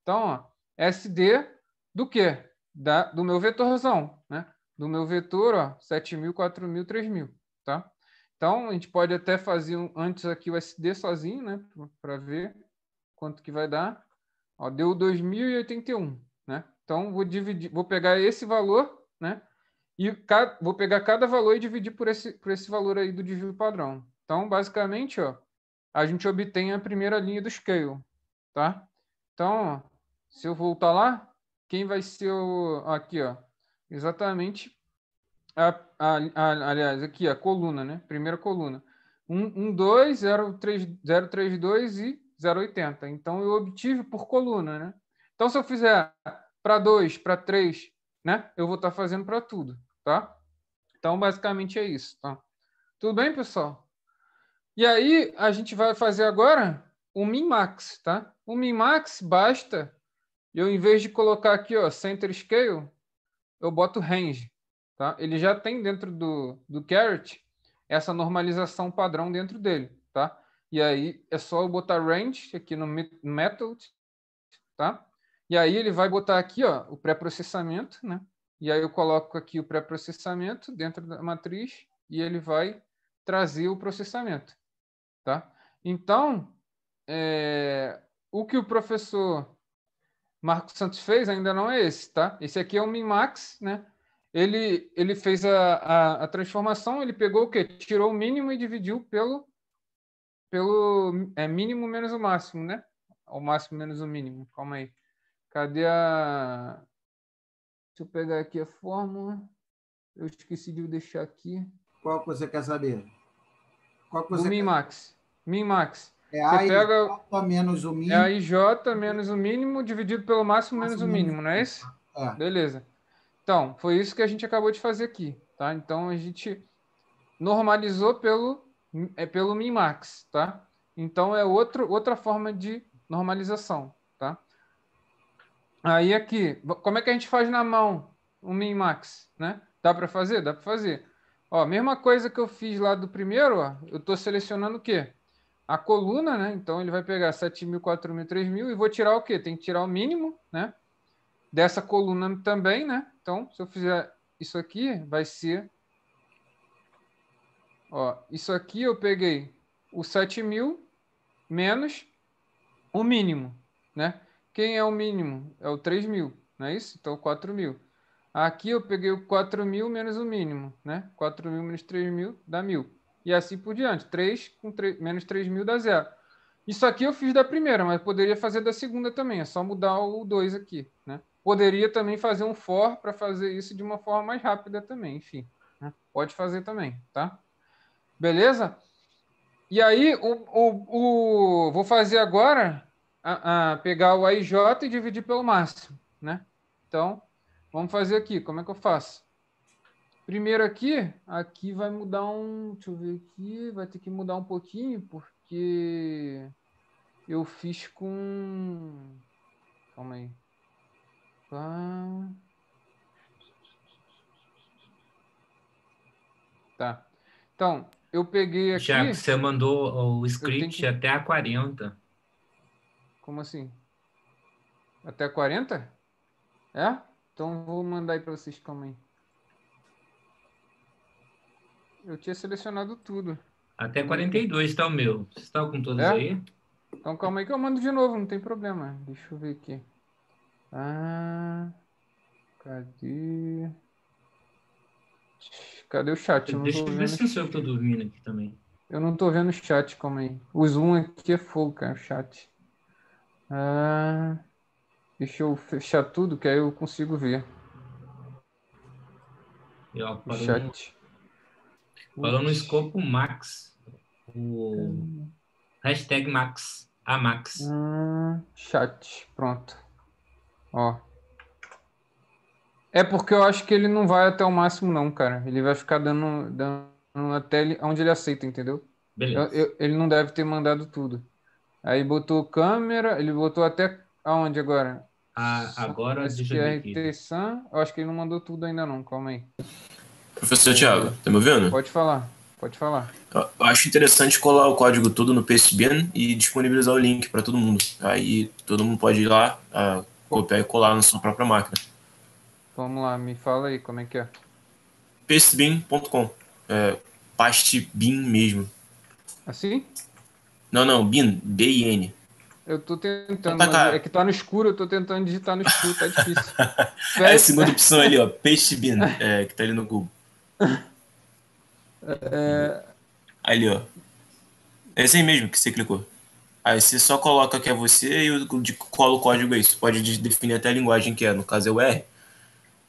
Então, ó, SD do quê? Da, do meu vetorzão. Né? Do meu vetor, ó, 7.000, 4.000, 3.000. Tá? Então, a gente pode até fazer um, antes aqui o SD sozinho, né? para ver quanto que vai dar. Ó, deu 2.081. Né? Então, vou dividir, vou pegar esse valor né? E cada, vou pegar cada valor e dividir por esse, por esse valor aí do desvio padrão. Então, basicamente, ó, a gente obtém a primeira linha do scale, tá? Então, ó, se eu voltar lá, quem vai ser o... Aqui, ó. Exatamente. A, a, a, aliás, aqui, a coluna, né? Primeira coluna. 1, 2, 0, 3, 0, 3, 2 e 0,80. Então, eu obtive por coluna, né? Então, se eu fizer para 2, para 3, né? Eu vou estar tá fazendo para tudo, tá? Então, basicamente é isso, tá? Tudo bem, pessoal? E aí, a gente vai fazer agora o min-max, tá? O min-max basta eu, em vez de colocar aqui, ó, center scale, eu boto range, tá? Ele já tem dentro do, do Carrot essa normalização padrão dentro dele, tá? E aí, é só eu botar range aqui no method, tá? E aí ele vai botar aqui ó, o pré-processamento, né? E aí eu coloco aqui o pré-processamento dentro da matriz e ele vai trazer o processamento, tá? Então, é, o que o professor Marcos Santos fez ainda não é esse, tá? Esse aqui é o Minmax, né? Ele, ele fez a, a, a transformação, ele pegou o quê? Tirou o mínimo e dividiu pelo, pelo é, mínimo menos o máximo, né? O máximo menos o mínimo. Calma aí. Cadê a. Deixa eu pegar aqui a fórmula. Eu esqueci de deixar aqui. Qual que você quer saber? Qual que você o Minmax. Minmax. É a pega... menos o mínimo. É a IJ menos o mínimo dividido pelo máximo, máximo menos o mínimo, não é isso? É. Beleza. Então, foi isso que a gente acabou de fazer aqui. Tá? Então, a gente normalizou pelo, é pelo Minmax. Tá? Então, é outro, outra forma de normalização. Aí aqui, como é que a gente faz na mão o min max, né? Dá para fazer? Dá para fazer. Ó, mesma coisa que eu fiz lá do primeiro, ó, eu estou selecionando o quê? A coluna, né? Então ele vai pegar 7.000, 4.000, 3.000 e vou tirar o quê? Tem que tirar o mínimo, né? Dessa coluna também, né? Então, se eu fizer isso aqui, vai ser... Ó, isso aqui eu peguei o 7.000 menos o mínimo, né? Quem é o mínimo? É o 3 mil, não é isso? Então, 4 mil. Aqui eu peguei o 4 mil menos o mínimo, né? 4 mil menos 3 mil dá mil. E assim por diante. 3 com 3, menos 3 mil dá zero. Isso aqui eu fiz da primeira, mas poderia fazer da segunda também. É só mudar o 2 aqui, né? Poderia também fazer um for para fazer isso de uma forma mais rápida também, enfim. Né? Pode fazer também, tá? Beleza? E aí, o, o, o, vou fazer agora a, a pegar o AIJ e dividir pelo máximo, né? Então, vamos fazer aqui. Como é que eu faço? Primeiro aqui, aqui vai mudar um... Deixa eu ver aqui. Vai ter que mudar um pouquinho, porque eu fiz com... Calma aí. Tá... Tá. Então, eu peguei aqui... Já você mandou o script que... até a 40. Como assim? Até 40? É? Então vou mandar aí para vocês, calma aí. Eu tinha selecionado tudo. Até 42 tá o meu. Você está com todos é? aí? Então calma aí que eu mando de novo, não tem problema. Deixa eu ver aqui. Ah, cadê? Cadê o chat? Deixa eu ver se eu estou dormindo aqui também. Eu não estou vendo o chat, calma aí. O zoom aqui é fogo, cara, o chat. Ah, deixa eu fechar tudo, que aí eu consigo ver. o chat. Falou no escopo Max. O hashtag Max. A Max. Hum, chat. Pronto. Ó. É porque eu acho que ele não vai até o máximo, não, cara. Ele vai ficar dando, dando até ele, onde ele aceita, entendeu? Beleza. Eu, eu, ele não deve ter mandado tudo. Aí botou câmera, ele botou até aonde agora? Ah, agora deixa eu ver aqui. Sam, eu acho que ele não mandou tudo ainda não, calma aí. Professor Thiago, tá me ouvindo? Pode falar, pode falar. Eu acho interessante colar o código todo no PasteBin e disponibilizar o link para todo mundo. Aí todo mundo pode ir lá, uh, copiar e colar na sua própria máquina. Vamos lá, me fala aí como é que é. pastebin.com é, Pastebin mesmo. Assim? Não, não, bin, B-I-N. Eu tô tentando, tá, é que tá no escuro, eu tô tentando digitar no escuro, tá difícil. [laughs] é a segunda opção ali, ó, [laughs] Peixe Bin, é, que tá ali no Google. É... Ali, ó. É esse aí mesmo que você clicou. Aí você só coloca que é você e cola o código aí. Você pode definir até a linguagem que é, no caso é o R.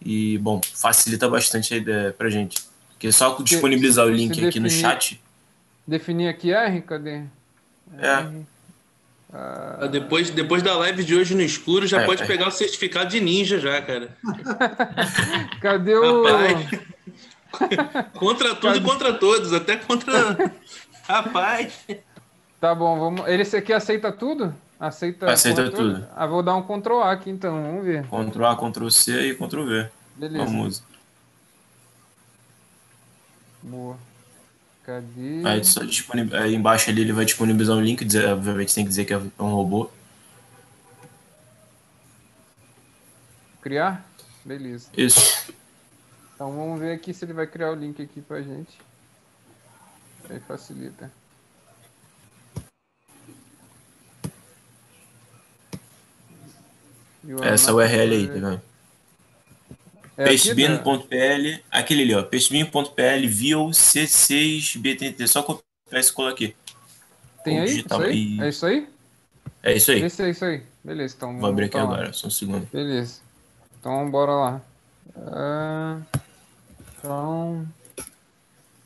E, bom, facilita bastante a ideia pra gente. Porque só disponibilizar o link aqui no chat. Definir aqui R, cadê? É. R. Ah, depois, depois da live de hoje no escuro, já é, pode é. pegar o certificado de ninja já, cara. [laughs] Cadê o. [laughs] contra tudo Cadê... e contra todos, até contra. [laughs] Rapaz. Tá bom, vamos. Ele aqui aceita tudo? Aceita, aceita tudo. Ah, vou dar um Ctrl A aqui então, vamos ver. Ctrl A, Ctrl C e Ctrl V. Beleza. Vamos. Boa. Cadê? Aí, só disponível, aí embaixo ali ele vai disponibilizar um link, dizer, obviamente tem que dizer que é um robô. Criar? Beleza. Isso. Então vamos ver aqui se ele vai criar o link aqui pra gente. Aí facilita. Essa URL aí, tá vendo? É Peixebin.pl, aquele ali, ó. Peixebin.pl view C6BTT. Só copiar esse colar aqui. Tem aí? Isso aí? É isso aí? É isso aí. Esse é isso aí. Beleza, então. Vou abrir aqui lá. agora, só um segundo. Beleza. Então, bora lá. Uh, então.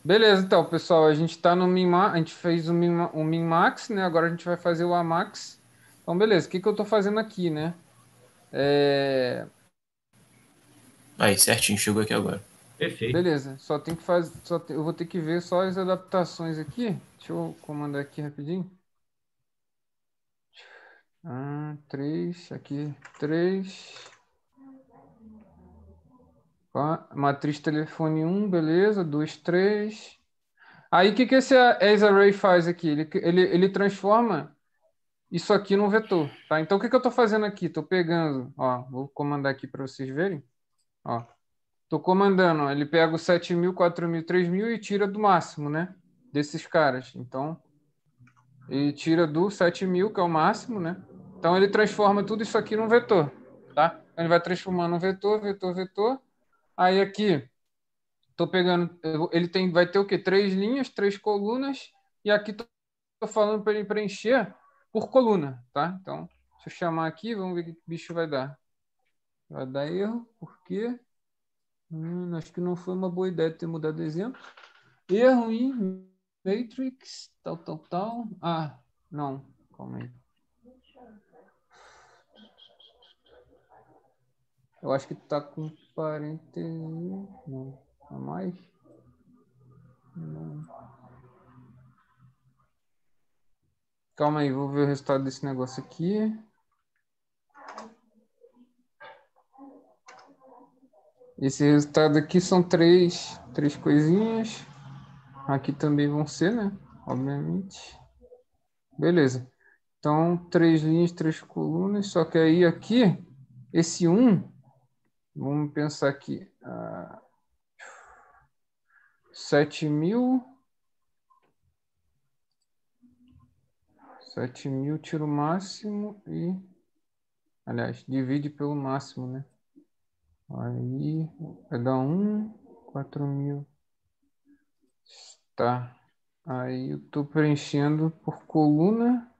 Beleza, então, pessoal. A gente tá no Minmax. A gente fez o, Min, o Minmax, né? Agora a gente vai fazer o Amax. Então, beleza. O que, que eu tô fazendo aqui, né? É... Aí, certinho, chegou aqui agora. Perfeito. Beleza, só tem que fazer. Só te, eu vou ter que ver só as adaptações aqui. Deixa eu comandar aqui rapidinho. Ah, três, aqui, três. Matriz telefone 1, beleza. 2, 3. Aí o que, que esse As-Array faz aqui? Ele, ele, ele transforma isso aqui num vetor, tá? Então o que, que eu estou fazendo aqui? Estou pegando, ó, vou comandar aqui para vocês verem. Ó, tô comandando, ele pega o 7.000, 4.000, 3.000 e tira do máximo, né? Desses caras. Então, ele tira do 7.000, que é o máximo, né? Então, ele transforma tudo isso aqui num vetor, tá? Então, ele vai transformando um vetor, vetor, vetor. Aí aqui, tô pegando, ele tem, vai ter o quê? Três linhas, três colunas. E aqui tô falando para ele preencher por coluna, tá? Então, deixa eu chamar aqui, vamos ver o que bicho vai dar. Vai dar erro, porque hum, acho que não foi uma boa ideia ter mudado o exemplo. Erro em matrix, tal, tal, tal. Ah, não, calma aí. Eu acho que está com 40. Não, a mais? Não. Calma aí, vou ver o resultado desse negócio aqui. Esse resultado aqui são três, três coisinhas. Aqui também vão ser, né? Obviamente. Beleza. Então, três linhas, três colunas. Só que aí aqui, esse um, vamos pensar aqui. Uh, sete mil. Sete mil tira o máximo e... Aliás, divide pelo máximo, né? Aí vai dar um, quatro mil. Tá. Aí eu tô preenchendo por coluna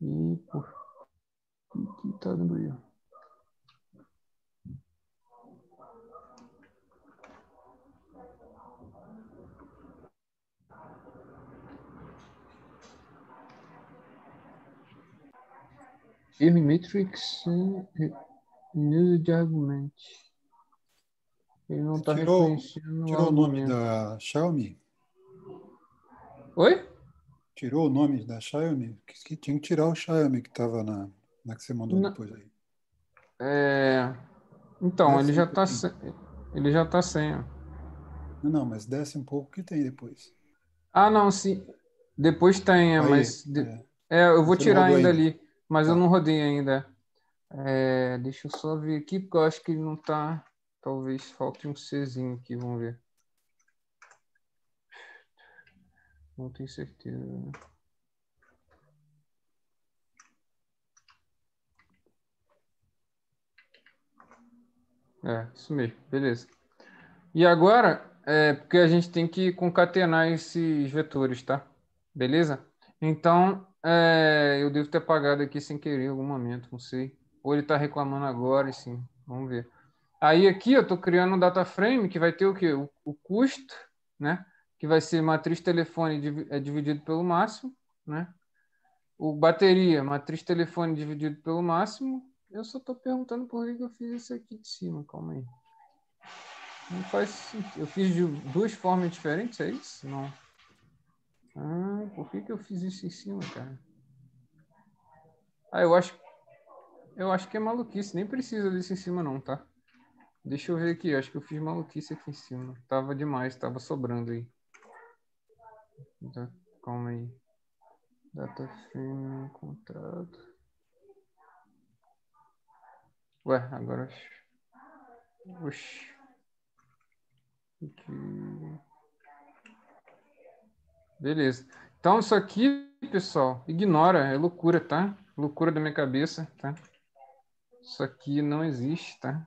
e por. O que tá dando? Erro Matrix nível de argumento. Ele não está reconhecendo tirou o nome da Xiaomi? Oi? Tirou o nome da Xiaomi? Que, tinha que tirar o Xiaomi que estava na, na que você mandou não. depois aí. É... Então, ele já, tá sem, ele já tá sem. Não, não, mas desce um pouco que tem depois. Ah, não, sim. Depois tem, aí, mas. É. é. eu vou você tirar ainda, ainda, ali, mas tá. eu não rodei ainda. É, deixa eu só ver aqui, porque eu acho que ele não tá. Talvez falte um Czinho aqui, vamos ver. Não tenho certeza. É, isso mesmo, beleza. E agora, é porque a gente tem que concatenar esses vetores, tá? Beleza? Então, é, eu devo ter apagado aqui sem querer em algum momento, não sei. Ou ele está reclamando agora, sim. Vamos ver. Aí aqui eu estou criando um data frame que vai ter o quê? O, o custo, né? Que vai ser matriz telefone é dividido pelo máximo, né? O bateria, matriz telefone dividido pelo máximo, eu só estou perguntando por que eu fiz isso aqui de cima. Calma aí. Não faz sentido. Eu fiz de duas formas diferentes, é isso? Não. Ah, por que, que eu fiz isso em cima, cara? Ah, eu acho. Eu acho que é maluquice. Nem precisa disso em cima, não, tá? Deixa eu ver aqui. Acho que eu fiz maluquice aqui em cima. Tava demais, tava sobrando aí. Calma aí. Data frame, contrato. Ué, agora. Oxi. Aqui. Beleza. Então, isso aqui, pessoal, ignora. É loucura, tá? Loucura da minha cabeça, tá? Isso aqui não existe, tá?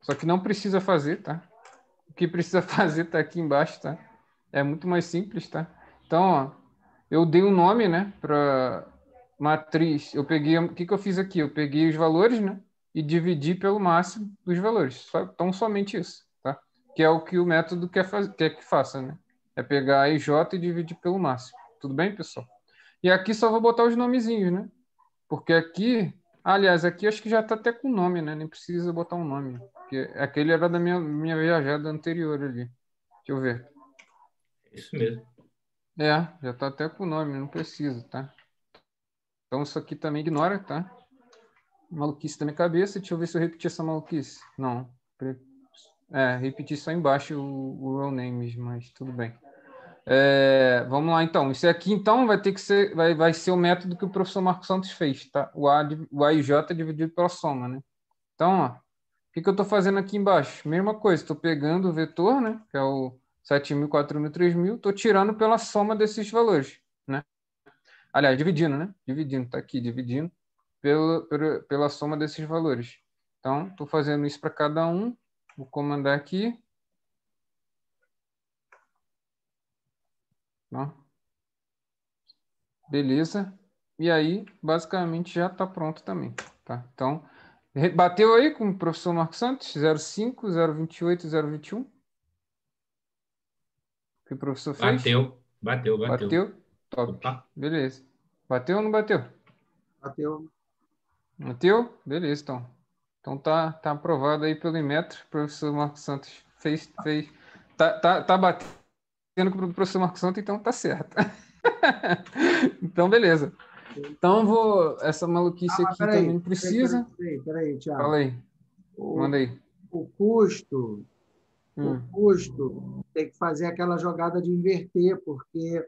Só que não precisa fazer, tá? O que precisa [laughs] fazer tá aqui embaixo, tá? É muito mais simples, tá? Então, ó, eu dei um nome, né, para matriz, eu peguei, o que, que eu fiz aqui? Eu peguei os valores, né? E dividi pelo máximo dos valores. Então, somente isso, tá? Que é o que o método quer, faz, quer que faça, né? É pegar a IJ e dividir pelo máximo. Tudo bem, pessoal? E aqui só vou botar os nomezinhos, né? Porque aqui, aliás, aqui acho que já está até com nome, né? Nem precisa botar um nome. Porque aquele era da minha, minha viajada anterior ali. Deixa eu ver. Isso mesmo. É, já está até com nome, não precisa, tá? Então, isso aqui também ignora, tá? Maluquice da minha cabeça. Deixa eu ver se eu repeti essa maluquice. Não. É, repeti só embaixo o, o names, mas tudo bem. É, vamos lá, então. Isso aqui, então, vai ter que ser, vai, vai ser o método que o professor Marcos Santos fez, tá? O, A, o A e J é dividido pela soma, né? Então, ó, o que, que eu estou fazendo aqui embaixo? Mesma coisa, estou pegando o vetor, né? Que é o 7.000, 4.000, 3.000, estou tirando pela soma desses valores, né? Aliás, dividindo, né? Dividindo, tá aqui, dividindo pelo, pelo, pela soma desses valores. Então, estou fazendo isso para cada um. Vou comandar aqui. Ó. Beleza. E aí, basicamente, já está pronto também. Tá? Então, bateu aí com o professor Marcos Santos, 05, 028, 021? Que o professor fez? Bateu, bateu, bateu. Bateu? Top. Opa. Beleza. Bateu ou não bateu? Bateu. Bateu? Beleza, então. Então tá, tá aprovado aí pelo Inmetro. O professor Marcos Santos fez. fez tá, tá, tá batendo com o professor Marcos Santos, então tá certo. [laughs] então, beleza. Então vou. Essa maluquice ah, aqui também aí, precisa. Peraí, peraí, Thiago. Fala aí. O, Manda aí. O custo. Hum. O custo tem que fazer aquela jogada de inverter, porque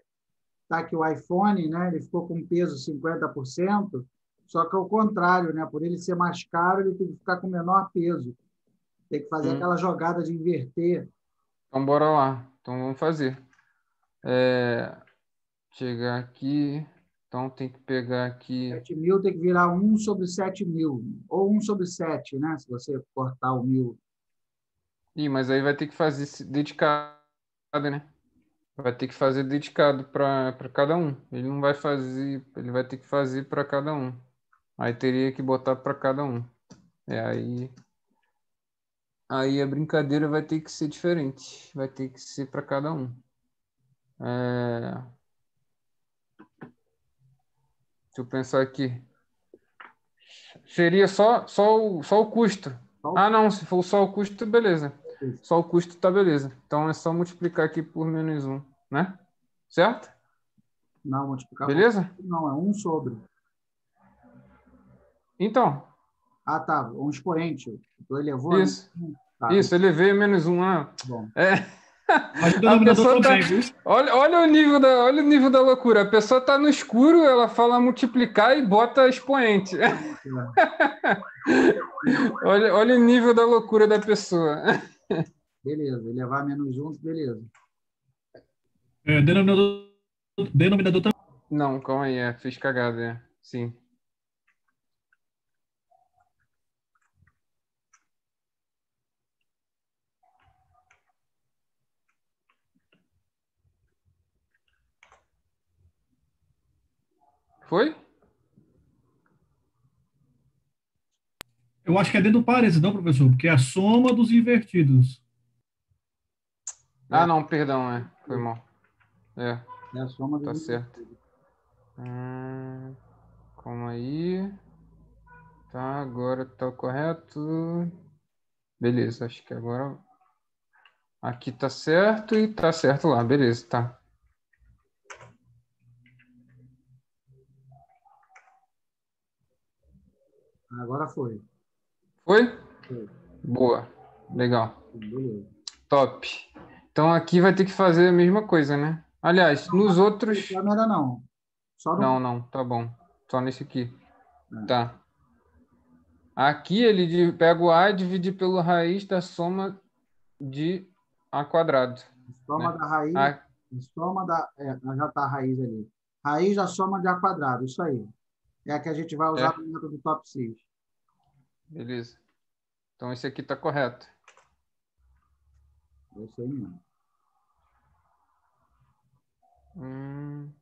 tá que o iPhone, né, ele ficou com peso 50%, só que ao contrário, né, por ele ser mais caro, ele tem que ficar com menor peso. Tem que fazer hum. aquela jogada de inverter. Então, bora lá. Então, vamos fazer. É... Chegar aqui. Então, tem que pegar aqui... 7 mil tem que virar 1 sobre 7 mil. Ou 1 sobre 7, né? Se você cortar o mil. Ih, mas aí vai ter que fazer dedicado, né? vai ter que fazer dedicado para cada um. Ele não vai fazer, ele vai ter que fazer para cada um. Aí teria que botar para cada um. É aí aí a brincadeira vai ter que ser diferente, vai ter que ser para cada um. É... Deixa eu pensar aqui. seria só, só, o, só o custo. Ah, não, se for só o custo, beleza. Só o custo tá beleza. Então é só multiplicar aqui por menos 1, né? Certo? Não, multiplicar Beleza? Não, é 1 sobre. Então. Ah, tá. Um expoente. Então elevou. Isso. Tá. Isso, elevei menos 1. Ah. Bom. É. A pessoa tá... olha, olha, o nível da, olha o nível da loucura. A pessoa está no escuro, ela fala multiplicar e bota expoente. É. [laughs] olha, olha o nível da loucura da pessoa. Beleza, elevar menos juntos, beleza. É, denominador, denominador também. Não, calma aí, é, fiz cagada, é. Sim. Foi? Eu acho que é dentro do parênteses, não, professor? Porque é a soma dos invertidos. Ah, não, perdão, é. Foi mal. É. É a soma dos Tá certo. Hum, calma aí. Tá, agora tá correto. Beleza, acho que agora. Aqui tá certo e tá certo lá. Beleza, tá. Agora foi. Foi? Foi. Boa. Legal. Beleza. Top. Então aqui vai ter que fazer a mesma coisa, né? Aliás, não, nos outros. Câmera não. Só no... Não, não, tá bom. Só nesse aqui. É. Tá. Aqui ele pega o A e divide pelo raiz da soma de A quadrado. Soma né? da raiz. A... Soma da. É, já tá a raiz ali. Raiz da soma de A quadrado, isso aí. É a que a gente vai usar é. no método top 6. Beleza. Então esse aqui está correto. Esse aí mesmo. Hum.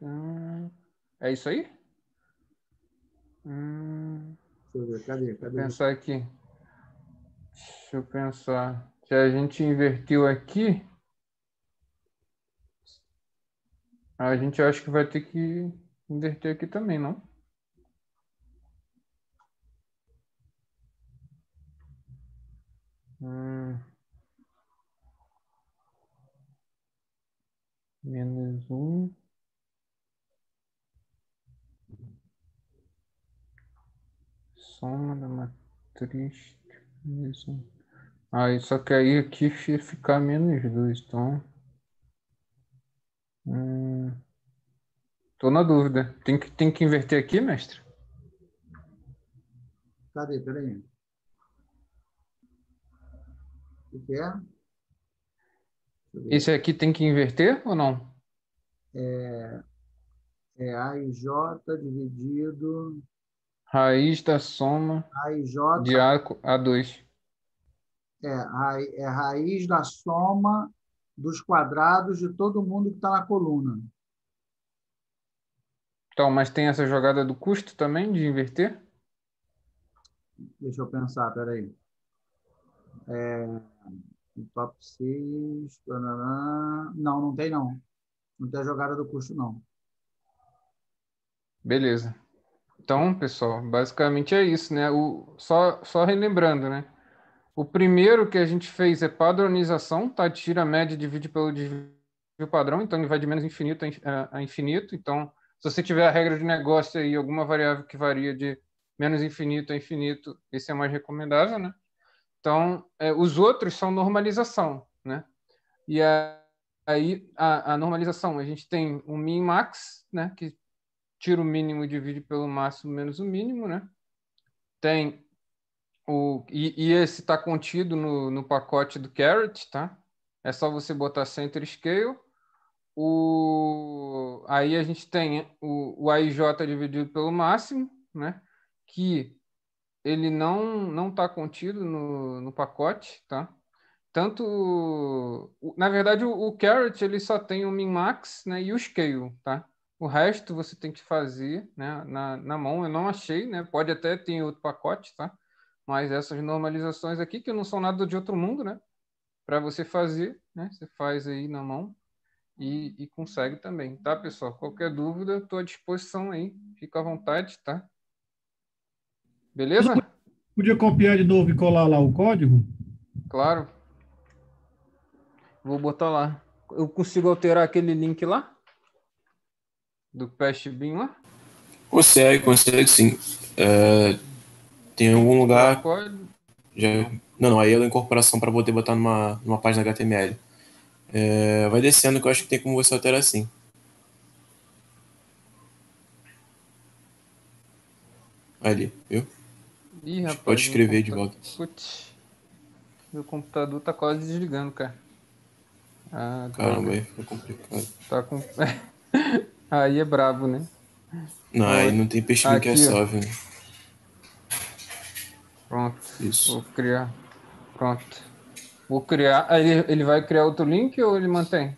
Hum. É isso aí? Hum. Deixa eu ver, cadê? cadê? Vou pensar aqui. Deixa eu pensar. Se a gente invertiu aqui, A gente acha que vai ter que inverter aqui também, não? Hum. Menos um. Soma da matriz. Menos um. Aí, só que aí aqui ficar menos dois, então. Hum, tô na dúvida. Tem que, tem que inverter aqui, mestre? Cadê? Peraí. O que é? Esse aqui tem que inverter ou não? É, é A e J dividido. Raiz da soma A e J. de A, A2. É, é raiz da soma dos quadrados de todo mundo que está na coluna. Então, mas tem essa jogada do custo também, de inverter? Deixa eu pensar, peraí. É, top 6. Não, não tem não. Não tem a jogada do custo, não. Beleza. Então, pessoal, basicamente é isso, né? O, só, só relembrando, né? O primeiro que a gente fez é padronização, tá? Tira a média e divide pelo desvio padrão, então ele vai de menos infinito a infinito. Então, se você tiver a regra de negócio aí, alguma variável que varia de menos infinito a infinito, esse é mais recomendável, né? Então, é, os outros são normalização, né? E a, aí, a, a, normalização, a gente tem o min max, né? Que tira o mínimo e divide pelo máximo menos o mínimo, né? Tem o, e, e esse está contido no, no pacote do Carrot, tá? É só você botar Center Scale. O, aí a gente tem o, o AIJ dividido pelo máximo, né? Que ele não não está contido no, no pacote, tá? Tanto, na verdade, o, o Carrot ele só tem o min-max né, e o scale, tá? O resto você tem que fazer né, na, na mão. Eu não achei, né? Pode até ter outro pacote, tá? Mas essas normalizações aqui, que não são nada de outro mundo, né? para você fazer, né? Você faz aí na mão e, e consegue também, tá, pessoal? Qualquer dúvida, estou à disposição aí. Fica à vontade, tá? Beleza? Podia copiar de novo e colar lá o código? Claro. Vou botar lá. Eu consigo alterar aquele link lá? Do Pestbin lá? Consegue, consegue sim. É, tem algum lugar. Já... Não, não, aí é a incorporação para poder botar numa, numa página HTML. É, vai descendo que eu acho que tem como você alterar assim. Ali, viu? Ih, rapaz, Pode escrever de volta. Putz. Meu computador tá quase desligando, cara. Ah, Caramba, aí ficou complicado. Tá com... [laughs] aí é brabo, né? Não, aí não tem peixe que é salve. Né? Pronto. Isso. Vou criar. Pronto. Vou criar. Ele, ele vai criar outro link ou ele mantém?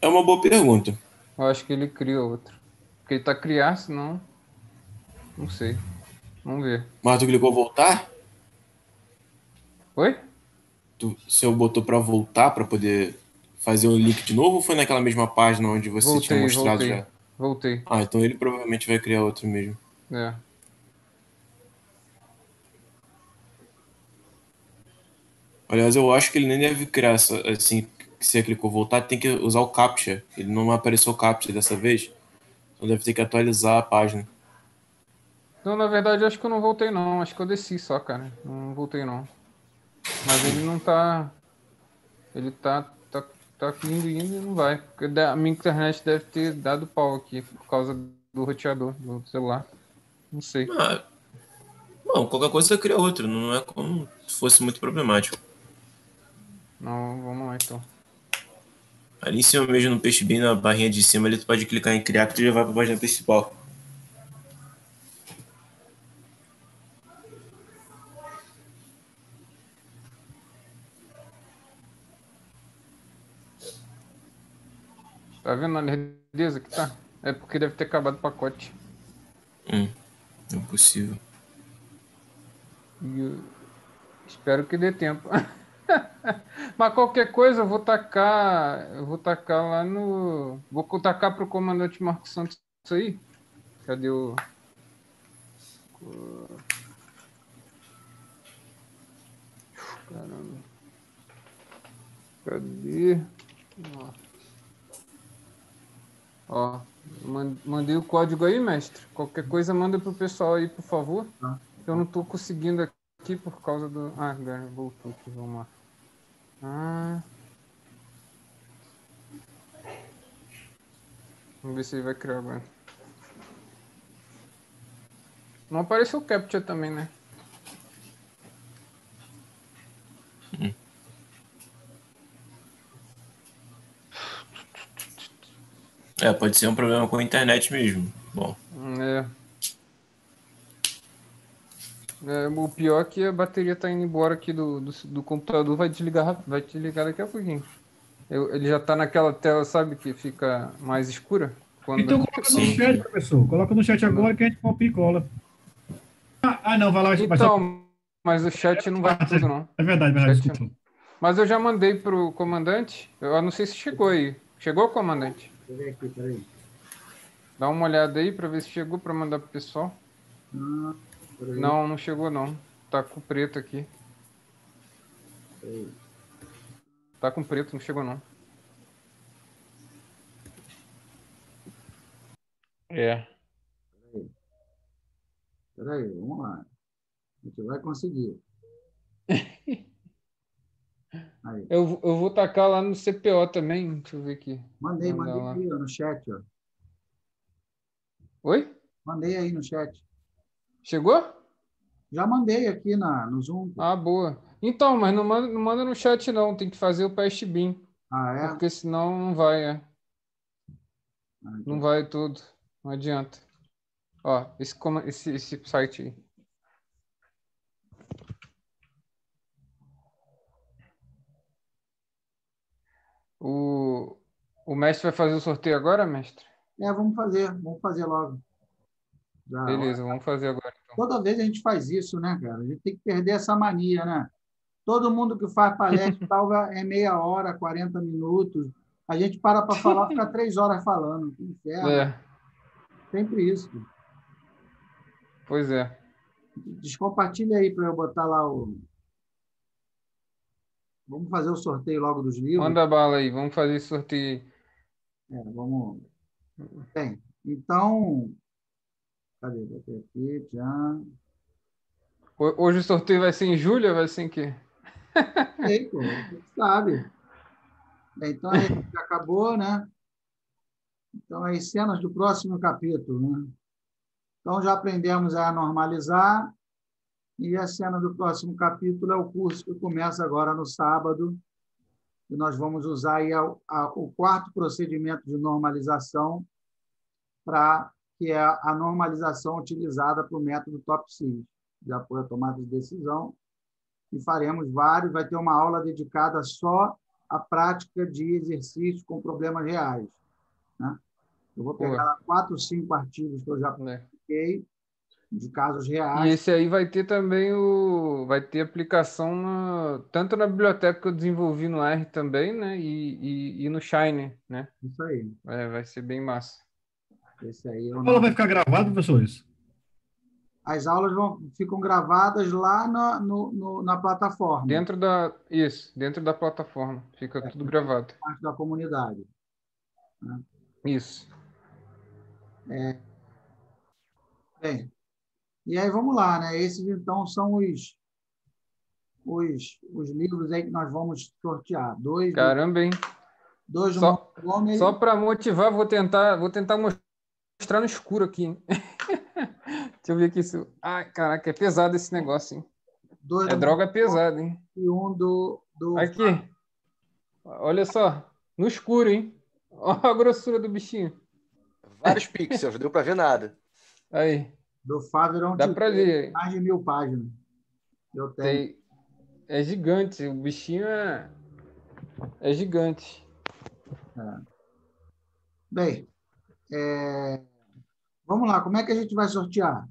É uma boa pergunta. Eu acho que ele cria outro. Porque ele tá criar, senão. Não sei. Vamos ver. Mas tu clicou voltar? Oi? Tu, você botou para voltar para poder fazer o link de novo ou foi naquela mesma página onde você voltei, tinha mostrado voltei, já? Voltei. Ah, então ele provavelmente vai criar outro mesmo. É. Aliás, eu acho que ele nem deve criar essa, assim, que você clicou voltar, tem que usar o CAPTCHA. Ele não apareceu o CAPTCHA dessa vez. Então deve ter que atualizar a página. Não, na verdade, acho que eu não voltei não. Acho que eu desci só, cara. Não voltei não. Mas ele não tá... Ele tá, tá, tá indo e indo e não vai. Porque a minha internet deve ter dado pau aqui por causa do roteador do celular. Não sei. Ah, bom, qualquer coisa você cria outro. Não é como se fosse muito problemático. Não, vamos lá então. Ali em cima mesmo no peixe bem na barrinha de cima, ali tu pode clicar em criar que tu já vai para a página principal. Tá vendo a lerdeza que tá? É porque deve ter acabado o pacote. Hum, é possível. E eu espero que dê tempo. [laughs] [laughs] Mas qualquer coisa eu vou tacar. Eu vou tacar lá no. Vou tacar pro comandante Marcos Santos isso aí. Cadê o. Caramba. Cadê? Ó, mandei o código aí, mestre. Qualquer coisa manda pro pessoal aí, por favor. Tá. Eu não tô conseguindo aqui por causa do. Ah, agora voltou aqui, vamos lá. Ah. Vamos ver se ele vai criar agora. Não apareceu o Captcha também, né? Hum. É, pode ser um problema com a internet mesmo. Bom. É. É, o pior é que a bateria tá indo embora aqui do, do, do computador, vai desligar, vai desligar daqui a pouquinho. Eu, ele já tá naquela tela, sabe, que fica mais escura. Quando... Então coloca no Sim. chat, professor. Coloca no chat agora que a gente copia e cola. Ah, ah não, vai lá. Então, mas o chat não vai ah, tudo, não. É verdade, verdade, desculpa. Mas eu já mandei pro comandante. Eu não sei se chegou aí. Chegou, comandante? Aqui, peraí. Dá uma olhada aí para ver se chegou para mandar pro pessoal. Ah. Não, não chegou não. Tá com preto aqui. Tá com preto, não chegou não. É. Peraí, vamos lá. A gente vai conseguir. [laughs] Aí. Eu, eu vou tacar lá no CPO também. Deixa eu ver aqui. Mandei, mandei aqui ó, no chat. Ó. Oi? Mandei aí no chat. Chegou? Já mandei aqui na, no Zoom. Ah, boa. Então, mas não manda, não manda no chat, não. Tem que fazer o past bin. Ah, é? Porque senão não vai, é. Ah, então. Não vai tudo. Não adianta. Ó, esse, esse, esse site aí. O, o mestre vai fazer o sorteio agora, mestre? É, vamos fazer. Vamos fazer logo. Já, Beleza, vamos fazer agora. Toda vez a gente faz isso, né, cara? A gente tem que perder essa mania, né? Todo mundo que faz palestra tal é meia hora, 40 minutos. A gente para para falar, fica [laughs] três horas falando. Que inferno. É. Sempre isso. Pois é. Descompartilha aí para eu botar lá o. Vamos fazer o sorteio logo dos livros. Manda bala aí, vamos fazer sorteio. É, vamos. Bem, então. Cadê? Aqui, já. Hoje o sorteio vai ser em julho vai ser em quê? Sei, pô, sabe. Então a gente acabou, né? Então, aí, cenas do próximo capítulo, né? Então, já aprendemos a normalizar, e a cena do próximo capítulo é o curso que começa agora no sábado, e nós vamos usar aí a, a, o quarto procedimento de normalização, para que é a normalização utilizada para o método TOP-6, de apoio à tomada de decisão, e faremos vários, vai ter uma aula dedicada só à prática de exercícios com problemas reais. Né? Eu vou pegar lá quatro, cinco artigos que eu já é. publiquei, de casos reais. E esse aí vai ter também o. Vai ter aplicação na, tanto na biblioteca que eu desenvolvi no R também, né? E, e, e no Shine, né? Isso aí. É, vai ser bem massa. Esse aí a aula vai ficar gravada, professores? as aulas vão, ficam gravadas lá na, no, no, na plataforma. Dentro da. Isso, dentro da plataforma. Fica é, tudo gravado. Parte da comunidade. Né? Isso. É. Bem, e aí vamos lá, né? Esses então são os, os, os livros aí que nós vamos sortear. Dois. Caramba, hein? Dois só, só para motivar, vou tentar, vou tentar mostrar no escuro aqui. [laughs] Deixa eu ver aqui. Se... Ai, caraca, é pesado esse negócio, hein? Dois é droga pesada, hein? E um do, do. Aqui. Olha só. No escuro, hein? [laughs] Olha a grossura do bichinho. Vários pixels, deu para ver nada. Aí. Do Faveron Dá para ler. Mais de mil páginas. Eu tenho. É gigante. O bichinho é. É gigante. É. Bem, é... Vamos lá, como é que a gente vai sortear?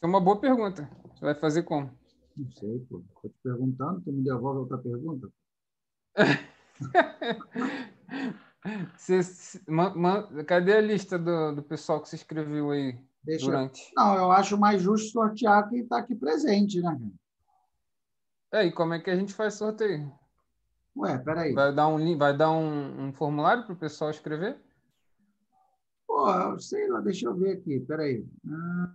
É uma boa pergunta. Você vai fazer como? Não sei, pô. Estou te perguntando, tu me devolve outra pergunta. [laughs] Você, cadê a lista do, do pessoal que se inscreveu aí Deixa durante? Não, eu acho mais justo sortear quem está aqui presente, né? É, e como é que a gente faz sorteio? Ué, peraí. Vai dar um, vai dar um, um formulário para o pessoal escrever? Pô, sei lá, deixa eu ver aqui, peraí. Ah.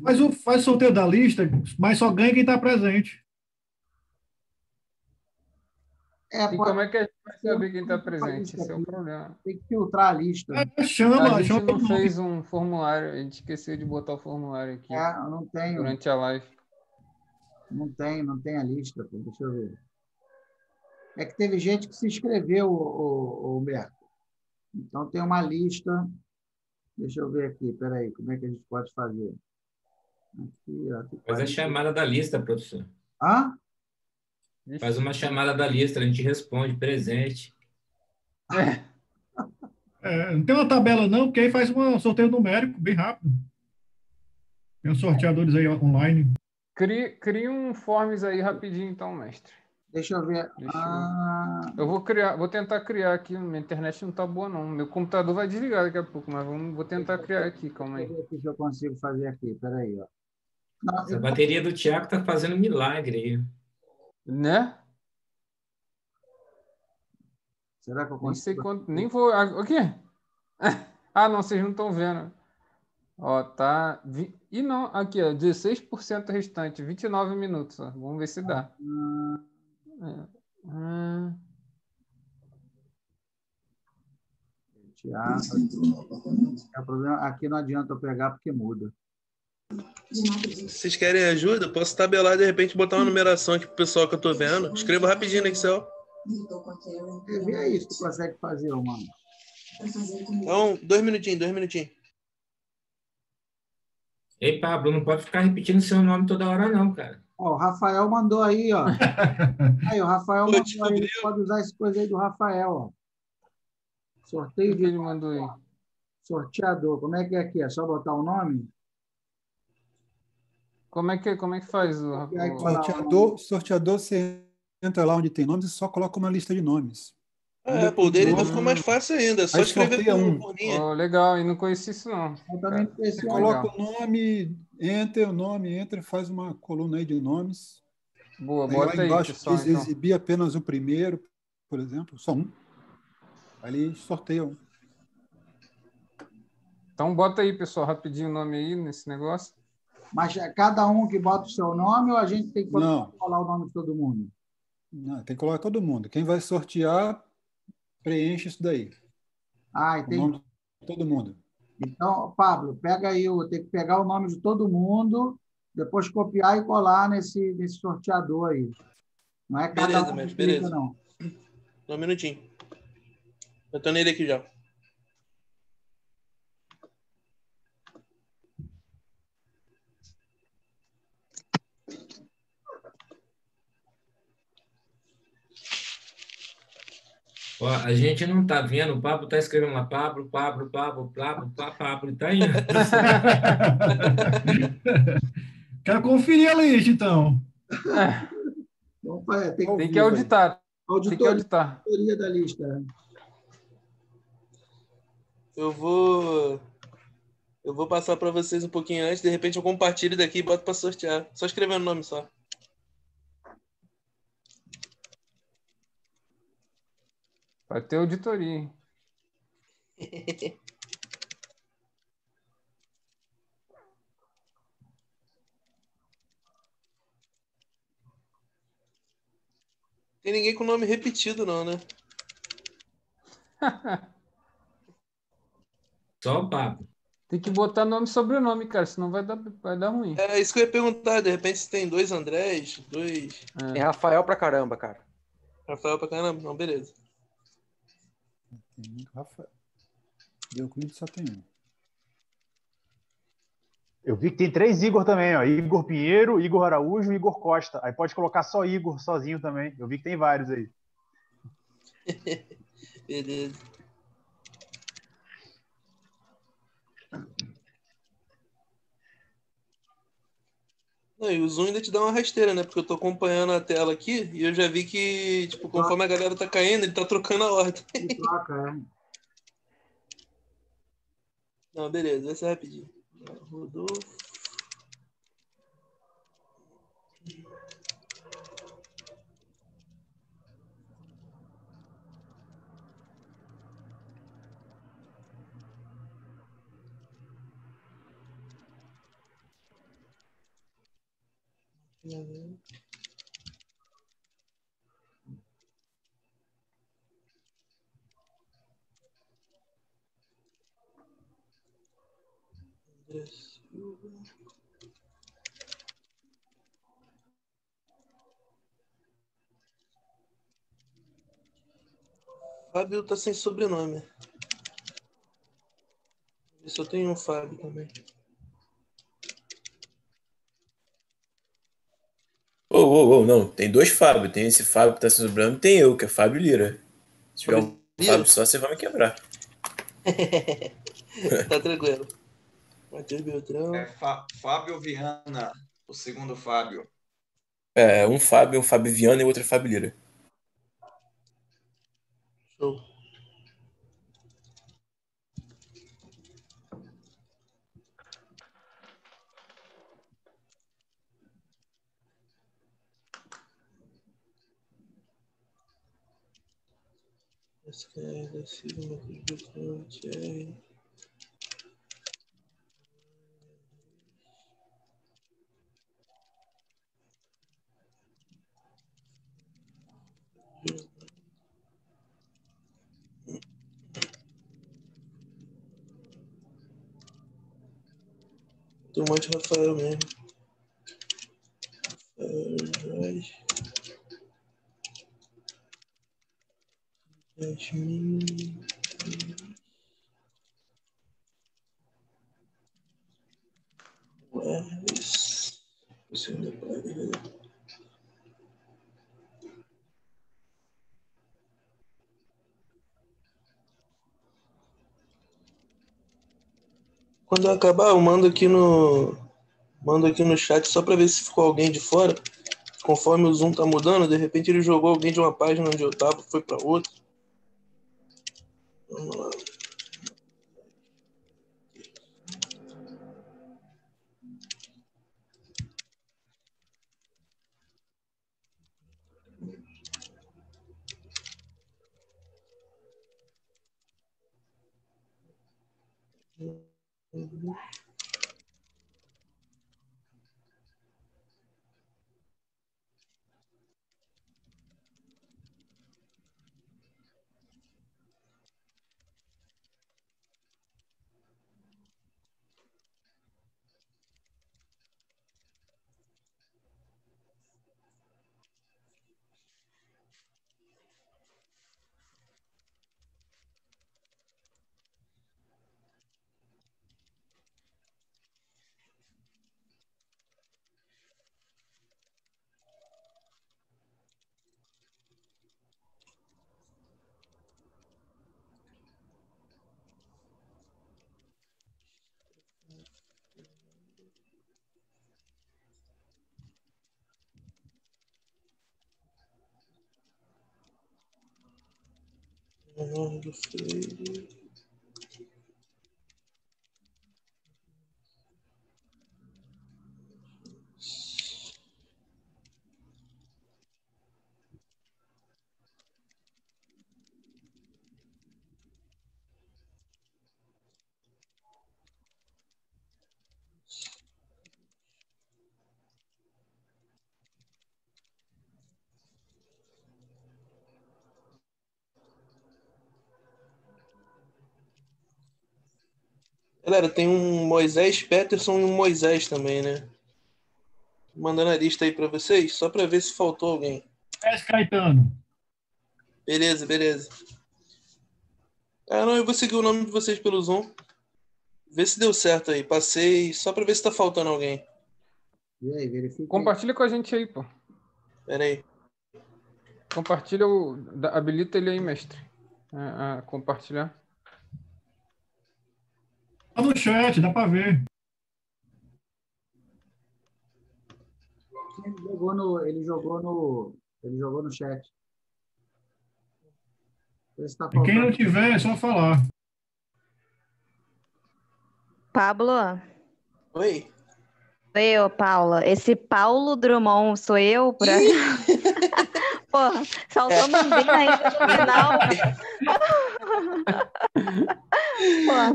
Mas o faz sorteio da lista, mas só ganha quem está presente. É, e pode... como é que a gente vai saber quem está presente? Esse é o problema. Tem que filtrar a lista. É, chama, a gente chama não fez um formulário, a gente esqueceu de botar o formulário aqui. É, não tenho. Durante a live. Não tem, não tem a lista, pô. deixa eu ver. É que teve gente que se inscreveu, o, o, o Humberto. Então, tem uma lista. Deixa eu ver aqui, peraí, como é que a gente pode fazer? Aqui, ó, Faz a chamada da lista, professor. Hã? Faz uma chamada da lista, a gente responde, presente. É. É, não tem uma tabela, não, porque aí faz um sorteio numérico bem rápido. Tem uns sorteadores aí online. Cria, cria um forms aí rapidinho, então, mestre. Deixa eu ver. Deixa ah... eu... vou criar, vou tentar criar aqui. Minha internet não tá boa, não. Meu computador vai desligar daqui a pouco, mas vamos, vou tentar criar aqui, calma aí. Eu ver se eu consigo fazer aqui. Peraí, ó. Nossa, a bateria do Thiago tá fazendo milagre aí. Né? Será que eu consigo? Nem sei quanto. Nem vou. Ah, o quê? [laughs] Ah, não, vocês não estão vendo. Ó, tá. Vi... E não, aqui, ó, 16% restante, 29 minutos. Ó. Vamos ver se dá. Ah. Hum. Aqui não adianta eu pegar porque muda. Vocês querem ajuda? Posso tabelar de repente botar uma numeração aqui pro pessoal que eu tô vendo. Escreva rapidinho no Excel. Vê isso que tu consegue fazer, mano. Então, dois minutinhos, dois minutinhos. Ei, Pablo, não pode ficar repetindo seu nome toda hora, não, cara. Ó, o Rafael mandou aí, ó. [laughs] Aí, o Rafael mandou aí. Pode usar essa coisa aí do Rafael, ó. Sorteio que ele mandou aí. Sorteador. Como é que é aqui? É só botar o nome? Como é que, como é que faz o, o... Sorteador, sorteador, você entra lá onde tem nomes e só coloca uma lista de nomes. É, pô, o dele ainda ficou mais fácil ainda. Só escrever por, um. por linha. Oh, legal, e não conheci isso não. Eu também conheci. Você coloca o nome, enter o nome, entra e faz uma coluna aí de nomes. Boa, aí, bota lá embaixo, aí, pessoal, então. exibir apenas o primeiro, por exemplo, só um. Ali sorteia um. Então bota aí, pessoal, rapidinho o nome aí nesse negócio. Mas é cada um que bota o seu nome ou a gente tem que falar o nome de todo mundo? Não, tem que colocar todo mundo. Quem vai sortear preenche isso daí. Ah, entendi. todo mundo. Então, Pablo, pega aí, tem que pegar o nome de todo mundo, depois copiar e colar nesse, nesse sorteador aí. Não é cada beleza, um beleza. não. Só um minutinho. Eu tô nele aqui já. Ó, a gente não está vendo, o Pablo está escrevendo lá, Pablo, Pablo, Pablo, Pablo, Pablo, Pablo, está indo. Quero conferir a lista, então. É. Tem, tem, que auditar. Auditoria, tem que auditar. Auditoria da lista. Eu vou... Eu vou passar para vocês um pouquinho antes, de repente eu compartilho daqui e boto para sortear. Só escrevendo o nome só. Vai ter auditoria, hein? [laughs] Tem ninguém com nome repetido, não, né? [laughs] Só o papo. Tem que botar nome e sobrenome, cara, senão vai dar, vai dar ruim. É isso que eu ia perguntar. De repente, se tem dois Andrés, dois. É. Tem Rafael pra caramba, cara. Rafael pra caramba? Não, beleza. Tem muito Rafael. Euclides só tem um. Eu vi que tem três Igor também, ó. Igor Pinheiro, Igor Araújo e Igor Costa. Aí pode colocar só Igor sozinho também. Eu vi que tem vários aí. [laughs] Beleza. Não, e o Zoom ainda te dá uma rasteira, né? Porque eu tô acompanhando a tela aqui e eu já vi que, tipo, conforme a galera tá caindo, ele tá trocando a ordem. [laughs] Troca, é. Não, beleza, vai ser rapidinho. Rodolfo. Fábio tá sem sobrenome. Só tem um Fábio também. Ô, não, tem dois Fábio. Tem esse Fábio que tá se sobrando, tem eu, que é Fábio Lira. Se tiver um Fábio só, você vai me quebrar. [laughs] tá tranquilo. Matheus Beltrão. É Fábio Viana, o segundo Fábio. É, um Fábio, um Fábio Viana e outro é Fábio Lira. Show. Esquerda, Silva, Beltrão, Thierry. Tem um monte de Rafael mesmo. Rafael Jorge. Quando eu acabar, eu mando aqui no, Mando aqui no chat só para ver se ficou alguém de fora. Conforme o Zoom tá mudando, de repente ele jogou alguém de uma página onde eu tava, foi para outra. Vamos lá. Uhum. Fernando Freire. Galera, tem um Moisés Peterson e um Moisés também, né? Mandando a lista aí para vocês, só para ver se faltou alguém. Moisés Caetano. Beleza, beleza. Ah, não, eu vou seguir o nome de vocês pelo Zoom. Vê se deu certo aí. Passei só para ver se tá faltando alguém. E aí, verifica. Compartilha com a gente aí, pô. Pera aí. Compartilha o. Habilita ele aí, mestre. A, a compartilhar. Tá no chat, dá para ver. Ele jogou no, ele jogou no, ele jogou no chat. Tá e quem não tiver, é só falar. Pablo. Oi. Eu, Paula. Esse Paulo Drummond sou eu? Pra... [laughs] Porra, saltou no bem ainda no final. [laughs]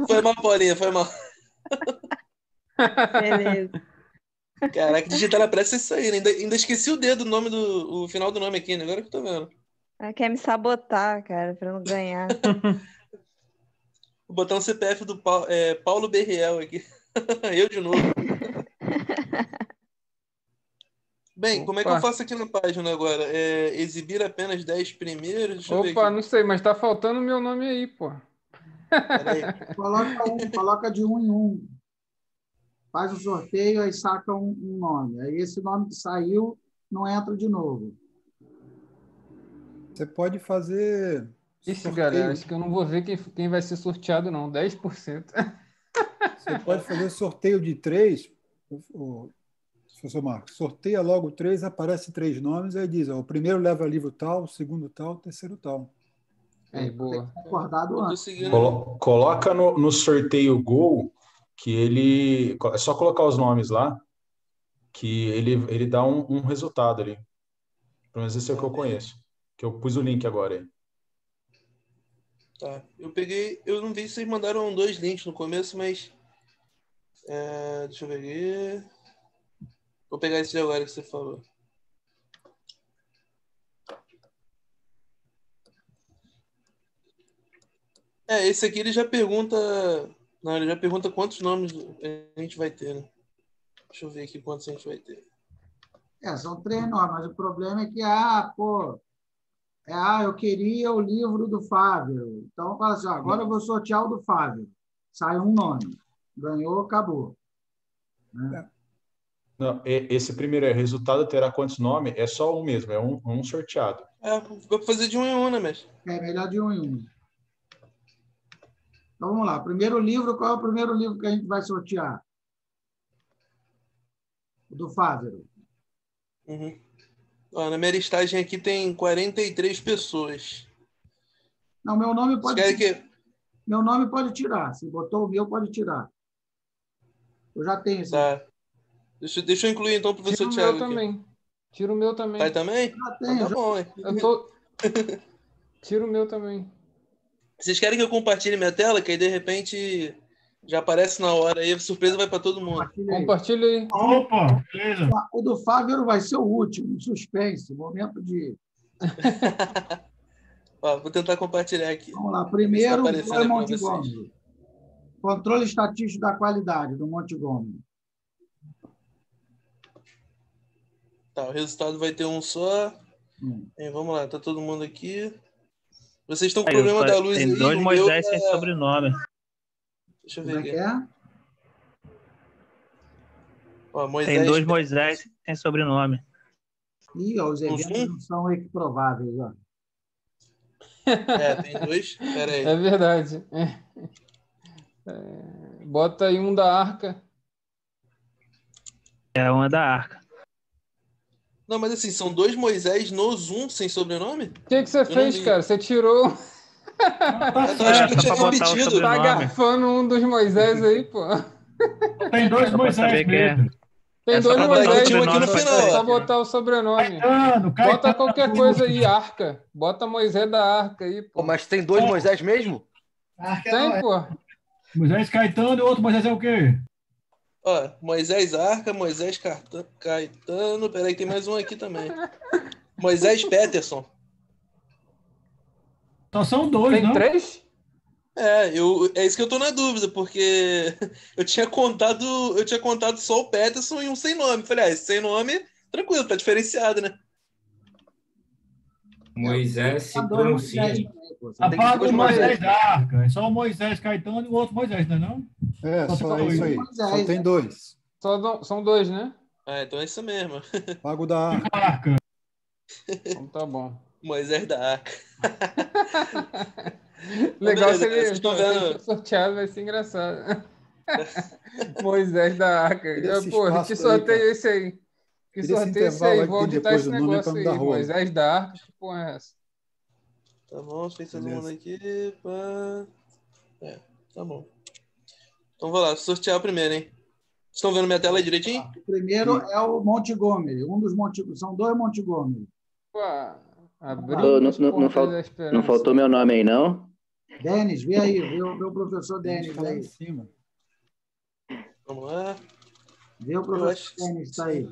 Foi mal, Paulinha, foi mal. Beleza. Caraca, digitar na pressa é isso aí, né? ainda, ainda esqueci o dedo, o nome do o final do nome aqui, né? Agora que eu tô vendo. Ela quer me sabotar, cara, pra não ganhar. Vou botar um CPF do Paulo, é, Paulo Berriel aqui. [laughs] eu de novo. [laughs] Bem, Opa. como é que eu faço aqui na página agora? É, exibir apenas 10 primeiros? Deixa Opa, não sei, mas tá faltando o meu nome aí, pô. coloca, um, coloca de um em um. Faz o sorteio, aí saca um, um, nome. Aí esse nome que saiu não entra de novo. Você pode fazer. Isso, galera, acho que eu não vou ver quem, quem vai ser sorteado, não. 10%. Você pode fazer sorteio de três. Professor Marcos, sorteia logo três, aparece três nomes, aí diz: ó, o primeiro leva livro tal, o segundo tal, o terceiro tal. É, boa. Acordado antes. Colo coloca no, no, sorteio Gol que ele. É só colocar os nomes lá, que ele, ele dá um, um resultado ali. Pelo menos esse é o que eu conheço. Que eu pus o link agora aí. Tá. Eu peguei. Eu não vi se vocês mandaram dois links no começo, mas. É, deixa eu ver aqui. Vou pegar esse agora que você falou. É, esse aqui ele já pergunta. Não, ele já pergunta quantos nomes a gente vai ter, né? Deixa eu ver aqui quantos a gente vai ter. É, são três nomes, mas o problema é que, ah, pô, é, ah, eu queria o livro do Fábio. Então, fala assim, ó, agora eu vou sortear o do Fábio. Sai um nome. Ganhou, acabou. Né? Não, esse primeiro é, resultado terá quantos nomes? É só um mesmo, é um, um sorteado. É, vou fazer de um em um, né, mestre? É, melhor de um em um. Então vamos lá. Primeiro livro, qual é o primeiro livro que a gente vai sortear? Do Fávero. Uhum. Ó, na minha listagem aqui tem 43 pessoas. Não, meu nome pode. Querem que... Meu nome pode tirar. Se botou o meu, pode tirar. Eu já tenho esse. Tá. Deixa, deixa eu incluir então para você, Tira o meu aqui. também. Tira o meu também. Vai também? Já Então tenho. tá bom, hein? Eu tô. Tira o meu também. Vocês querem que eu compartilhe minha tela? Que aí de repente já aparece na hora aí, a surpresa vai para todo mundo. Compartilha aí. Opa, beleza. O do Fávero vai ser o último, suspense, momento de. [laughs] Ó, vou tentar compartilhar aqui. Vamos lá. Primeiro, Tá Monte. Gomes. Controle estatístico da qualidade do Monte Gomes. Tá, o resultado vai ter um só. Hum. Bem, vamos lá, tá todo mundo aqui. Vocês estão com Aí, problema da luz tem aí. dois Moisés meu sem tá- sobrenome. Deixa eu Como ver é que aqui. é? Ó, Moisés. Tem dois Moisés sem sobrenome. Ih, ó, os eventos não são equiprováveis. Ó. É, tem dois. Pera aí. [laughs] É verdade. É. É, Bota aí um da arca. É uma da arca. Não, mas assim, são dois Moisés no Zoom sem sobrenome? O que, que você não fez, cara? Você tirou. Eu tô achando que eu tinha repetido. Tá garfando um dos Moisés aí, pô. Tem dois Moisés é. mesmo. Tem É dois pra botar o Moisés sobrenome só- pra É frente. só botar o sobrenome. Caetano, Bota qualquer coisa aí, arca. Bota Moisés da arca aí, pô. Mas tem dois Moisés mesmo? Tem, pô. Moisés Caetano e o outro Moisés é o quê? Ó, Moisés Arca, Moisés Carta- Caetano. Peraí, tem mais um aqui também. [laughs] Moisés Peterson. Só são dois, Tem não? três? É, eu, é isso que eu tô na dúvida, porque [laughs] eu tinha contado, eu tinha contado só o Peterson e um sem nome. Falei, ah, esse sem nome, tranquilo, tá diferenciado, né? Moisés se dois Moisés pô. Você Apaga o Moisés da Arca. É só o Moisés Caetano e o outro Moisés, não é não? É, Só só isso aí. Moisés, Só tem né? dois. Só do- São dois, né? Ah, então é isso mesmo. [laughs] Pago da arca. Arca. Então tá bom. Moisés da Arca. [laughs] Legal se ele vendo? sorteado, vai ser engraçado. [laughs] Moisés da arca. Pô, que aí, sorteio cara. é esse aí? Que Queria sorteio é esse intervalo aí? aí Vou depois esse negócio aí. rolo. Moisés da arca, que porra é essa? Tá bom, fez todo mundo aqui. Pá. É, tá bom. Então vou lá, sortear o primeiro, hein? Vocês estão vendo minha tela aí direitinho? O primeiro é o Monte Gomes, um dos Monte São dois Monte Gomes. Pô, abriu Ô, não, não, não, não faltou meu nome aí, não? Denis, vê aí, vê o meu professor Denis lá em aí. cima. Vamos lá. Vê o professor acho Denis, tá aí.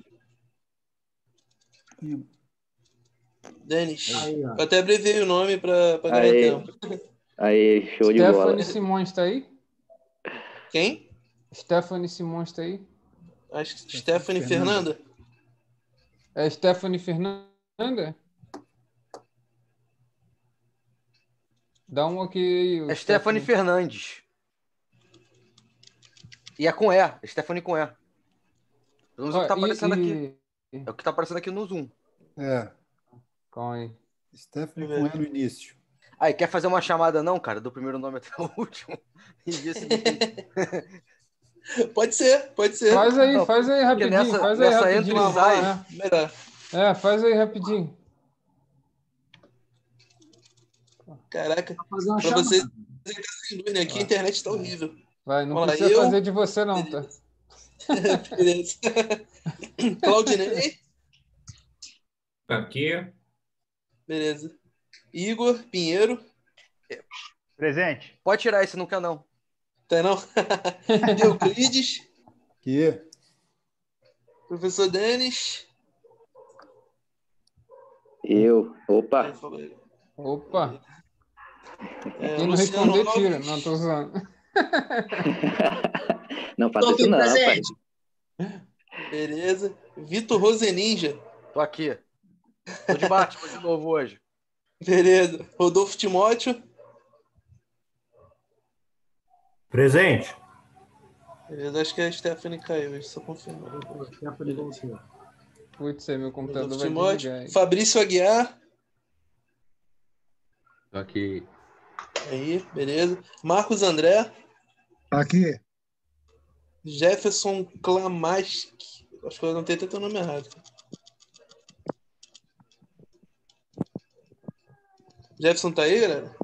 Denis. Eu até abreviei o nome pra, pra ganhar Aí, tempo. aí, show de bola. Stephanie Simões tá aí? Quem? Stephanie Simões tá aí? Acho que Stephanie Fernanda. É Stephanie Fernanda? Dá um ok É Stephanie Fernandes. E é com E. Stephanie com E. Pelo menos é o que tá e- aparecendo e- aqui. É o que tá aparecendo aqui no Zoom. É. Calma aí. Stephanie com E no início. Aí, quer fazer uma chamada não, cara? Do primeiro nome até o [laughs] último. Disse- [laughs] Pode ser, pode ser. Faz aí, Não, faz aí rapidinho. nessa- faz aí nessa rapidinho. entra e sai. É. Melhor. É, faz aí rapidinho. Caraca. Vocês tá sem luz, né? Aqui a internet tá horrível. Vai, não lá, precisa eu- fazer de você não, tá? [laughs] [coughs] Claudinei. Tá Aqui. Beleza. Igor Pinheiro. Presente. Pode tirar esse, não quer não. Tá não? [laughs] Euclides. Que? Professor Denis. Eu. Opa. Opa. É, Quem não Luciano responder, Alves. tira. Não, tô usando. [laughs] Não faça Tô isso não, presente. rapaz. Beleza. Vitor Roseninja. Tô aqui. Tô de Batman de novo hoje. Beleza. Rodolfo Timóteo. Presente. Beleza, acho que a Stephanie caiu, só confirmar. Stephanie voltou. Putz, aí meu computador Rodolfo vai Timóteo. desligar. Fabrício Aguiar. Tô aqui. Aí, beleza. Marcos André. Aqui. Jefferson Klamaski. Acho que eu anotei até teu nome errado. Jefferson tá aí, galera?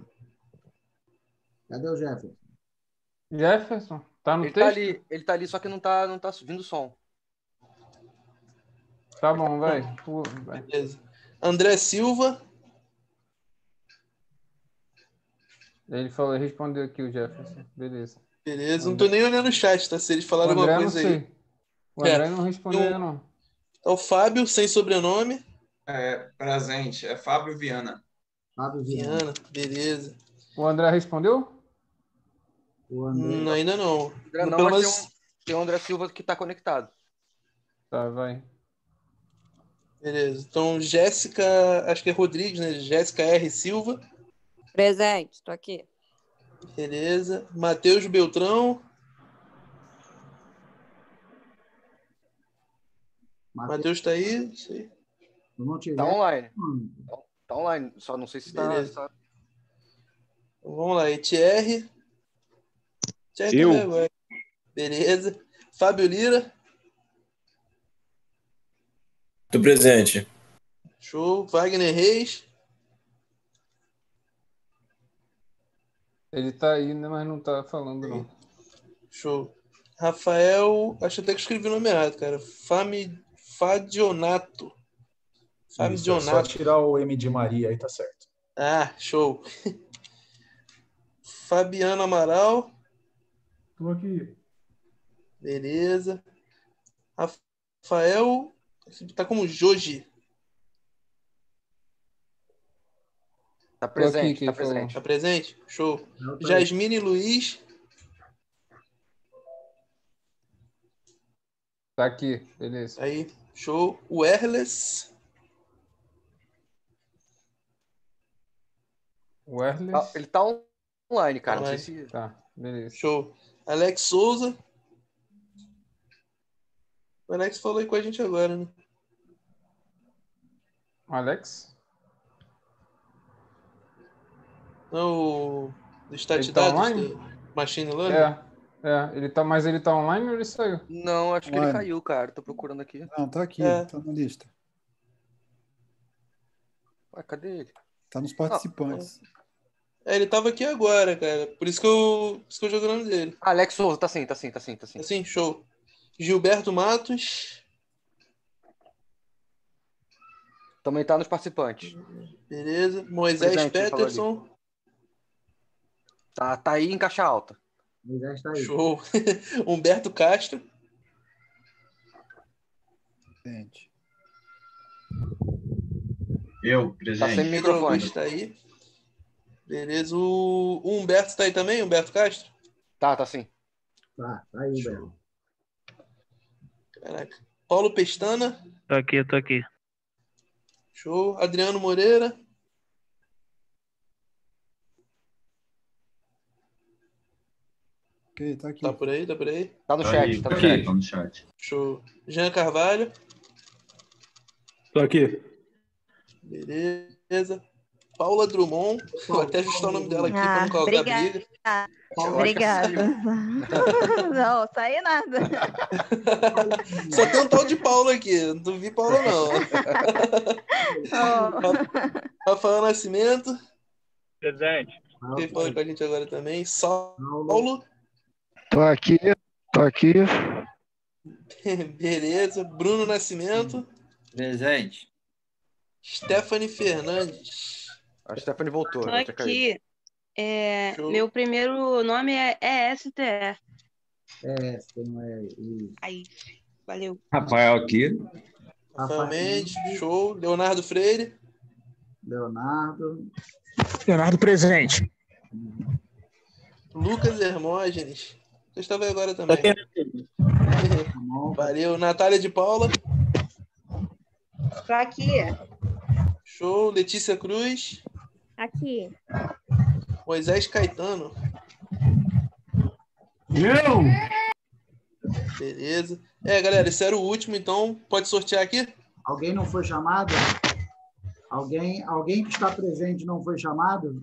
Cadê o Jefferson? Jefferson? Tá no Ele texto? tá ali, ele tá ali, só que não tá, não tá vindo som. Tá bom, vai. Beleza. André Silva. Ele falou, respondeu aqui o Jefferson. Beleza. Beleza. Não tô nem olhando o chat, tá? Se eles falaram O André alguma não coisa aí. O André É. não respondeu, um- não. O Fábio, sem sobrenome. É, presente, é Fábio Viana. Fábio Viana, beleza. O André respondeu? O Hum, ainda não. André não, mas tem, um, tem o André Silva que tá conectado. Tá, vai. Beleza. Então, Jéssica, acho que é Rodrigues, né? Jéssica R. Silva. Presente, tô aqui. Beleza. Matheus Beltrão. Matheus tá aí? Se não tiver, Tá online. hum, Tá online, só não sei se tá. Beleza. tá- Então, vamos lá. Etier. Etier Eu. tá. Beleza. Fábio Lira. Tô presente. Show. Wagner Reis. Ele tá aí, né, mas não tá falando, não. Show. Rafael. Acho até que escrevi o nome errado, cara. Fami, Fadionato. Isso, é só Fadionato. tirar o M de Maria aí tá certo. Ah, show. Fabiano Amaral. Tô aqui. Beleza. Rafael. Tá como Joji. Tá presente, aqui, tá presente. Tá presente? Show. Tá aí. Jasmine Luiz. Tá aqui, beleza. Aí, show. O Erles. O Erles. Ah, ele tá online, cara. Online. se. Tá, beleza. Show. Alex Souza. O Alex falou aí com a gente agora, né? Alex? Não, o do tá Dados, online? do Machine Learning. É, é. Ele tá, mas ele tá online ou ele saiu? Não, acho que ele Online. caiu, cara. Tô procurando aqui. Não, tá aqui, É. tá na lista. Ué, cadê ele? Tá nos participantes. É, ele tava aqui agora, cara. Por isso que eu, por isso que eu joguei o nome dele. Ah, Alex Souza, tá sim, tá sim, tá sim, tá sim. Assim, show. Gilberto Matos. Também tá nos participantes. Beleza. Moisés Presente. Peterson. Tá, tá aí em caixa alta. Moisés tá aí. Show. [laughs] Humberto Castro. Gente. Eu, Tá sem presente. microfone. Augusto tá aí. Beleza. O, o Humberto tá aí também, Humberto Castro? Tá, tá sim. Tá, tá aí, Belo. Caraca. Paulo Pestana. Tô aqui, tô aqui. Show. Adriano Moreira. Ok, tá aqui. Tá por aí, tá por aí. Tá no Tá chat, aí, tá no aqui, chat. tá no chat. Show. Jean Carvalho. Tô aqui. Beleza. Paula Drummond. Vou até ajustar o nome dela aqui pra Ah, não causar obrigada. briga. Obrigada. [laughs] Não, saiu nada. [laughs] Só tem um tal de Paula aqui. Não vi Paula, não. [laughs] Oh. Rafael Nascimento. Presente. Quem falou com a gente agora também. Saulo. Tô aqui, tô aqui. [laughs] Beleza. Bruno Nascimento. Presente. Stephanie Fernandes. A Stephanie voltou. Tô caído. aqui. É, meu primeiro nome é ESTE. É, você não é isso. Aí, valeu. Rafael aqui. Rafael Mendes. Show. Leonardo Freire. Leonardo. Leonardo presente. Lucas Hermógenes. Você estava aí agora também. Tá. [laughs] Valeu. Natália de Paula. Tô aqui. Show. Letícia Cruz. Aqui. Moisés Caetano. Eu! Beleza. É, galera, esse era o último, então pode sortear aqui? Alguém não foi chamado? Alguém, alguém que está presente não foi chamado?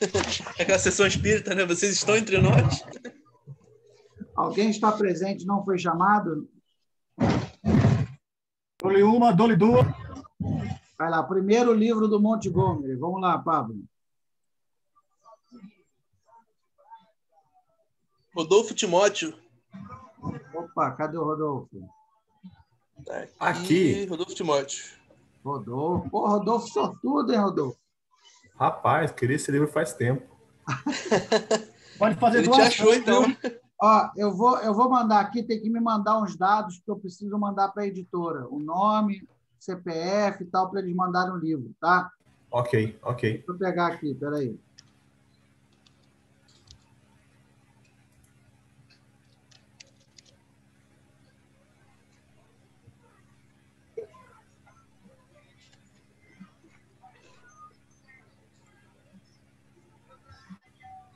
[laughs] Aquela sessão espírita, né? Vocês estão entre nós? Alguém está presente não foi chamado? Dou-lhe uma, dou-lhe duas. Vai lá, primeiro livro do Montgomery. Vamos lá, Pablo. Rodolfo Timóteo. Opa, cadê o Rodolfo? Tá Aqui. Rodolfo Timóteo. Rodolfo. Pô, Rodolfo sortudo, hein, Rodolfo? Rapaz, queria esse livro faz tempo. [laughs] Pode fazer Ele te doação, achou, então. Ó, eu vou, eu vou mandar aqui, tem que me mandar uns dados que eu preciso mandar para a editora. O nome, CPF e tal, para eles mandarem o livro, tá? Ok, ok. Deixa eu pegar aqui, peraí.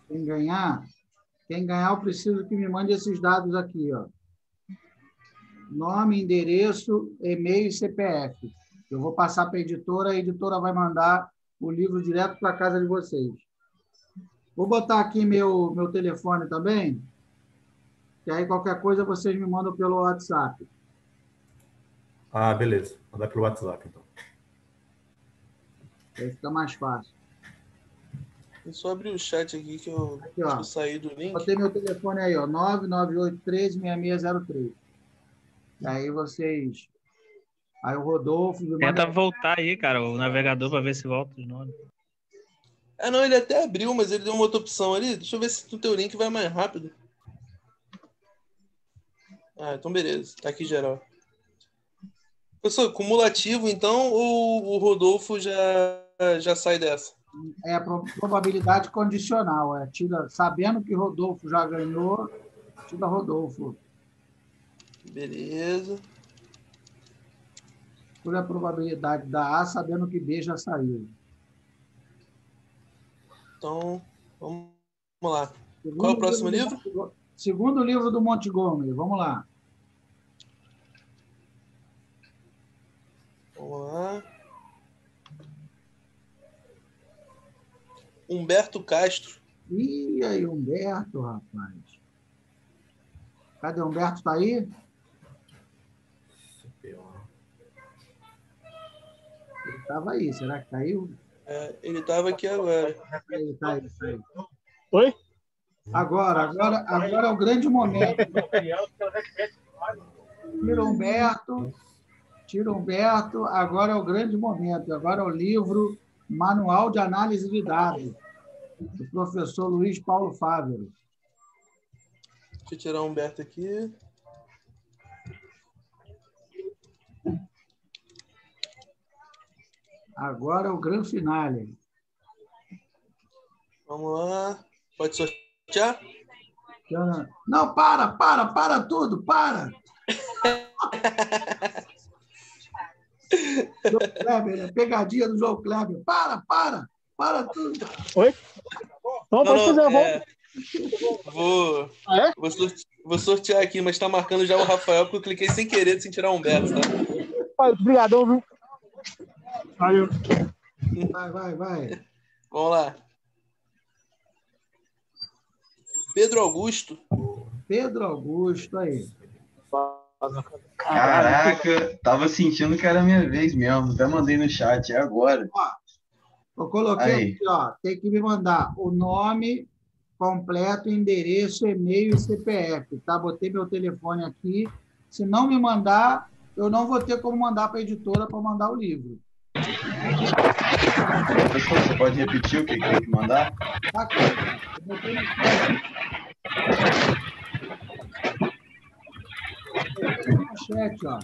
Quem ganhar, quem ganhar, eu preciso que me mande esses dados aqui, ó. Nome, endereço, e-mail e CPF. Eu vou passar para a editora, a editora vai mandar o livro direto para a casa de vocês. Vou botar aqui meu, meu telefone também, que aí qualquer coisa vocês me mandam pelo WhatsApp. Ah, beleza. Mandar pelo WhatsApp, então. Aí fica mais fácil. Eu só abrir o chat aqui que eu, Aqui, ó. eu saí do link. Botei meu telefone aí, ó, 998136603. Aí vocês. Aí o Rodolfo. Tenta manda- voltar aí, cara, o navegador pra ver se volta de novo. Ah, não, ele até abriu, mas ele deu uma outra opção ali. Deixa eu ver se no teu link vai mais rápido. Ah, então beleza. Tá aqui geral. Professor, cumulativo, então, ou o Rodolfo já, já sai dessa? É pro- probabilidade condicional. É, tira, sabendo que Rodolfo já ganhou, tira Rodolfo. Beleza. É a probabilidade da A, sabendo que B já saiu? Então, vamos, lá. Qual é o próximo livro? Monte- Segundo livro do Montgomery. Vamos lá. Vamos lá. Humberto Castro. Ih, aí, Humberto, rapaz. Cadê o Humberto? Tá aí? Ele estava aí. Será que caiu? É, ele estava aqui agora. Ele tá aí, tá aí. Oi? Agora, agora, agora é o grande momento. Tira Humberto. Tira Humberto. Agora é o grande momento. Agora é o livro Manual de Análise de Dados, do professor Luiz Paulo Fávero. Deixa eu tirar o Humberto aqui. Agora é o grande finale. Vamos lá. Pode sortear? Não, para, para, para tudo, para. [laughs] João Kleber, né? pegadinha do João Kleber. Para, para, para tudo. Oi? Não, pode fazer a volta. é, Vou, Ah, vou, sorte- vou sortear aqui, mas tá marcando já o Rafael, porque eu cliquei sem querer, sem tirar o Humberto, tá? Pai, Obrigadão, viu? Valeu. Vai, vai, vai. Vamos lá. Pedro Augusto. Pedro Augusto, aí. Caraca, tava sentindo que era a minha vez mesmo. Até mandei no chat, é agora. Eu coloquei Aí. aqui, ó. Tem que me mandar o nome completo, endereço, e-mail e CPF, tá? Botei meu telefone aqui. Se não me mandar, eu não vou ter como mandar para a editora para mandar o livro. Professor, você pode repetir o que que tem que mandar? Tá aqui. Eu botei no chat. Ó.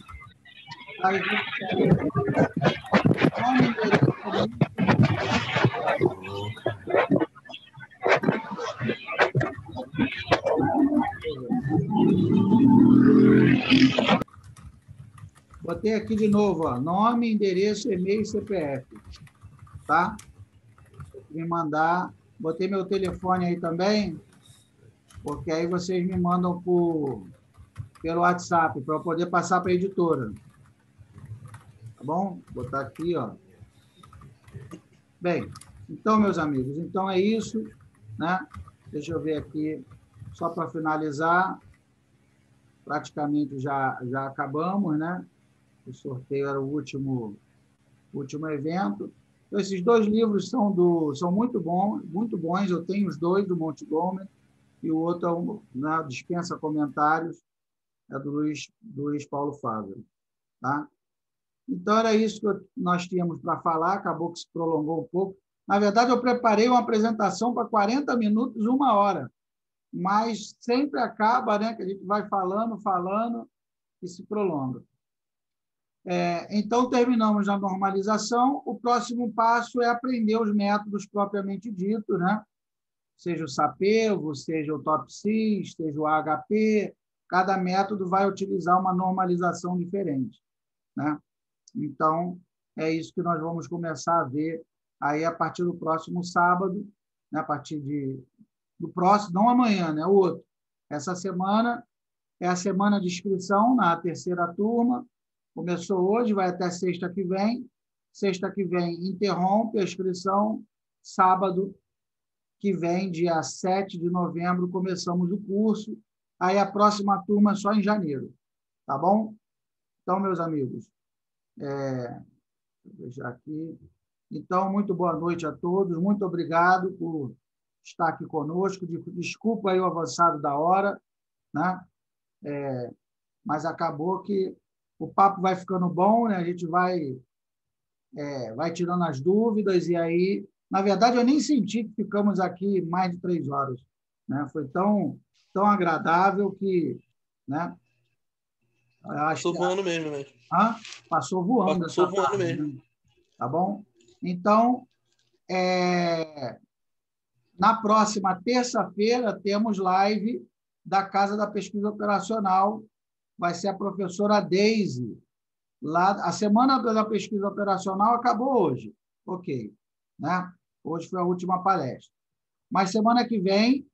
Botei aqui de novo, ó, nome, endereço, e-mail e CPF. Tá? Me mandar. Botei meu telefone aí também, porque aí vocês me mandam por, pelo WhatsApp, para eu poder passar para a editora. Tá bom? Vou botar aqui, ó. Bem, então, meus amigos, então é isso, né? Deixa eu ver aqui, só para finalizar, praticamente já, já acabamos, né? O sorteio era o último, último evento. Então, esses dois livros são, do, são muito bons, muito bons. Eu tenho os dois do Montgomery e o outro é um, né, dispensa comentários, é do Luiz, do Luiz Paulo Fábio. Tá? Então, era isso que nós tínhamos para falar, acabou que se prolongou um pouco. Na verdade, eu preparei uma apresentação para 40 minutos, uma hora, mas sempre acaba, né, que a gente vai falando, falando e se prolonga. É, então, terminamos a normalização. O próximo passo é aprender os métodos propriamente ditos, né? seja o SAPEVO, seja o TOPSIS, seja o AHP, cada método vai utilizar uma normalização diferente. Né? Então, é isso que nós vamos começar a ver aí a partir do próximo sábado, né? a partir de, do próximo, não amanhã, né? o outro. Essa semana é a semana de inscrição na terceira turma, começou hoje, vai até sexta que vem. Sexta que vem interrompe a inscrição, sábado que vem, dia 7 de novembro, começamos o curso. Aí a próxima turma é só em janeiro. Tá bom? Então, meus amigos, é... deixa eu aqui. Então, muito boa noite a todos. Muito obrigado por estar aqui conosco. Desculpa aí o avançado da hora, né? É... mas acabou que o papo vai ficando bom, né? A gente vai é, vai tirando as dúvidas e aí na verdade, eu nem senti que ficamos aqui mais de três horas. Né? Foi tão, tão agradável que. Né? Passou que... voando mesmo, né? Hã? Passou voando. Passou voando tarde, mesmo. Né? Tá bom? Então, é... na próxima terça-feira, temos live da Casa da Pesquisa Operacional. Vai ser a professora Daisy. Lá, a semana da pesquisa operacional acabou hoje. Ok. Né? Hoje foi a última palestra. Mas semana que vem,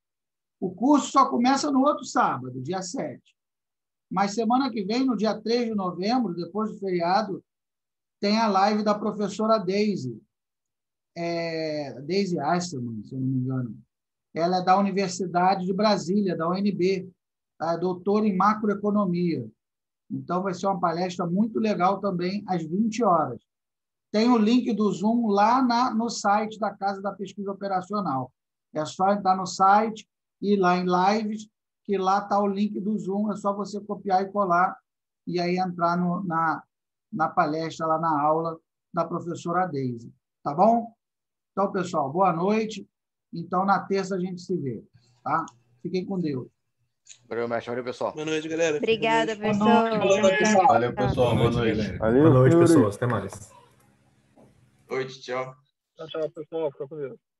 o curso só começa no outro sábado, dia 7. Mas semana que vem, no dia 3 de novembro, depois do feriado, tem a live da professora Daisy. É, Daisy Eisterman, se eu não me engano. Ela é da Universidade de Brasília, da UNB. É doutora em macroeconomia. Então, vai ser uma palestra muito legal também, às 20 horas. Tem o link do Zoom lá na, no site da Casa da Pesquisa Operacional. É só entrar no site, ir lá em lives, que lá está o link do Zoom, é só você copiar e colar e aí entrar no, na, na palestra, lá na aula da professora Deise. Tá bom? Então, pessoal, boa noite. Então, na terça a gente se vê. Tá? Fiquem com Deus. Valeu, mestre. Valeu, pessoal. Boa noite, galera. Obrigada, pessoal. Boa noite, pessoal. Valeu, pessoal. Boa noite. Valeu, Boa noite, pessoas. Até mais. Noite, tchau. Tchau, tchau, pessoal. Fica com Deus.